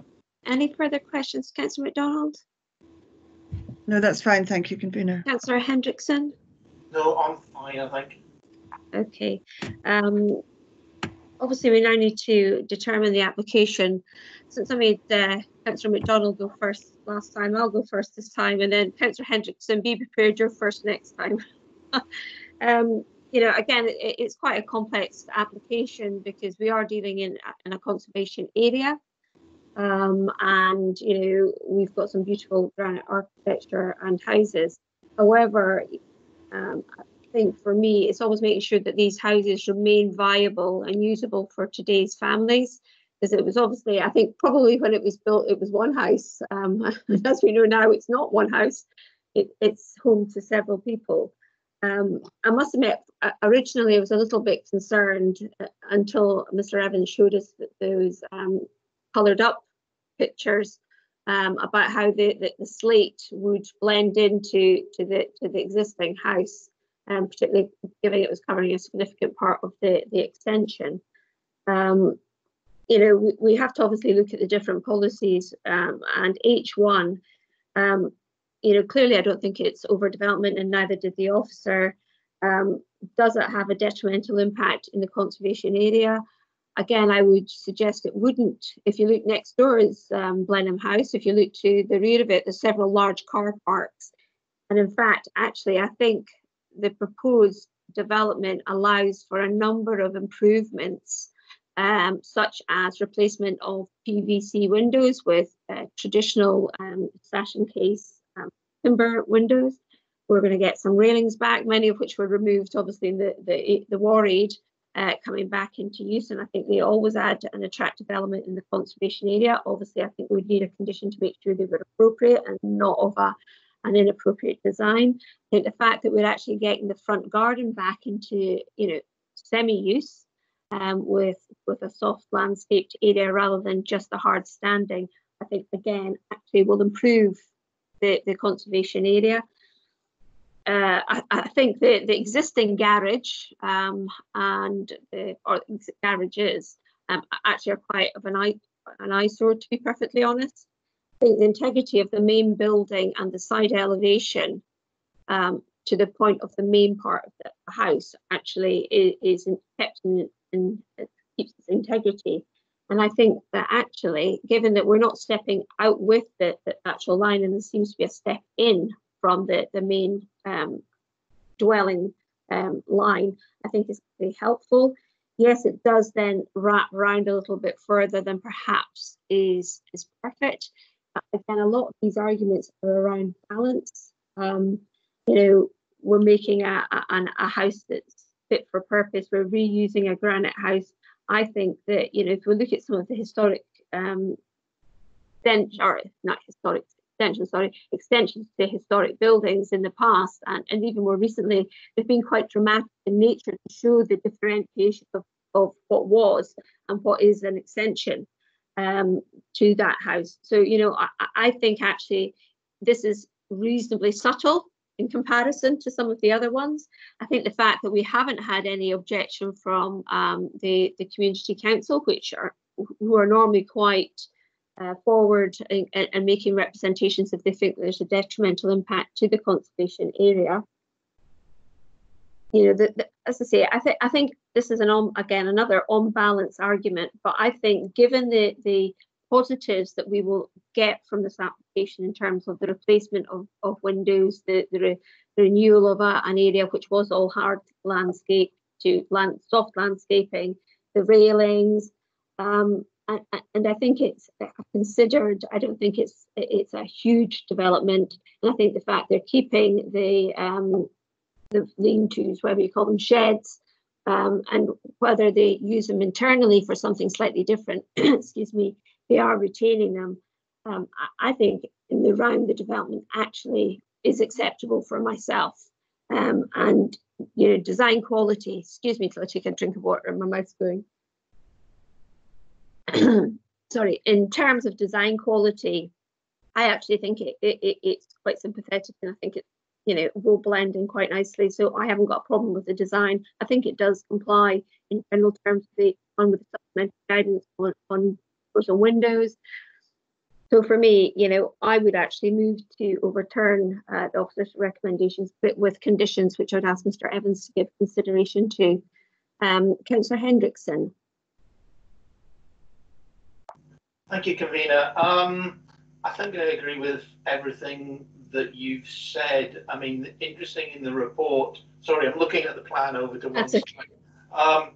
Any further questions, Councillor McDonald? No, that's fine. Thank you, convener. Councillor Henrickson? No, I'm fine, I think. Okay. Um, obviously, we now need to determine the application. Since I made uh, Councillor McDonald go first last time, I'll go first this time, and then Councillor Henrickson, be prepared, you're first next time. um, you know, again, it, it's quite a complex application because we are dealing in, in a conservation area. Um, and, you know, we've got some beautiful granite architecture and houses. However, um, I think for me, it's always making sure that these houses remain viable and usable for today's families. Because it was obviously, I think probably when it was built, it was one house. Um, as we know now, it's not one house. It, it's home to several people. Um, I must admit, originally I was a little bit concerned uh, until Mr. Evans showed us that those um, coloured up pictures um, about how the, the, the, slate would blend into to the to the existing house, um, particularly given it was covering a significant part of the the extension. Um, you know, we, we have to obviously look at the different policies um, and H1. Um, you know, clearly I don't think it's overdevelopment, and neither did the officer. Um, does it have a detrimental impact in the conservation area? Again, I would suggest it wouldn't. If you look next door is um, Blenheim House. If you look to the rear of it, there's several large car parks. And in fact, actually, I think the proposed development allows for a number of improvements, um, such as replacement of PVC windows with uh, traditional um, sash and case um, timber windows. We're going to get some railings back, many of which were removed, obviously, in the, the, the war aid uh, coming back into use. And I think they always add an attractive element in the conservation area. Obviously, I think we would need a condition to make sure they were appropriate and not of a, an inappropriate design. I think the fact that we're actually getting the front garden back into, you know, semi-use um, with with a soft landscaped area rather than just the hard standing, I think again actually will improve the, the conservation area uh, I, I, think the, the existing garage um, and the or garages um, actually are quite of an, eye, an eyesore, to be perfectly honest. I think the integrity of the main building and the side elevation um, to the point of the main part of the house actually is, is kept in, in keeps its integrity. And I think that actually, given that we're not stepping out with the, the actual line and there seems to be a step in from the, the main um, dwelling um, line, I think is very helpful. Yes, it does then wrap around a little bit further than perhaps is, is perfect. Again, a lot of these arguments are around balance. Um, you know, we're making a, a, a house that's fit for purpose. We're reusing a granite house. I think that, you know, if we look at some of the historic um, then or not historic extensions, sorry, extensions to historic buildings in the past, and, and even more recently, they've been quite dramatic in nature to show the differentiation of, of what was and what is an extension um, to that house. So, you know, I, I think actually this is reasonably subtle in comparison to some of the other ones. I think the fact that we haven't had any objection from um, the, the community council, which are who are normally quite uh, forward and, and, making representations if they think there's a detrimental impact to the conservation area. You know, the, the, as I say, I think I think this is an on again another on balance argument, but I think given the the positives that we will get from this application in terms of the replacement of, of windows, the, the, re, the renewal of a, an area which was all hard landscape to land, soft landscaping, the railings, um, and, I think it's considered. I don't think it's it's a huge development, and I think the fact they're keeping the um, the lean-tos, whatever you call them, sheds, um, and whether they use them internally for something slightly different, excuse me, they are retaining them. Um, I think in the round, the development actually is acceptable for myself. Um, and you know, design quality. Excuse me till I take a drink of water. My mouth's going. sorry, in terms of design quality, I actually think it, it, it's quite sympathetic and I think it, you know, will blend in quite nicely. So I haven't got a problem with the design. I think it does comply in general terms with the on with the supplementary guidance on, on and windows. So for me, you know, I would actually move to overturn uh, the officer's recommendations, but with conditions which I'd ask Mr. Evans to give consideration to. Um, Councillor Henrickson. Thank you, convener. Um, I think I agree with everything that you've said. I mean, interesting in the report. Sorry, I'm looking at the plan over to one side. Um,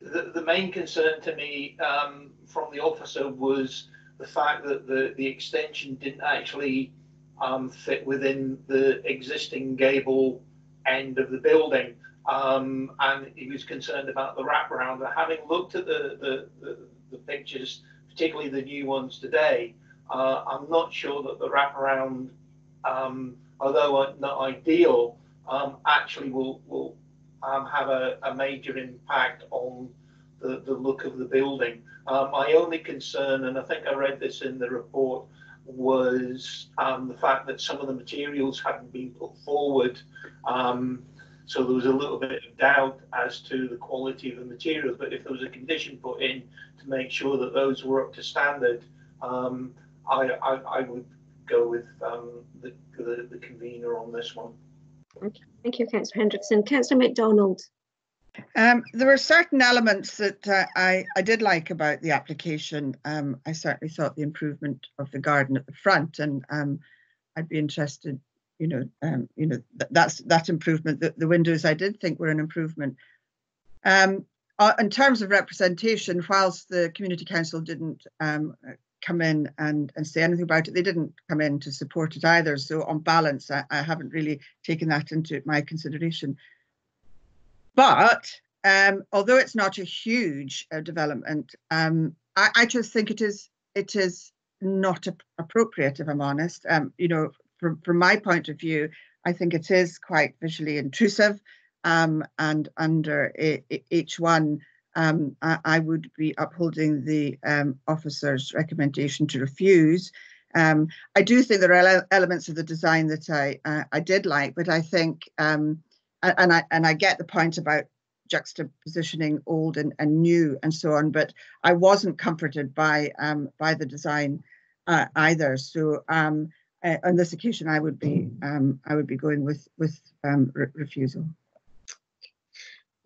the, the main concern to me um, from the officer was the fact that the, the extension didn't actually um, fit within the existing gable end of the building. Um, and he was concerned about the wraparound. But having looked at the, the, the, the pictures, particularly the new ones today, uh, I'm not sure that the wraparound, um, although not ideal, um, actually will will um, have a, a, major impact on the, the look of the building. Uh, my only concern, and I think I read this in the report, was um, the fact that some of the materials hadn't been put forward. So there was a little bit of doubt as to the quality of the materials. But if there was a condition put in to make sure that those were up to standard, um, I, I, I, would go with um, the, the, the convener on this one. Thank you, Councillor Henrickson. Councillor MacDonald. Um, there were certain elements that uh, I, I did like about the application. Um, I certainly thought the improvement of the garden at the front, and um, I'd be interested, you know, um, you know, th that's that improvement. The, the windows I did think were an improvement. Um, uh, in terms of representation, whilst the community council didn't um, come in and, and say anything about it, they didn't come in to support it either. So on balance, I, I haven't really taken that into my consideration. But um, although it's not a huge uh, development, um, I, I, just think it is it is not appropriate, if I'm honest. Um, you know, from from my point of view, I think it is quite visually intrusive, um, and under H1, um, I, I, would be upholding the um, officer's recommendation to refuse. I do think there are elements of the design that I uh, I did like, but I think and I and I get the point about juxtapositioning old and, and new and so on, but I wasn't comforted by um, by the design uh, either. So um, uh, on this occasion, I would be um, I would be going with with um, re refusal.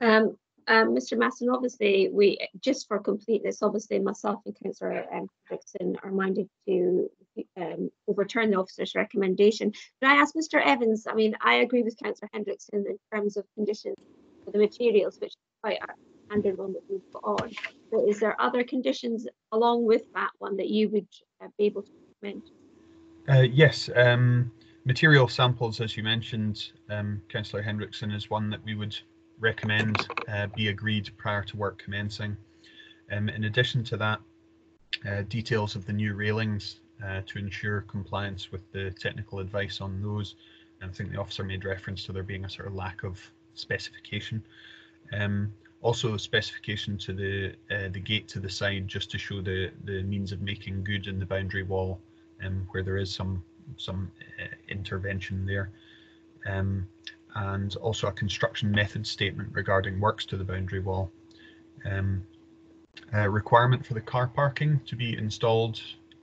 Um, um, Mr. Masson, obviously, we just for completeness, obviously, myself and Councillor um, Dixon are minded to um, overturn the officer's recommendation. But I ask Mr. Evans, I mean, I agree with Councillor Henrickson in terms of conditions for the materials, which is quite a standard one that we've put on. But is there other conditions along with that one that you would uh, be able to recommend? Uh, yes, um, material samples, as you mentioned, um, Councillor Henrickson, is one that we would recommend uh, be agreed prior to work commencing. Um, in addition to that, uh, details of the new railings uh, to ensure compliance with the technical advice on those. And I think the officer made reference to there being a sort of lack of specification. Um, also specification to the uh, the gate to the side just to show the the means of making good in the boundary wall um, where there is some some uh, intervention there. Um, and also a construction method statement regarding works to the boundary wall. Um, requirement for the car parking to be installed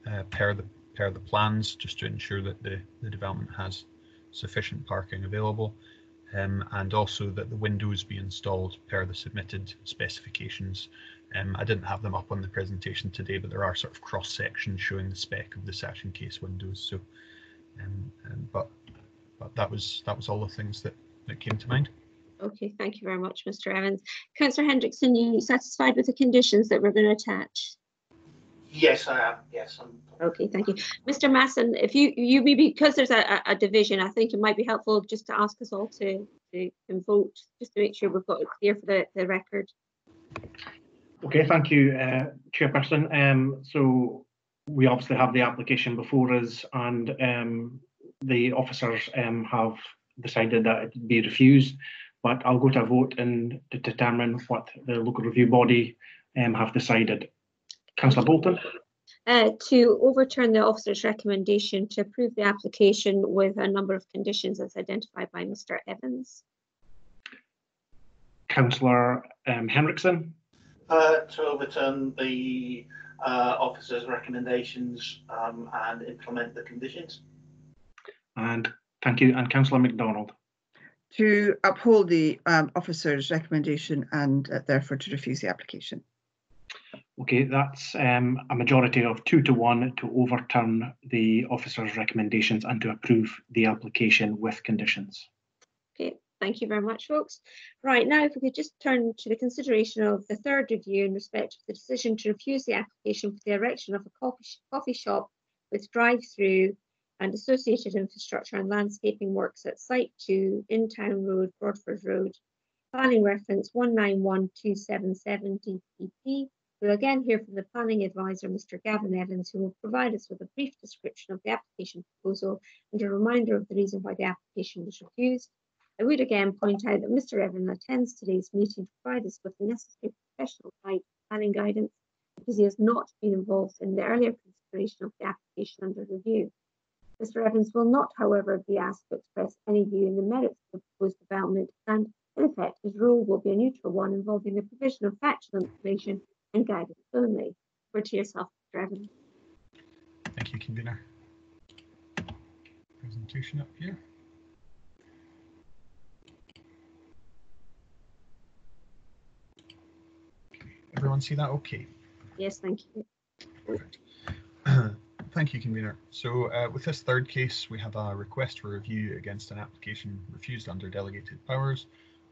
uh, per the per the plans, just to ensure that the the development has sufficient parking available, um, and also that the windows be installed per the submitted specifications. Um, I didn't have them up on the presentation today, but there are sort of cross sections showing the spec of the sash and case windows. So, um, um, but but that was that was all the things that that came to mind. Okay, thank you very much, Mr. Evans. Councillor Henrickson, you satisfied with the conditions that we're going to attach? Yes, I am. Yes, I'm. Okay, thank you. Mr. Masson, if you, you maybe, because there's a, a division, I think it might be helpful just to ask us all to, to vote, just to make sure we've got it clear for the, the record. Okay, thank you, uh, Chairperson. Um, so we obviously have the application before us and um, the officers um, have decided that it be refused, but I'll go to a vote and to determine what the local review body um, have decided. Councillor Boulton. Uh, to overturn the officer's recommendation to approve the application with a number of conditions as identified by Mr Evans. Councillor um, Henrickson. Uh, to overturn the uh, officer's recommendations um, and implement the conditions. And thank you. And Councillor MacDonald. To uphold the um, officer's recommendation and uh, therefore to refuse the application. Okay, that's um, a majority of two to one to overturn the officer's recommendations and to approve the application with conditions. Okay, thank you very much, folks. Right, now if we could just turn to the consideration of the third review in respect of the decision to refuse the application for the erection of a coffee, coffee shop with drive-through and associated infrastructure and landscaping works at Site 2, Intown Road, Broadfold Road, planning reference 191277 DPP We'll again hear from the planning advisor, Mr. Gavin Evans, who will provide us with a brief description of the application proposal and a reminder of the reason why the application was refused. I would again point out that Mr. Evans attends today's meeting to provide us with the necessary professional guide planning guidance because he has not been involved in the earlier consideration of the application under review. Mr Evans will not, however, be asked to express any view in the merits of the proposed development and, in effect, his role will be a neutral one involving the provision of factual information and guidance only. Over to yourself, Mr Evans. Thank you, convener. Presentation up here. Everyone see that okay? Yes, thank you. Perfect. Thank you, convener. So uh, with this third case, we have a request for review against an application refused under delegated powers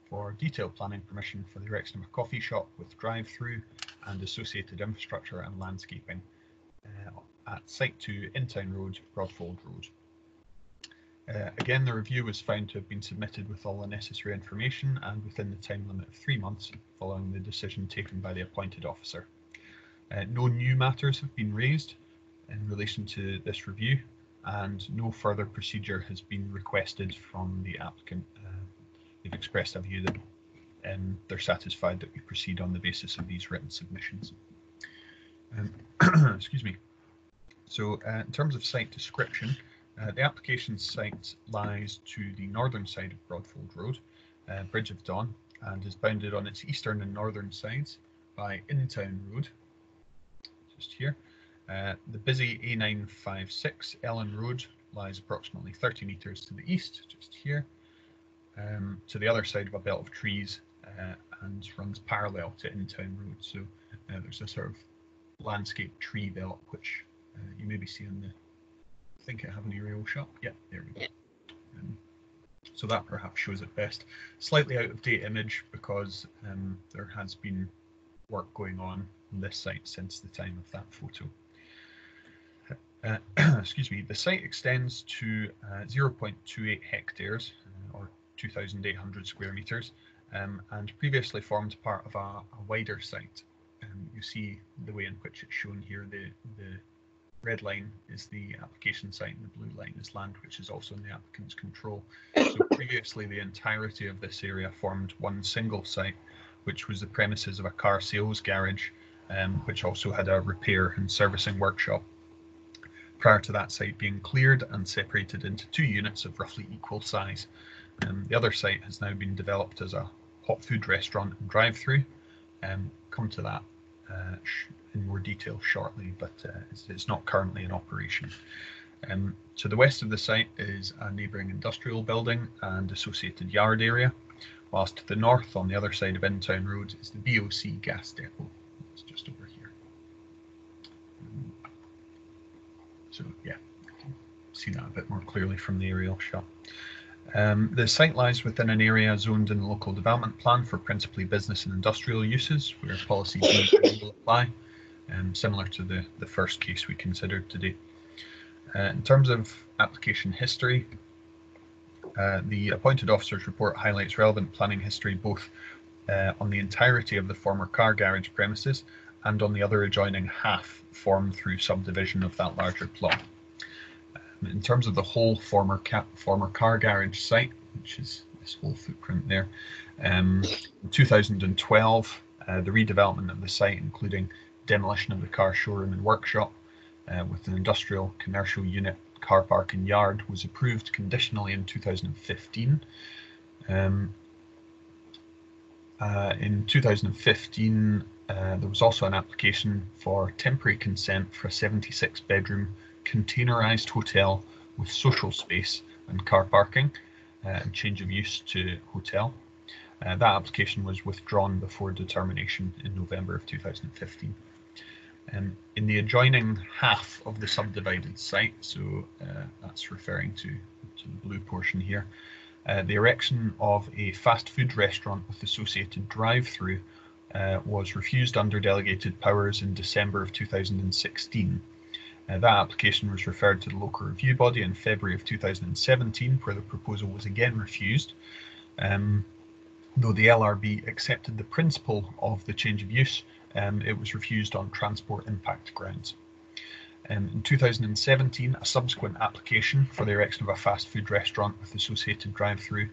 for detailed planning permission for the erection of a coffee shop with drive-through and associated infrastructure and landscaping uh, at Site 2 Intown Road, Broadfold Road. Uh, again, the review was found to have been submitted with all the necessary information and within the time limit of three months following the decision taken by the appointed officer. Uh, no new matters have been raised in relation to this review and no further procedure has been requested from the applicant. Uh, they've expressed a view that um, they're satisfied that we proceed on the basis of these written submissions. Um, excuse me. So uh, in terms of site description, uh, the application site lies to the northern side of Broadfold Road, uh, Bridge of Don, and is bounded on its eastern and northern sides by Intown Road, just here. Uh, the busy A956 Ellon Road lies approximately 30 metres to the east, just here, um, to the other side of a belt of trees uh, and runs parallel to Intown Road. So uh, there's a sort of landscape tree belt which uh, you maybe see on the think I have an aerial shot. Yeah, there we go. Um, so that perhaps shows it best. Slightly out of date image because um, there has been work going on on this site since the time of that photo. Uh, excuse me, the site extends to uh, 0.28 hectares uh, or 2,800 square meters um, and previously formed part of a, a wider site. Um, you see the way in which it's shown here, the, the red line is the application site and the blue line is land, which is also in the applicant's control. So previously the entirety of this area formed one single site, which was the premises of a car sales garage, um, which also had a repair and servicing workshop. Prior to that site being cleared and separated into two units of roughly equal size. Um, the other site has now been developed as a hot food restaurant and drive-through. Um, come to that uh, in more detail shortly, but uh, it's, it's, not currently in operation. Um, to the west of the site is a neighbouring industrial building and associated yard area, whilst to the north on the other side of Intown Road is the BOC gas depot. It's just over here. So yeah, see that a bit more clearly from the aerial shot. Um, the site lies within an area zoned in the local development plan for principally business and industrial uses, where policy will apply um, similar to the, the first case we considered today. Uh, in terms of application history, uh, the appointed officer's report highlights relevant planning history both uh, on the entirety of the former car garage premises and on the other adjoining half formed through subdivision of that larger plot. Um, in terms of the whole former former car garage site, which is this whole footprint there, um, in 2012, uh, the redevelopment of the site, including demolition of the car showroom and workshop uh, with an industrial commercial unit car park and yard was approved conditionally in 2015. Um, uh, in 2015, uh, there was also an application for temporary consent for a 76 bedroom containerized hotel with social space and car parking uh, and change of use to hotel. Uh, that application was withdrawn before determination in November of 2015. Um, in the adjoining half of the subdivided site, so uh, that's referring to, to the blue portion here, uh, the erection of a fast food restaurant with associated drive-through uh, was refused under delegated powers in December of 2016. Uh, that application was referred to the local review body in February of 2017, where the proposal was again refused. Um, though the LRB accepted the principle of the change of use, um, it was refused on transport impact grounds. Um, in 2017, a subsequent application for the erection of a fast food restaurant with associated drive-through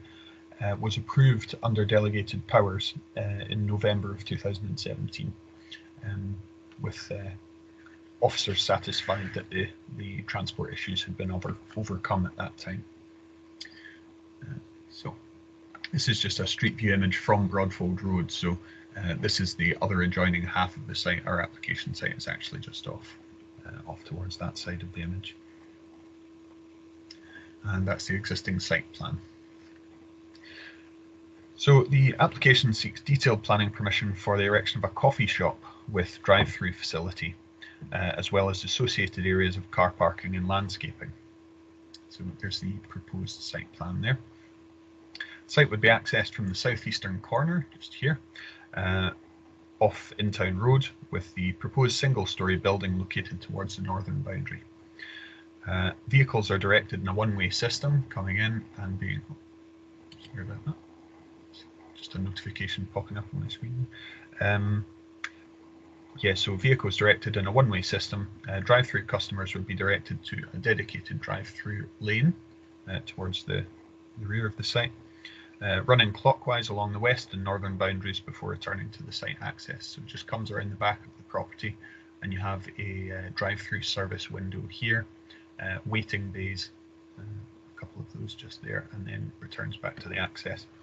uh, was approved under delegated powers uh, in November of 2017, um, with uh, officers satisfied that the, the transport issues had been over, overcome at that time. Uh, so this is just a street view image from Broadfold Road. So uh, this is the other adjoining half of the site. Our application site is actually just off, uh, off towards that side of the image. And that's the existing site plan. So the application seeks detailed planning permission for the erection of a coffee shop with drive-through facility, uh, as well as associated areas of car parking and landscaping. So there's the proposed site plan there. The Site would be accessed from the southeastern corner, just here, uh, off Intown Road, with the proposed single-storey building located towards the northern boundary. Uh, vehicles are directed in a one-way system, coming in and being. Sorry about that. Just a notification popping up on my screen. Um, yeah, so vehicles directed in a one-way system. Uh, drive-through customers would be directed to a dedicated drive-through lane uh, towards the, the rear of the site uh, running clockwise along the west and northern boundaries before returning to the site access. So it just comes around the back of the property and you have a uh, drive-through service window here, uh, waiting bays, uh, a couple of those just there, and then returns back to the access.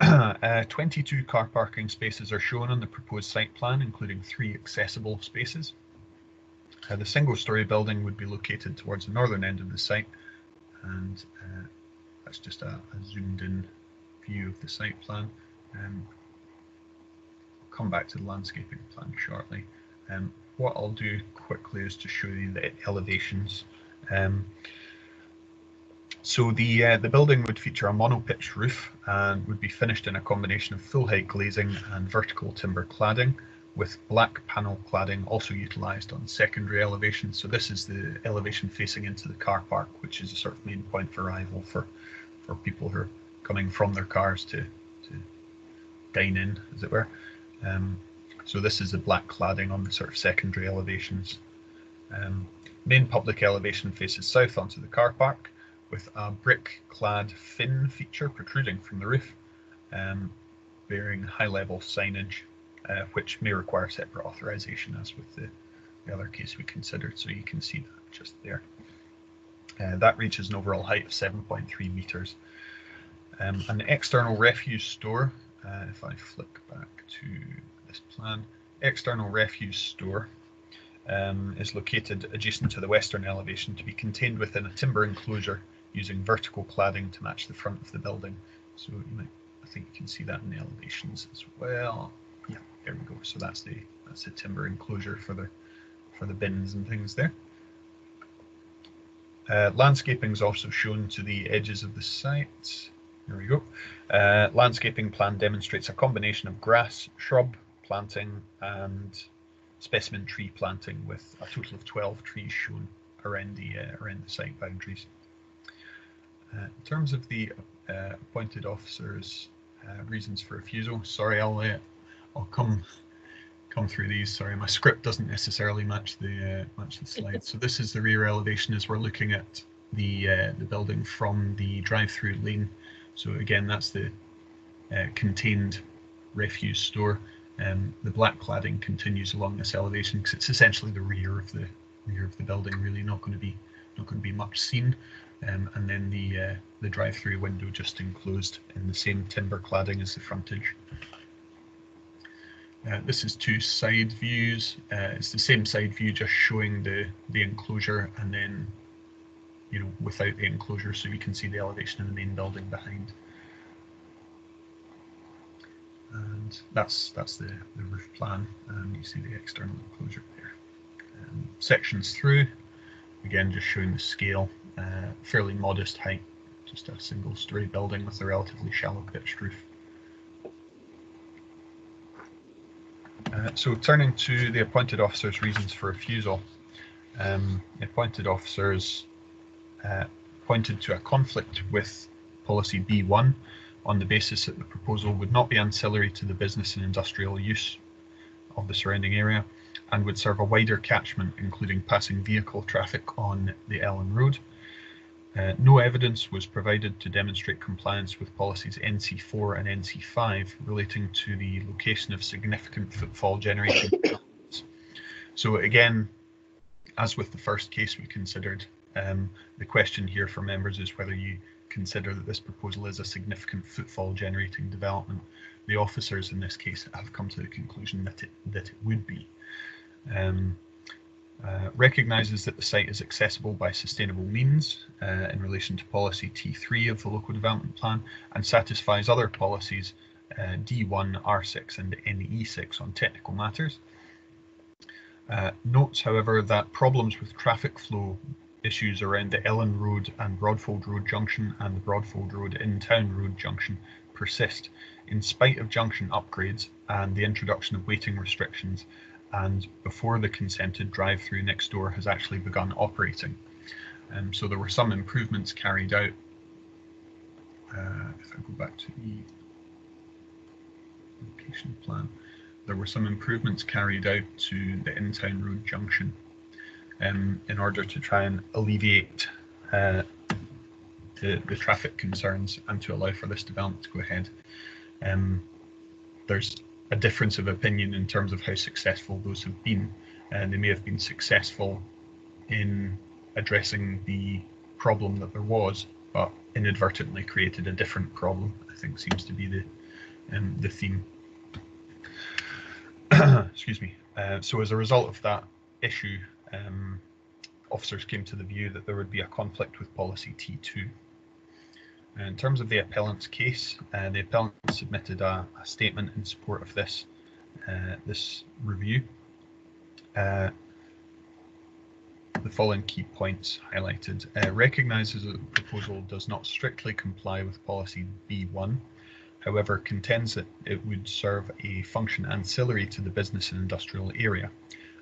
Uh, 22 car parking spaces are shown on the proposed site plan, including three accessible spaces. Uh, the single-storey building would be located towards the northern end of the site, and that's just a, a zoomed in view of the site plan. Um, I'll come back to the landscaping plan shortly. Um, what I'll do quickly is to show you the elevations. Um, so the uh, the building would feature a monopitch roof and would be finished in a combination of full height glazing and vertical timber cladding with black panel cladding also utilised on secondary elevation. So this is the elevation facing into the car park, which is a sort of main point of arrival for for people who are coming from their cars to, to dine in, as it were. Um, so this is the black cladding on the sort of secondary elevations. Um, main public elevation faces south onto the car park with a brick clad fin feature protruding from the roof, um, bearing high level signage, uh, which may require separate authorization as with the, the other case we considered. So you can see that just there. Uh, that reaches an overall height of 7.3 meters. Um, an external refuse store, uh, if I flick back to this plan, external refuse store um, is located adjacent to the western elevation to be contained within a timber enclosure using vertical cladding to match the front of the building. So you might, I think you can see that in the elevations as well. Yeah, there we go. So that's the that's the timber enclosure for the for the bins and things there. Uh, landscaping is also shown to the edges of the site. There we go. Uh, landscaping plan demonstrates a combination of grass, shrub planting and specimen tree planting with a total of 12 trees shown around the, uh, around the site boundaries. Uh, in terms of the uh, appointed officers' uh, reasons for refusal, sorry, I'll, I'll come come through these. Sorry, my script doesn't necessarily match the uh, match the slides. So this is the rear elevation as we're looking at the uh, the building from the drive-through lane. So again, that's the uh, contained refuse store. Um, the black cladding continues along this elevation because it's essentially the rear of the rear of the building. Really, not going to be not going to be much seen. Um, and then the uh, the drive-through window just enclosed in the same timber cladding as the frontage. Uh, this is two side views. Uh, it's the same side view, just showing the, the enclosure and then, you know, without the enclosure, so you can see the elevation of the main building behind. And that's that's the, the roof plan, and you see the external enclosure there. Um, sections through, again, just showing the scale, uh, fairly modest height, just a single story building with a relatively shallow pitched roof. Uh, so turning to the appointed officer's reasons for refusal, um, the appointed officers uh, pointed to a conflict with policy B1 on the basis that the proposal would not be ancillary to the business and industrial use of the surrounding area and would serve a wider catchment, including passing vehicle traffic on the Ellon Road. Uh, no evidence was provided to demonstrate compliance with policies NC4 and NC5 relating to the location of significant footfall generating developments. So again, as with the first case we considered, um, the question here for members is whether you consider that this proposal is a significant footfall generating development. The officers in this case have come to the conclusion that it, that it would be. Um, uh, recognises that the site is accessible by sustainable means uh, in relation to policy T3 of the local development plan and satisfies other policies uh, D1, R6 and NE6 on technical matters. Uh, notes, however, that problems with traffic flow issues around the Ellon Road and Broadfold Road junction and the Broadfold Road Intown Road junction persist in spite of junction upgrades and the introduction of waiting restrictions and before the consented drive-through next door has actually begun operating. Um, so there were some improvements carried out. Uh, if I go back to the location plan, there were some improvements carried out to the Intown Road junction um, in order to try and alleviate uh, the, the traffic concerns and to allow for this development to go ahead. Um, there's a difference of opinion in terms of how successful those have been. And they may have been successful in addressing the problem that there was, but inadvertently created a different problem. I think seems to be the um, the theme. Excuse me. Uh, so as a result of that issue, um, officers came to the view that there would be a conflict with policy T2. In terms of the appellant's case, uh, the appellant submitted a, a, statement in support of this uh, this review. Uh, the following key points highlighted uh, recognises that the proposal does not strictly comply with policy B1, however contends that it would serve a function ancillary to the business and industrial area,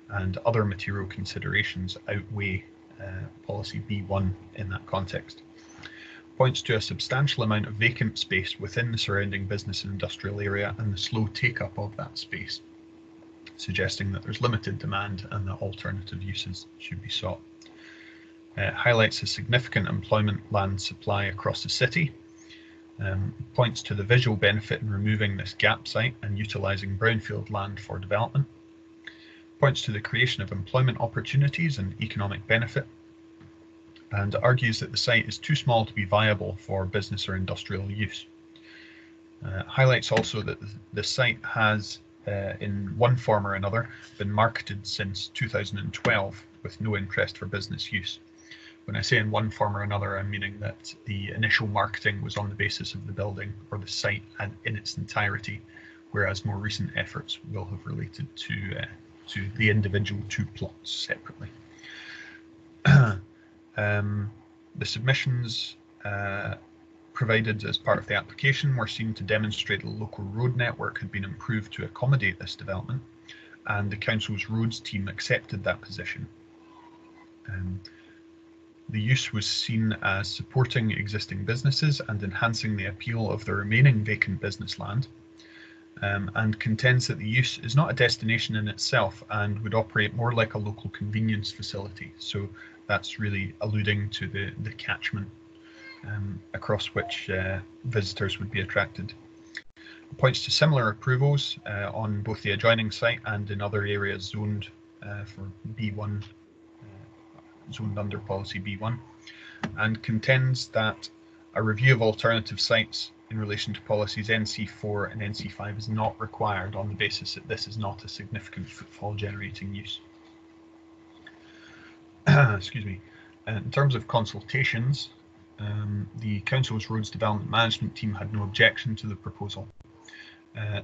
and other material considerations outweigh uh, policy B1 in that context points to a substantial amount of vacant space within the surrounding business and industrial area and the slow take-up of that space, suggesting that there's limited demand and that alternative uses should be sought. Uh, highlights a significant employment land supply across the city, um, points to the visual benefit in removing this gap site and utilising brownfield land for development, points to the creation of employment opportunities and economic benefit, and argues that the site is too small to be viable for business or industrial use. Uh, highlights also that the site has, uh, in one form or another, been marketed since 2012 with no interest for business use. When I say in one form or another, I'm meaning that the initial marketing was on the basis of the building or the site and in its entirety, whereas more recent efforts will have related to uh, to the individual two plots separately. Um, the submissions uh, provided as part of the application were seen to demonstrate the local road network had been improved to accommodate this development, and the council's roads team accepted that position. Um, the use was seen as supporting existing businesses and enhancing the appeal of the remaining vacant business land, um, and contends that the use is not a destination in itself and would operate more like a local convenience facility. So that's really alluding to the, the catchment um, across which uh, visitors would be attracted. It points to similar approvals uh, on both the adjoining site and in other areas zoned uh, for B1, uh, zoned under policy B1, and contends that a review of alternative sites in relation to policies NC4 and NC5 is not required on the basis that this is not a significant footfall generating use. excuse me, uh, in terms of consultations, um, the Council's Roads Development Management team had no objection to the proposal. Uh,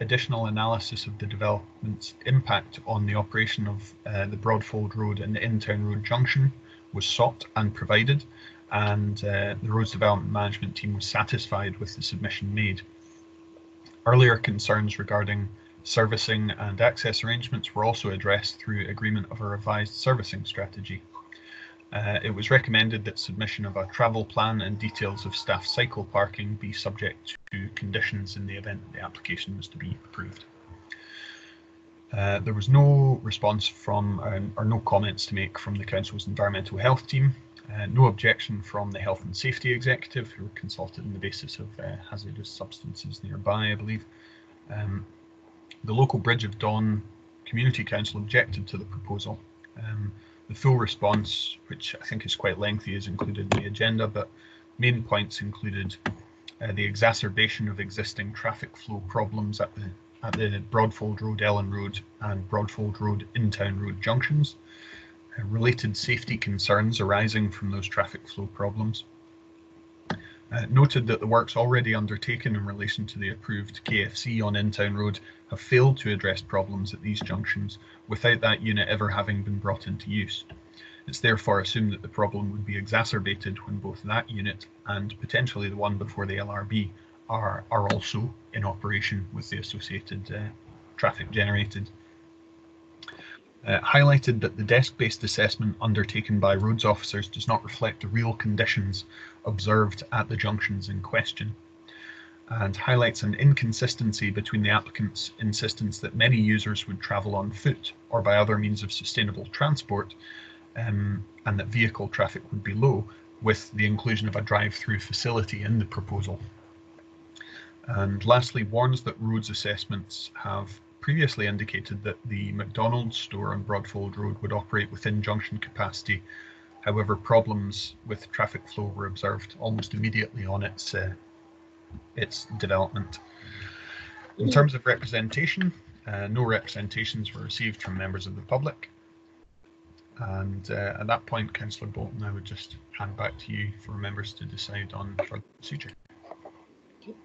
additional analysis of the development's impact on the operation of uh, the Broadfold Road and the Intown Road junction was sought and provided, and uh, the Roads Development Management team was satisfied with the submission made. Earlier concerns regarding Servicing and access arrangements were also addressed through agreement of a revised servicing strategy. Uh, it was recommended that submission of a travel plan and details of staff cycle parking be subject to conditions in the event the application was to be approved. Uh, there was no response from uh, or no comments to make from the council's environmental health team Uh, no objection from the Health and Safety Executive, who were consulted on the basis of uh, hazardous substances nearby, I believe. Um, the local Bridge of Don Community Council objected to the proposal. Um, the full response, which I think is quite lengthy, is included in the agenda, but main points included uh, the exacerbation of existing traffic flow problems at the at the Broadfold Road, Ellon Road, and Broadfold Road, Intown Road junctions, uh, related safety concerns arising from those traffic flow problems. Uh, noted that the works already undertaken in relation to the approved KFC on Intown Road have failed to address problems at these junctions without that unit ever having been brought into use. It's therefore assumed that the problem would be exacerbated when both that unit and potentially the one before the LRB are, are also in operation with the associated uh, traffic generated. Uh, highlighted that the desk-based assessment undertaken by roads officers does not reflect the real conditions observed at the junctions in question and highlights an inconsistency between the applicant's insistence that many users would travel on foot or by other means of sustainable transport um, and that vehicle traffic would be low with the inclusion of a drive-through facility in the proposal. And lastly, warns that roads assessments have previously indicated that the McDonald's store on Broadfold Road would operate within junction capacity. However, problems with traffic flow were observed almost immediately on its uh, its development. In terms of representation, uh, no representations were received from members of the public. And uh, at that point, Councillor Boulton, I would just hand back to you for members to decide on further procedure.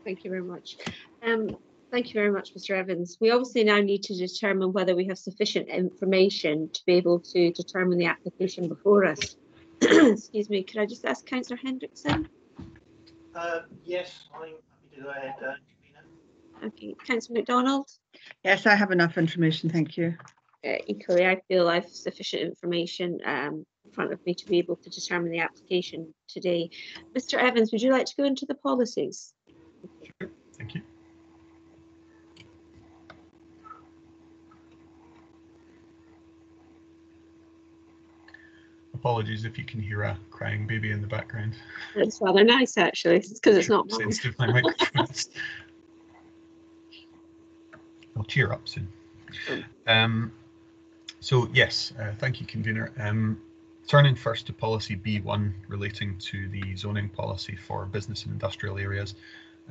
Thank you very much. Um, thank you very much, Mr Evans. We obviously now need to determine whether we have sufficient information to be able to determine the application before us. Excuse me, could I just ask Councillor Henrickson? Uh, yes, I'm happy to go ahead, uh, Convener. Okay, Councillor McDonald? Yes, I have enough information, thank you. Uh, equally, I feel I've sufficient information um, in front of me to be able to determine the application today. Mr Evans, would you like to go into the policies? Sure, Thank you. Apologies if you can hear a crying baby in the background. It's rather nice, actually, it's because it's not mine. sensitive my microphone. is. I'll cheer up soon. Um, so yes, uh, thank you, convener. Um, turning first to policy B1 relating to the zoning policy for business and industrial areas.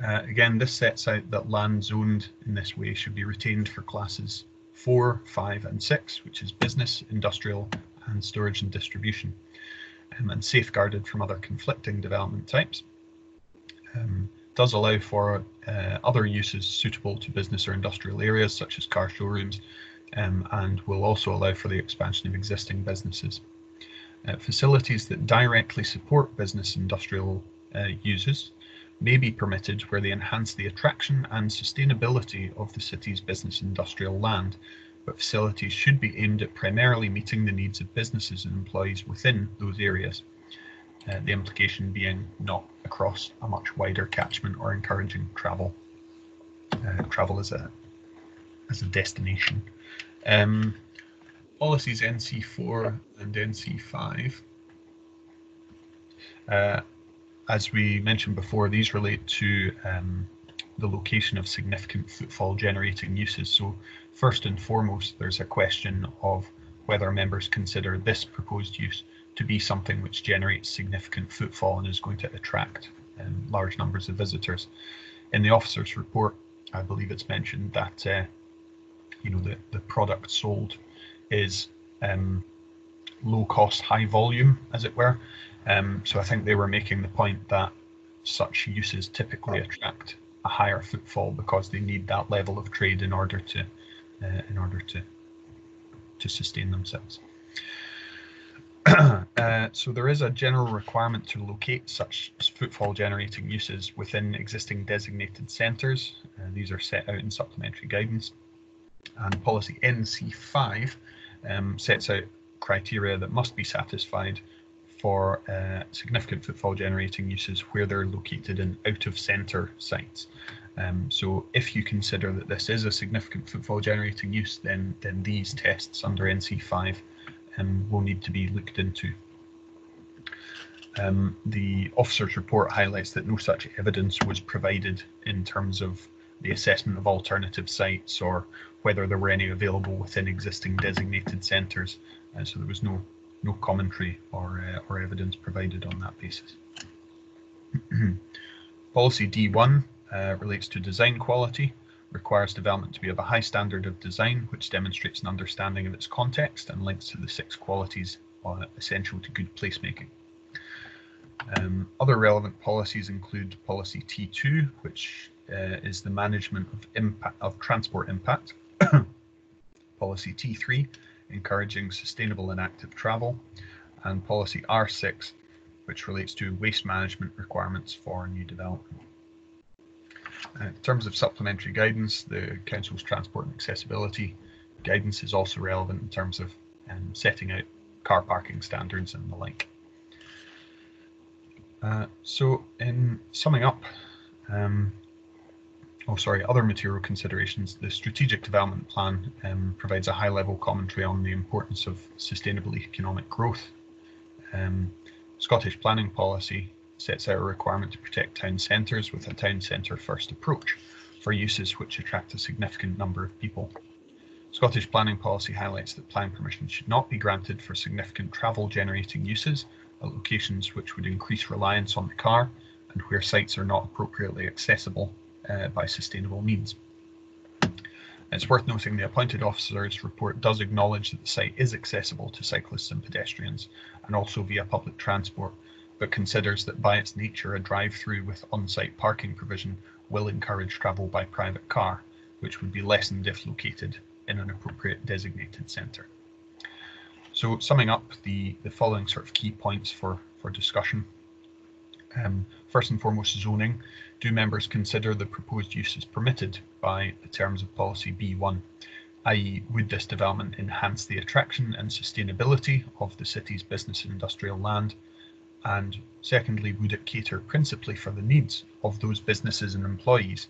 Uh, again, this sets out that land zoned in this way should be retained for classes 4, 5 and 6, which is business, industrial and storage and distribution, um, and safeguarded from other conflicting development types. Um, does allow for uh, other uses suitable to business or industrial areas such as car showrooms um, and will also allow for the expansion of existing businesses. Uh, facilities that directly support business industrial uh, uses may be permitted where they enhance the attraction and sustainability of the city's business industrial land, but facilities should be aimed at primarily meeting the needs of businesses and employees within those areas. Uh, the implication being not across a much wider catchment or encouraging travel, uh, travel as a as a destination. Um, policies NC4 and NC5. Uh, as we mentioned before, these relate to um, the location of significant footfall generating uses. So first and foremost, there's a question of whether members consider this proposed use to be something which generates significant footfall and is going to attract um, large numbers of visitors. In the officer's report, I believe it's mentioned that uh, you know the, the product sold is um, low cost, high volume, as it were. Um, so I think they were making the point that such uses typically attract a higher footfall because they need that level of trade in order to in order to to sustain themselves. uh, so there is a general requirement to locate such footfall generating uses within existing designated centres. Uh, these are set out in supplementary guidance. And policy NC5 um, sets out criteria that must be satisfied for uh, significant footfall generating uses where they're located in out of centre sites. Um, so if you consider that this is a significant footfall generating use, then, then these tests under NC5 um, will need to be looked into. Um, the officer's report highlights that no such evidence was provided in terms of the assessment of alternative sites or whether there were any available within existing designated centres. Uh, so there was no no commentary or uh, or evidence provided on that basis. Policy D1 uh, relates to design quality, requires development to be of a high standard of design, which demonstrates an understanding of its context and links to the six qualities essential to good placemaking. Um, other relevant policies include policy T2, which uh, is the management of impact of transport impact. policy T3, encouraging sustainable and active travel, and policy R6, which relates to waste management requirements for new development. Uh, in terms of supplementary guidance, the Council's transport and accessibility guidance is also relevant in terms of um, setting out car parking standards and the like. Uh, so in summing up, um, oh sorry, other material considerations, the strategic development plan um, provides a high level commentary on the importance of sustainable economic growth. Um, Scottish planning policy sets out a requirement to protect town centres with a town centre first approach for uses which attract a significant number of people. Scottish planning policy highlights that planning permission should not be granted for significant travel generating uses at locations which would increase reliance on the car and where sites are not appropriately accessible uh, by sustainable means. It's worth noting the appointed officer's report does acknowledge that the site is accessible to cyclists and pedestrians and also via public transport, but considers that by its nature a drive-through with on-site parking provision will encourage travel by private car, which would be lessened if located in an appropriate designated centre. So summing up the, the following sort of key points for, for discussion. Um, first and foremost, zoning. Do members consider the proposed use is permitted by the terms of policy B1, i.e. would this development enhance the attraction and sustainability of the city's business and industrial land? And secondly, would it cater principally for the needs of those businesses and employees,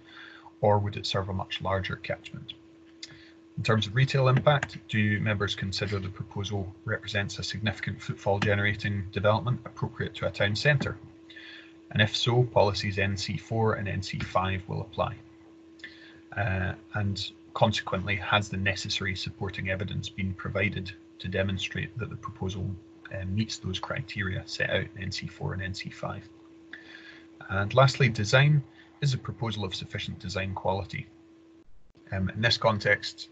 or would it serve a much larger catchment? In terms of retail impact, do members consider the proposal represents a significant footfall generating development appropriate to a town centre? And if so, policies NC4 and NC5 will apply. Uh, and consequently, has the necessary supporting evidence been provided to demonstrate that the proposal uh, meets those criteria set out in NC4 and NC5? And lastly, design is a proposal of sufficient design quality. Um, in this context,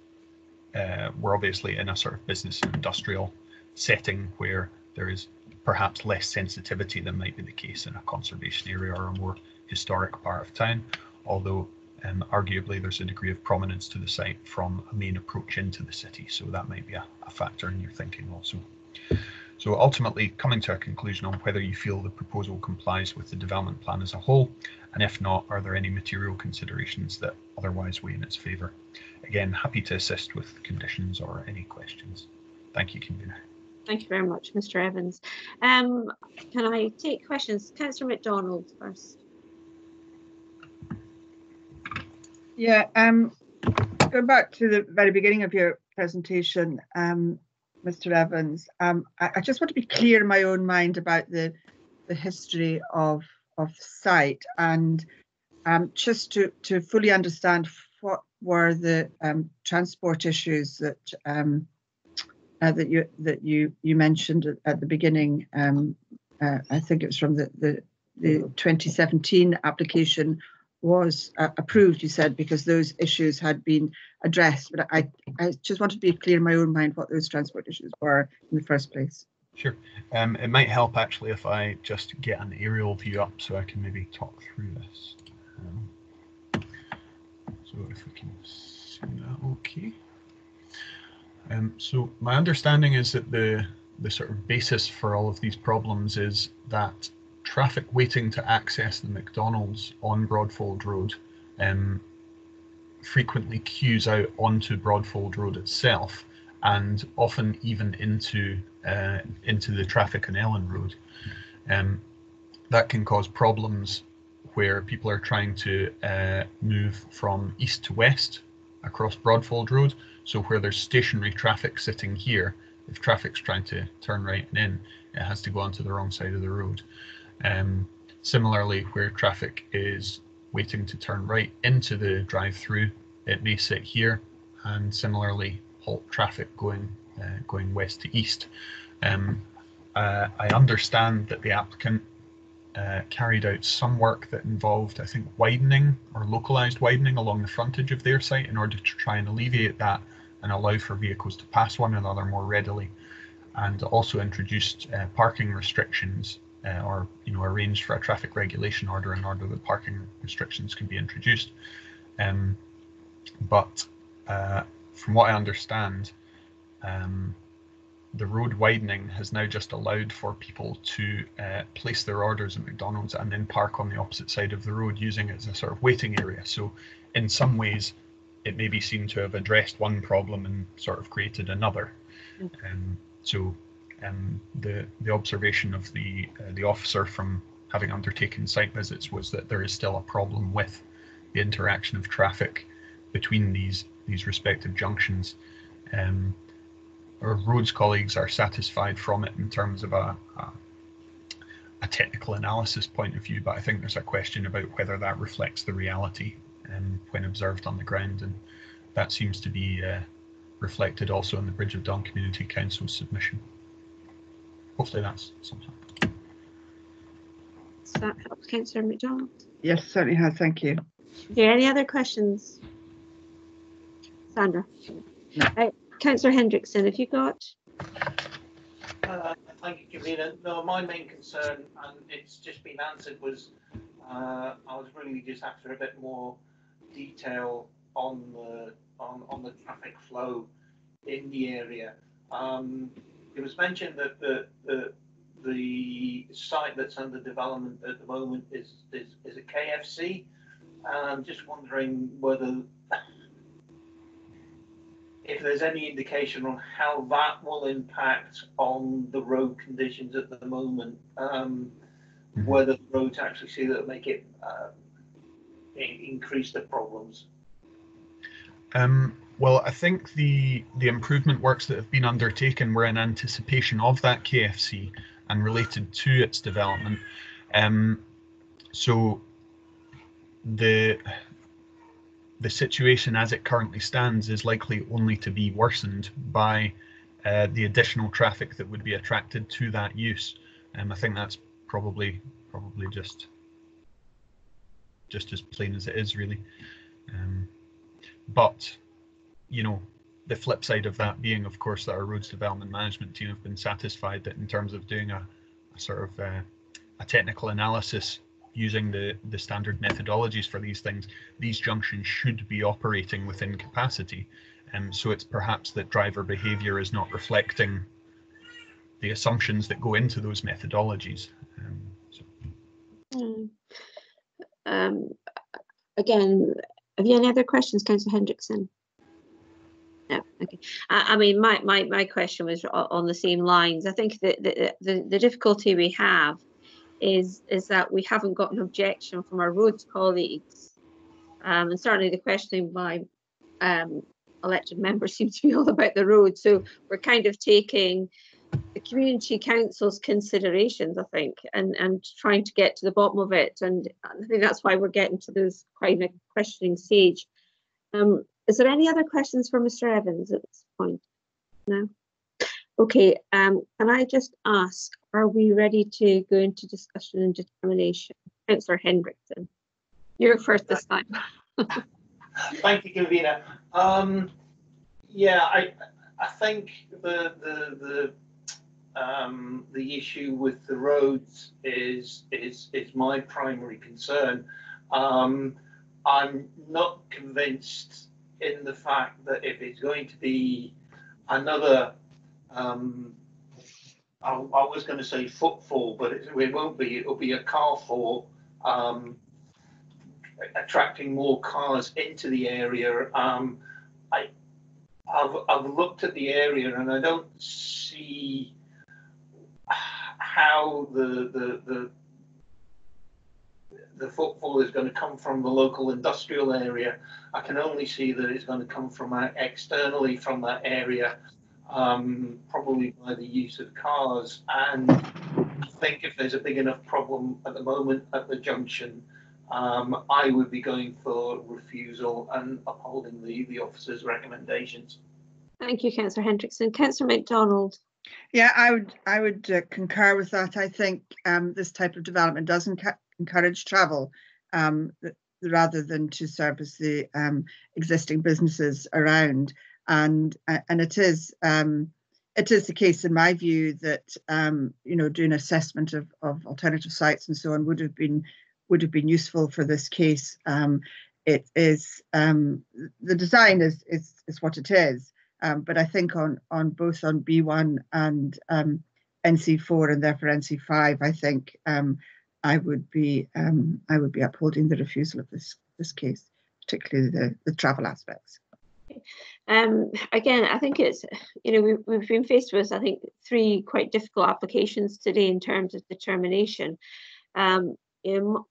uh, we're obviously in a sort of business and industrial setting where there is perhaps less sensitivity than might be the case in a conservation area or a more historic part of town, although um, arguably there's a degree of prominence to the site from a main approach into the city, so that might be a, a factor in your thinking also. So ultimately coming to a conclusion on whether you feel the proposal complies with the development plan as a whole, and if not, are there any material considerations that otherwise weigh in its favour? Again, happy to assist with conditions or any questions. Thank you, Convener. Thank you very much, Mr Evans. Um, can I take questions? Councillor McDonald first. Yeah, um, going back to the very beginning of your presentation, um, Mr Evans, um, I, I, just want to be clear in my own mind about the the history of of site and um, just to to fully understand what were the um, transport issues that um, uh, that you that you you mentioned at, at the beginning. Um, uh, I think it was from the the, the 2017 application was uh, approved. You said because those issues had been addressed, but I I just wanted to be clear in my own mind what those transport issues were in the first place. Sure. Um, it might help actually if I just get an aerial view up so I can maybe talk through this. Um, so if we can see that okay. Um, so my understanding is that the the sort of basis for all of these problems is that traffic waiting to access the McDonald's on Broadfold Road um, frequently queues out onto Broadfold Road itself and often even into uh, into the traffic on Ellon Road. Um, that can cause problems where people are trying to uh, move from east to west across Broadfold Road. So where there's stationary traffic sitting here, if traffic's trying to turn right and in, it has to go onto the wrong side of the road. Um, similarly, where traffic is waiting to turn right into the drive-through, it may sit here, and similarly halt traffic going uh, going west to east. Um, uh, I understand that the applicant uh, carried out some work that involved, I think, widening or localized widening along the frontage of their site in order to try and alleviate that and allow for vehicles to pass one another more readily, and also introduced uh, parking restrictions uh, or you know arrange for a traffic regulation order in order that parking restrictions can be introduced. Um, but uh, from what I understand, um, the road widening has now just allowed for people to uh, place their orders at McDonald's and then park on the opposite side of the road using it as a sort of waiting area. So in some ways, it may be seen to have addressed one problem and sort of created another. Um, so um, the the observation of the uh, the officer from having undertaken site visits was that there is still a problem with the interaction of traffic between these these respective junctions. Um, our roads colleagues are satisfied from it in terms of a, a, a technical analysis point of view, but I think there's a question about whether that reflects the reality um, when observed on the ground, and that seems to be uh, reflected also in the Bridge of Don Community Council's submission. Hopefully that's something. Does that help, Councillor McDonald? Yes, certainly has. Thank you. Okay, any other questions? Sandra? No. Right, Councillor Henrickson, have you got? Uh, Thank you, Convener. No, my main concern, and it's just been answered, was uh, I was really just after a bit more detail on the on, on the traffic flow in the area. Um, it was mentioned that the, the the site that's under development at the moment is is, is a KFC. And I'm just wondering whether if there's any indication on how that will impact on the road conditions at the moment, um, whether the roads actually see that make it uh, in- increase the problems. Um, well, I think the the improvement works that have been undertaken were in anticipation of that KFC and related to its development. Um, so the the situation as it currently stands is likely only to be worsened by uh, the additional traffic that would be attracted to that use. Um, I think that's probably probably just just as plain as it is, really. Um, but you know the flip side of that being of course that our roads development management team have been satisfied that in terms of doing a, a sort of uh, a technical analysis using the the standard methodologies for these things these junctions should be operating within capacity and um, so it's perhaps that driver behavior is not reflecting the assumptions that go into those methodologies um, so. Mm. Um, again, have you any other questions, Councillor Henrickson? No, okay. I, I mean, my, my, my question was on the same lines. I think that the, the, the difficulty we have is, is that we haven't got an objection from our roads colleagues. Um, and certainly the questioning by um, elected members seems to be all about the road. So we're kind of taking the community council's considerations, I think, and, and trying to get to the bottom of it. And I think that's why we're getting to this kind of questioning stage. Um, is there any other questions for Mr. Evans at this point? No? Okay, um, can I just ask, are we ready to go into discussion and determination? Councillor Henrickson, you're first this time. Thank you, Convener. Um, yeah, I, I think the, the, the, um, the issue with the roads is, is, is my primary concern. Um, I'm not convinced in the fact that if it's going to be another, um, I, I was going to say footfall, but it, it won't be. It'll be a car fall, um, attracting more cars into the area. Um, I, I've, I've looked at the area and I don't see how the, the, the, the footfall is going to come from the local industrial area. I can only see that it's going to come from uh, externally from that area. um, probably by the use of cars. And I think if there's a big enough problem at the moment at the junction, um, I would be going for refusal and upholding the, the officer's recommendations. Thank you, Councillor Henrickson. Councillor MacDonald. Yeah, I would I would uh, concur with that. I think um, this type of development does enc- encourage travel um, rather than to service the um, existing businesses around, and and it is um, it is the case in my view that um, you know doing assessment of, of alternative sites and so on would have been would have been useful for this case. Um, it is um, the design is is is what it is. But I think on on both on B1 and um, NC4 and therefore NC5, I think I would be um, I would be upholding the refusal of this this case, particularly the the travel aspects. Um, again, I think it's, you know, we've, we've been faced with, I think, three quite difficult applications today in terms of determination. Um, you know,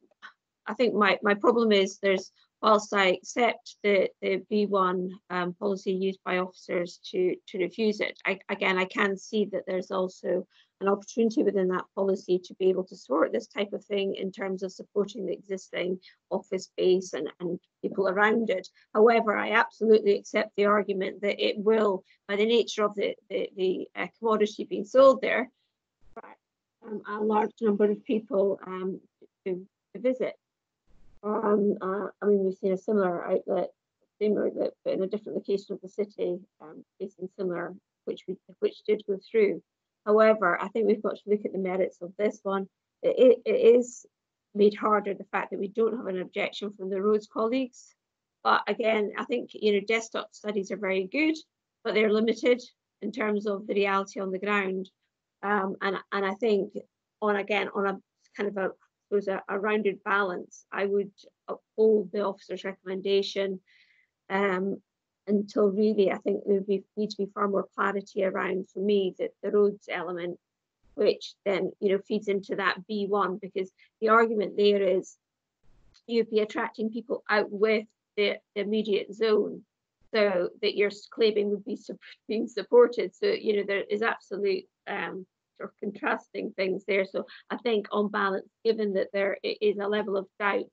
I think my, my problem is there's whilst I accept the, the B1 um, policy used by officers to, to refuse it, I, again, I can see that there's also an opportunity within that policy to be able to support this type of thing in terms of supporting the existing office space and, and people around it. However, I absolutely accept the argument that it will, by the nature of the, the, the uh, commodity being sold there, um, a large number of people um, to, to visit. Um, uh, I mean, we've seen a similar outlet, same outlet, but in a different location of the city, um, facing similar, which we which did go through. However, I think we've got to look at the merits of this one. It, it is made harder the fact that we don't have an objection from the roads colleagues. But again, I think you know desktop studies are very good, but they're limited in terms of the reality on the ground. Um, and and I think on again on a kind of a was a, a, rounded balance, I would uphold the officer's recommendation um, until really I think there be, need to be far more clarity around for me that the roads element, which then you know feeds into that B1 because the argument there is you'd be attracting people out with the, the immediate zone so that you're claiming would be being supported. So you know there is absolute um, of contrasting things there. So I think on balance, given that there is a level of doubt,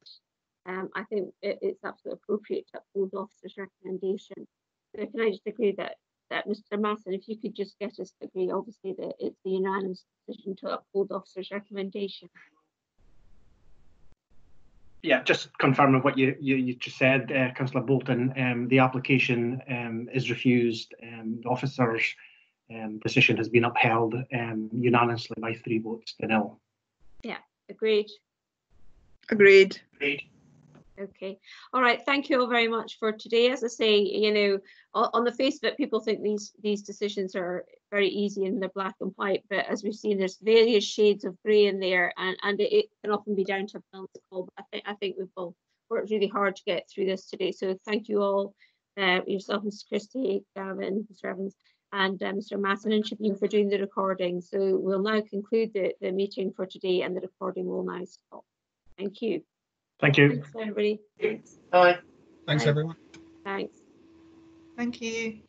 um, I think it, it's absolutely appropriate to uphold the officer's recommendation. So can I just agree that that Mr. Masson, if you could just get us to agree, obviously that it's the unanimous decision to uphold the officer's recommendation. Yeah, just confirming what you you, you just said, uh, Councillor Boulton. Um, the application um, is refused. Um, the officers um, decision has been upheld um, unanimously by three votes to nil. Yeah, agreed. Agreed. Agreed. Okay. All right. Thank you all very much for today. As I say, you know, on the face of it, people think these these decisions are very easy and they're black and white. But as we've seen, there's various shades of grey in there, and and it, it, can often be down to a balance call. But I think I think we've all worked really hard to get through this today. So thank you all, uh, yourself, Mrs. Christie, Gavin, Mr. Evans, and uh, Mr. Masson and Shabine for doing the recording. So we'll now conclude the, the meeting for today and the recording will now stop. Thank you. Thank you. Thanks, everybody. Thanks. Bye. Thanks, Bye. everyone. Thanks. Thank you.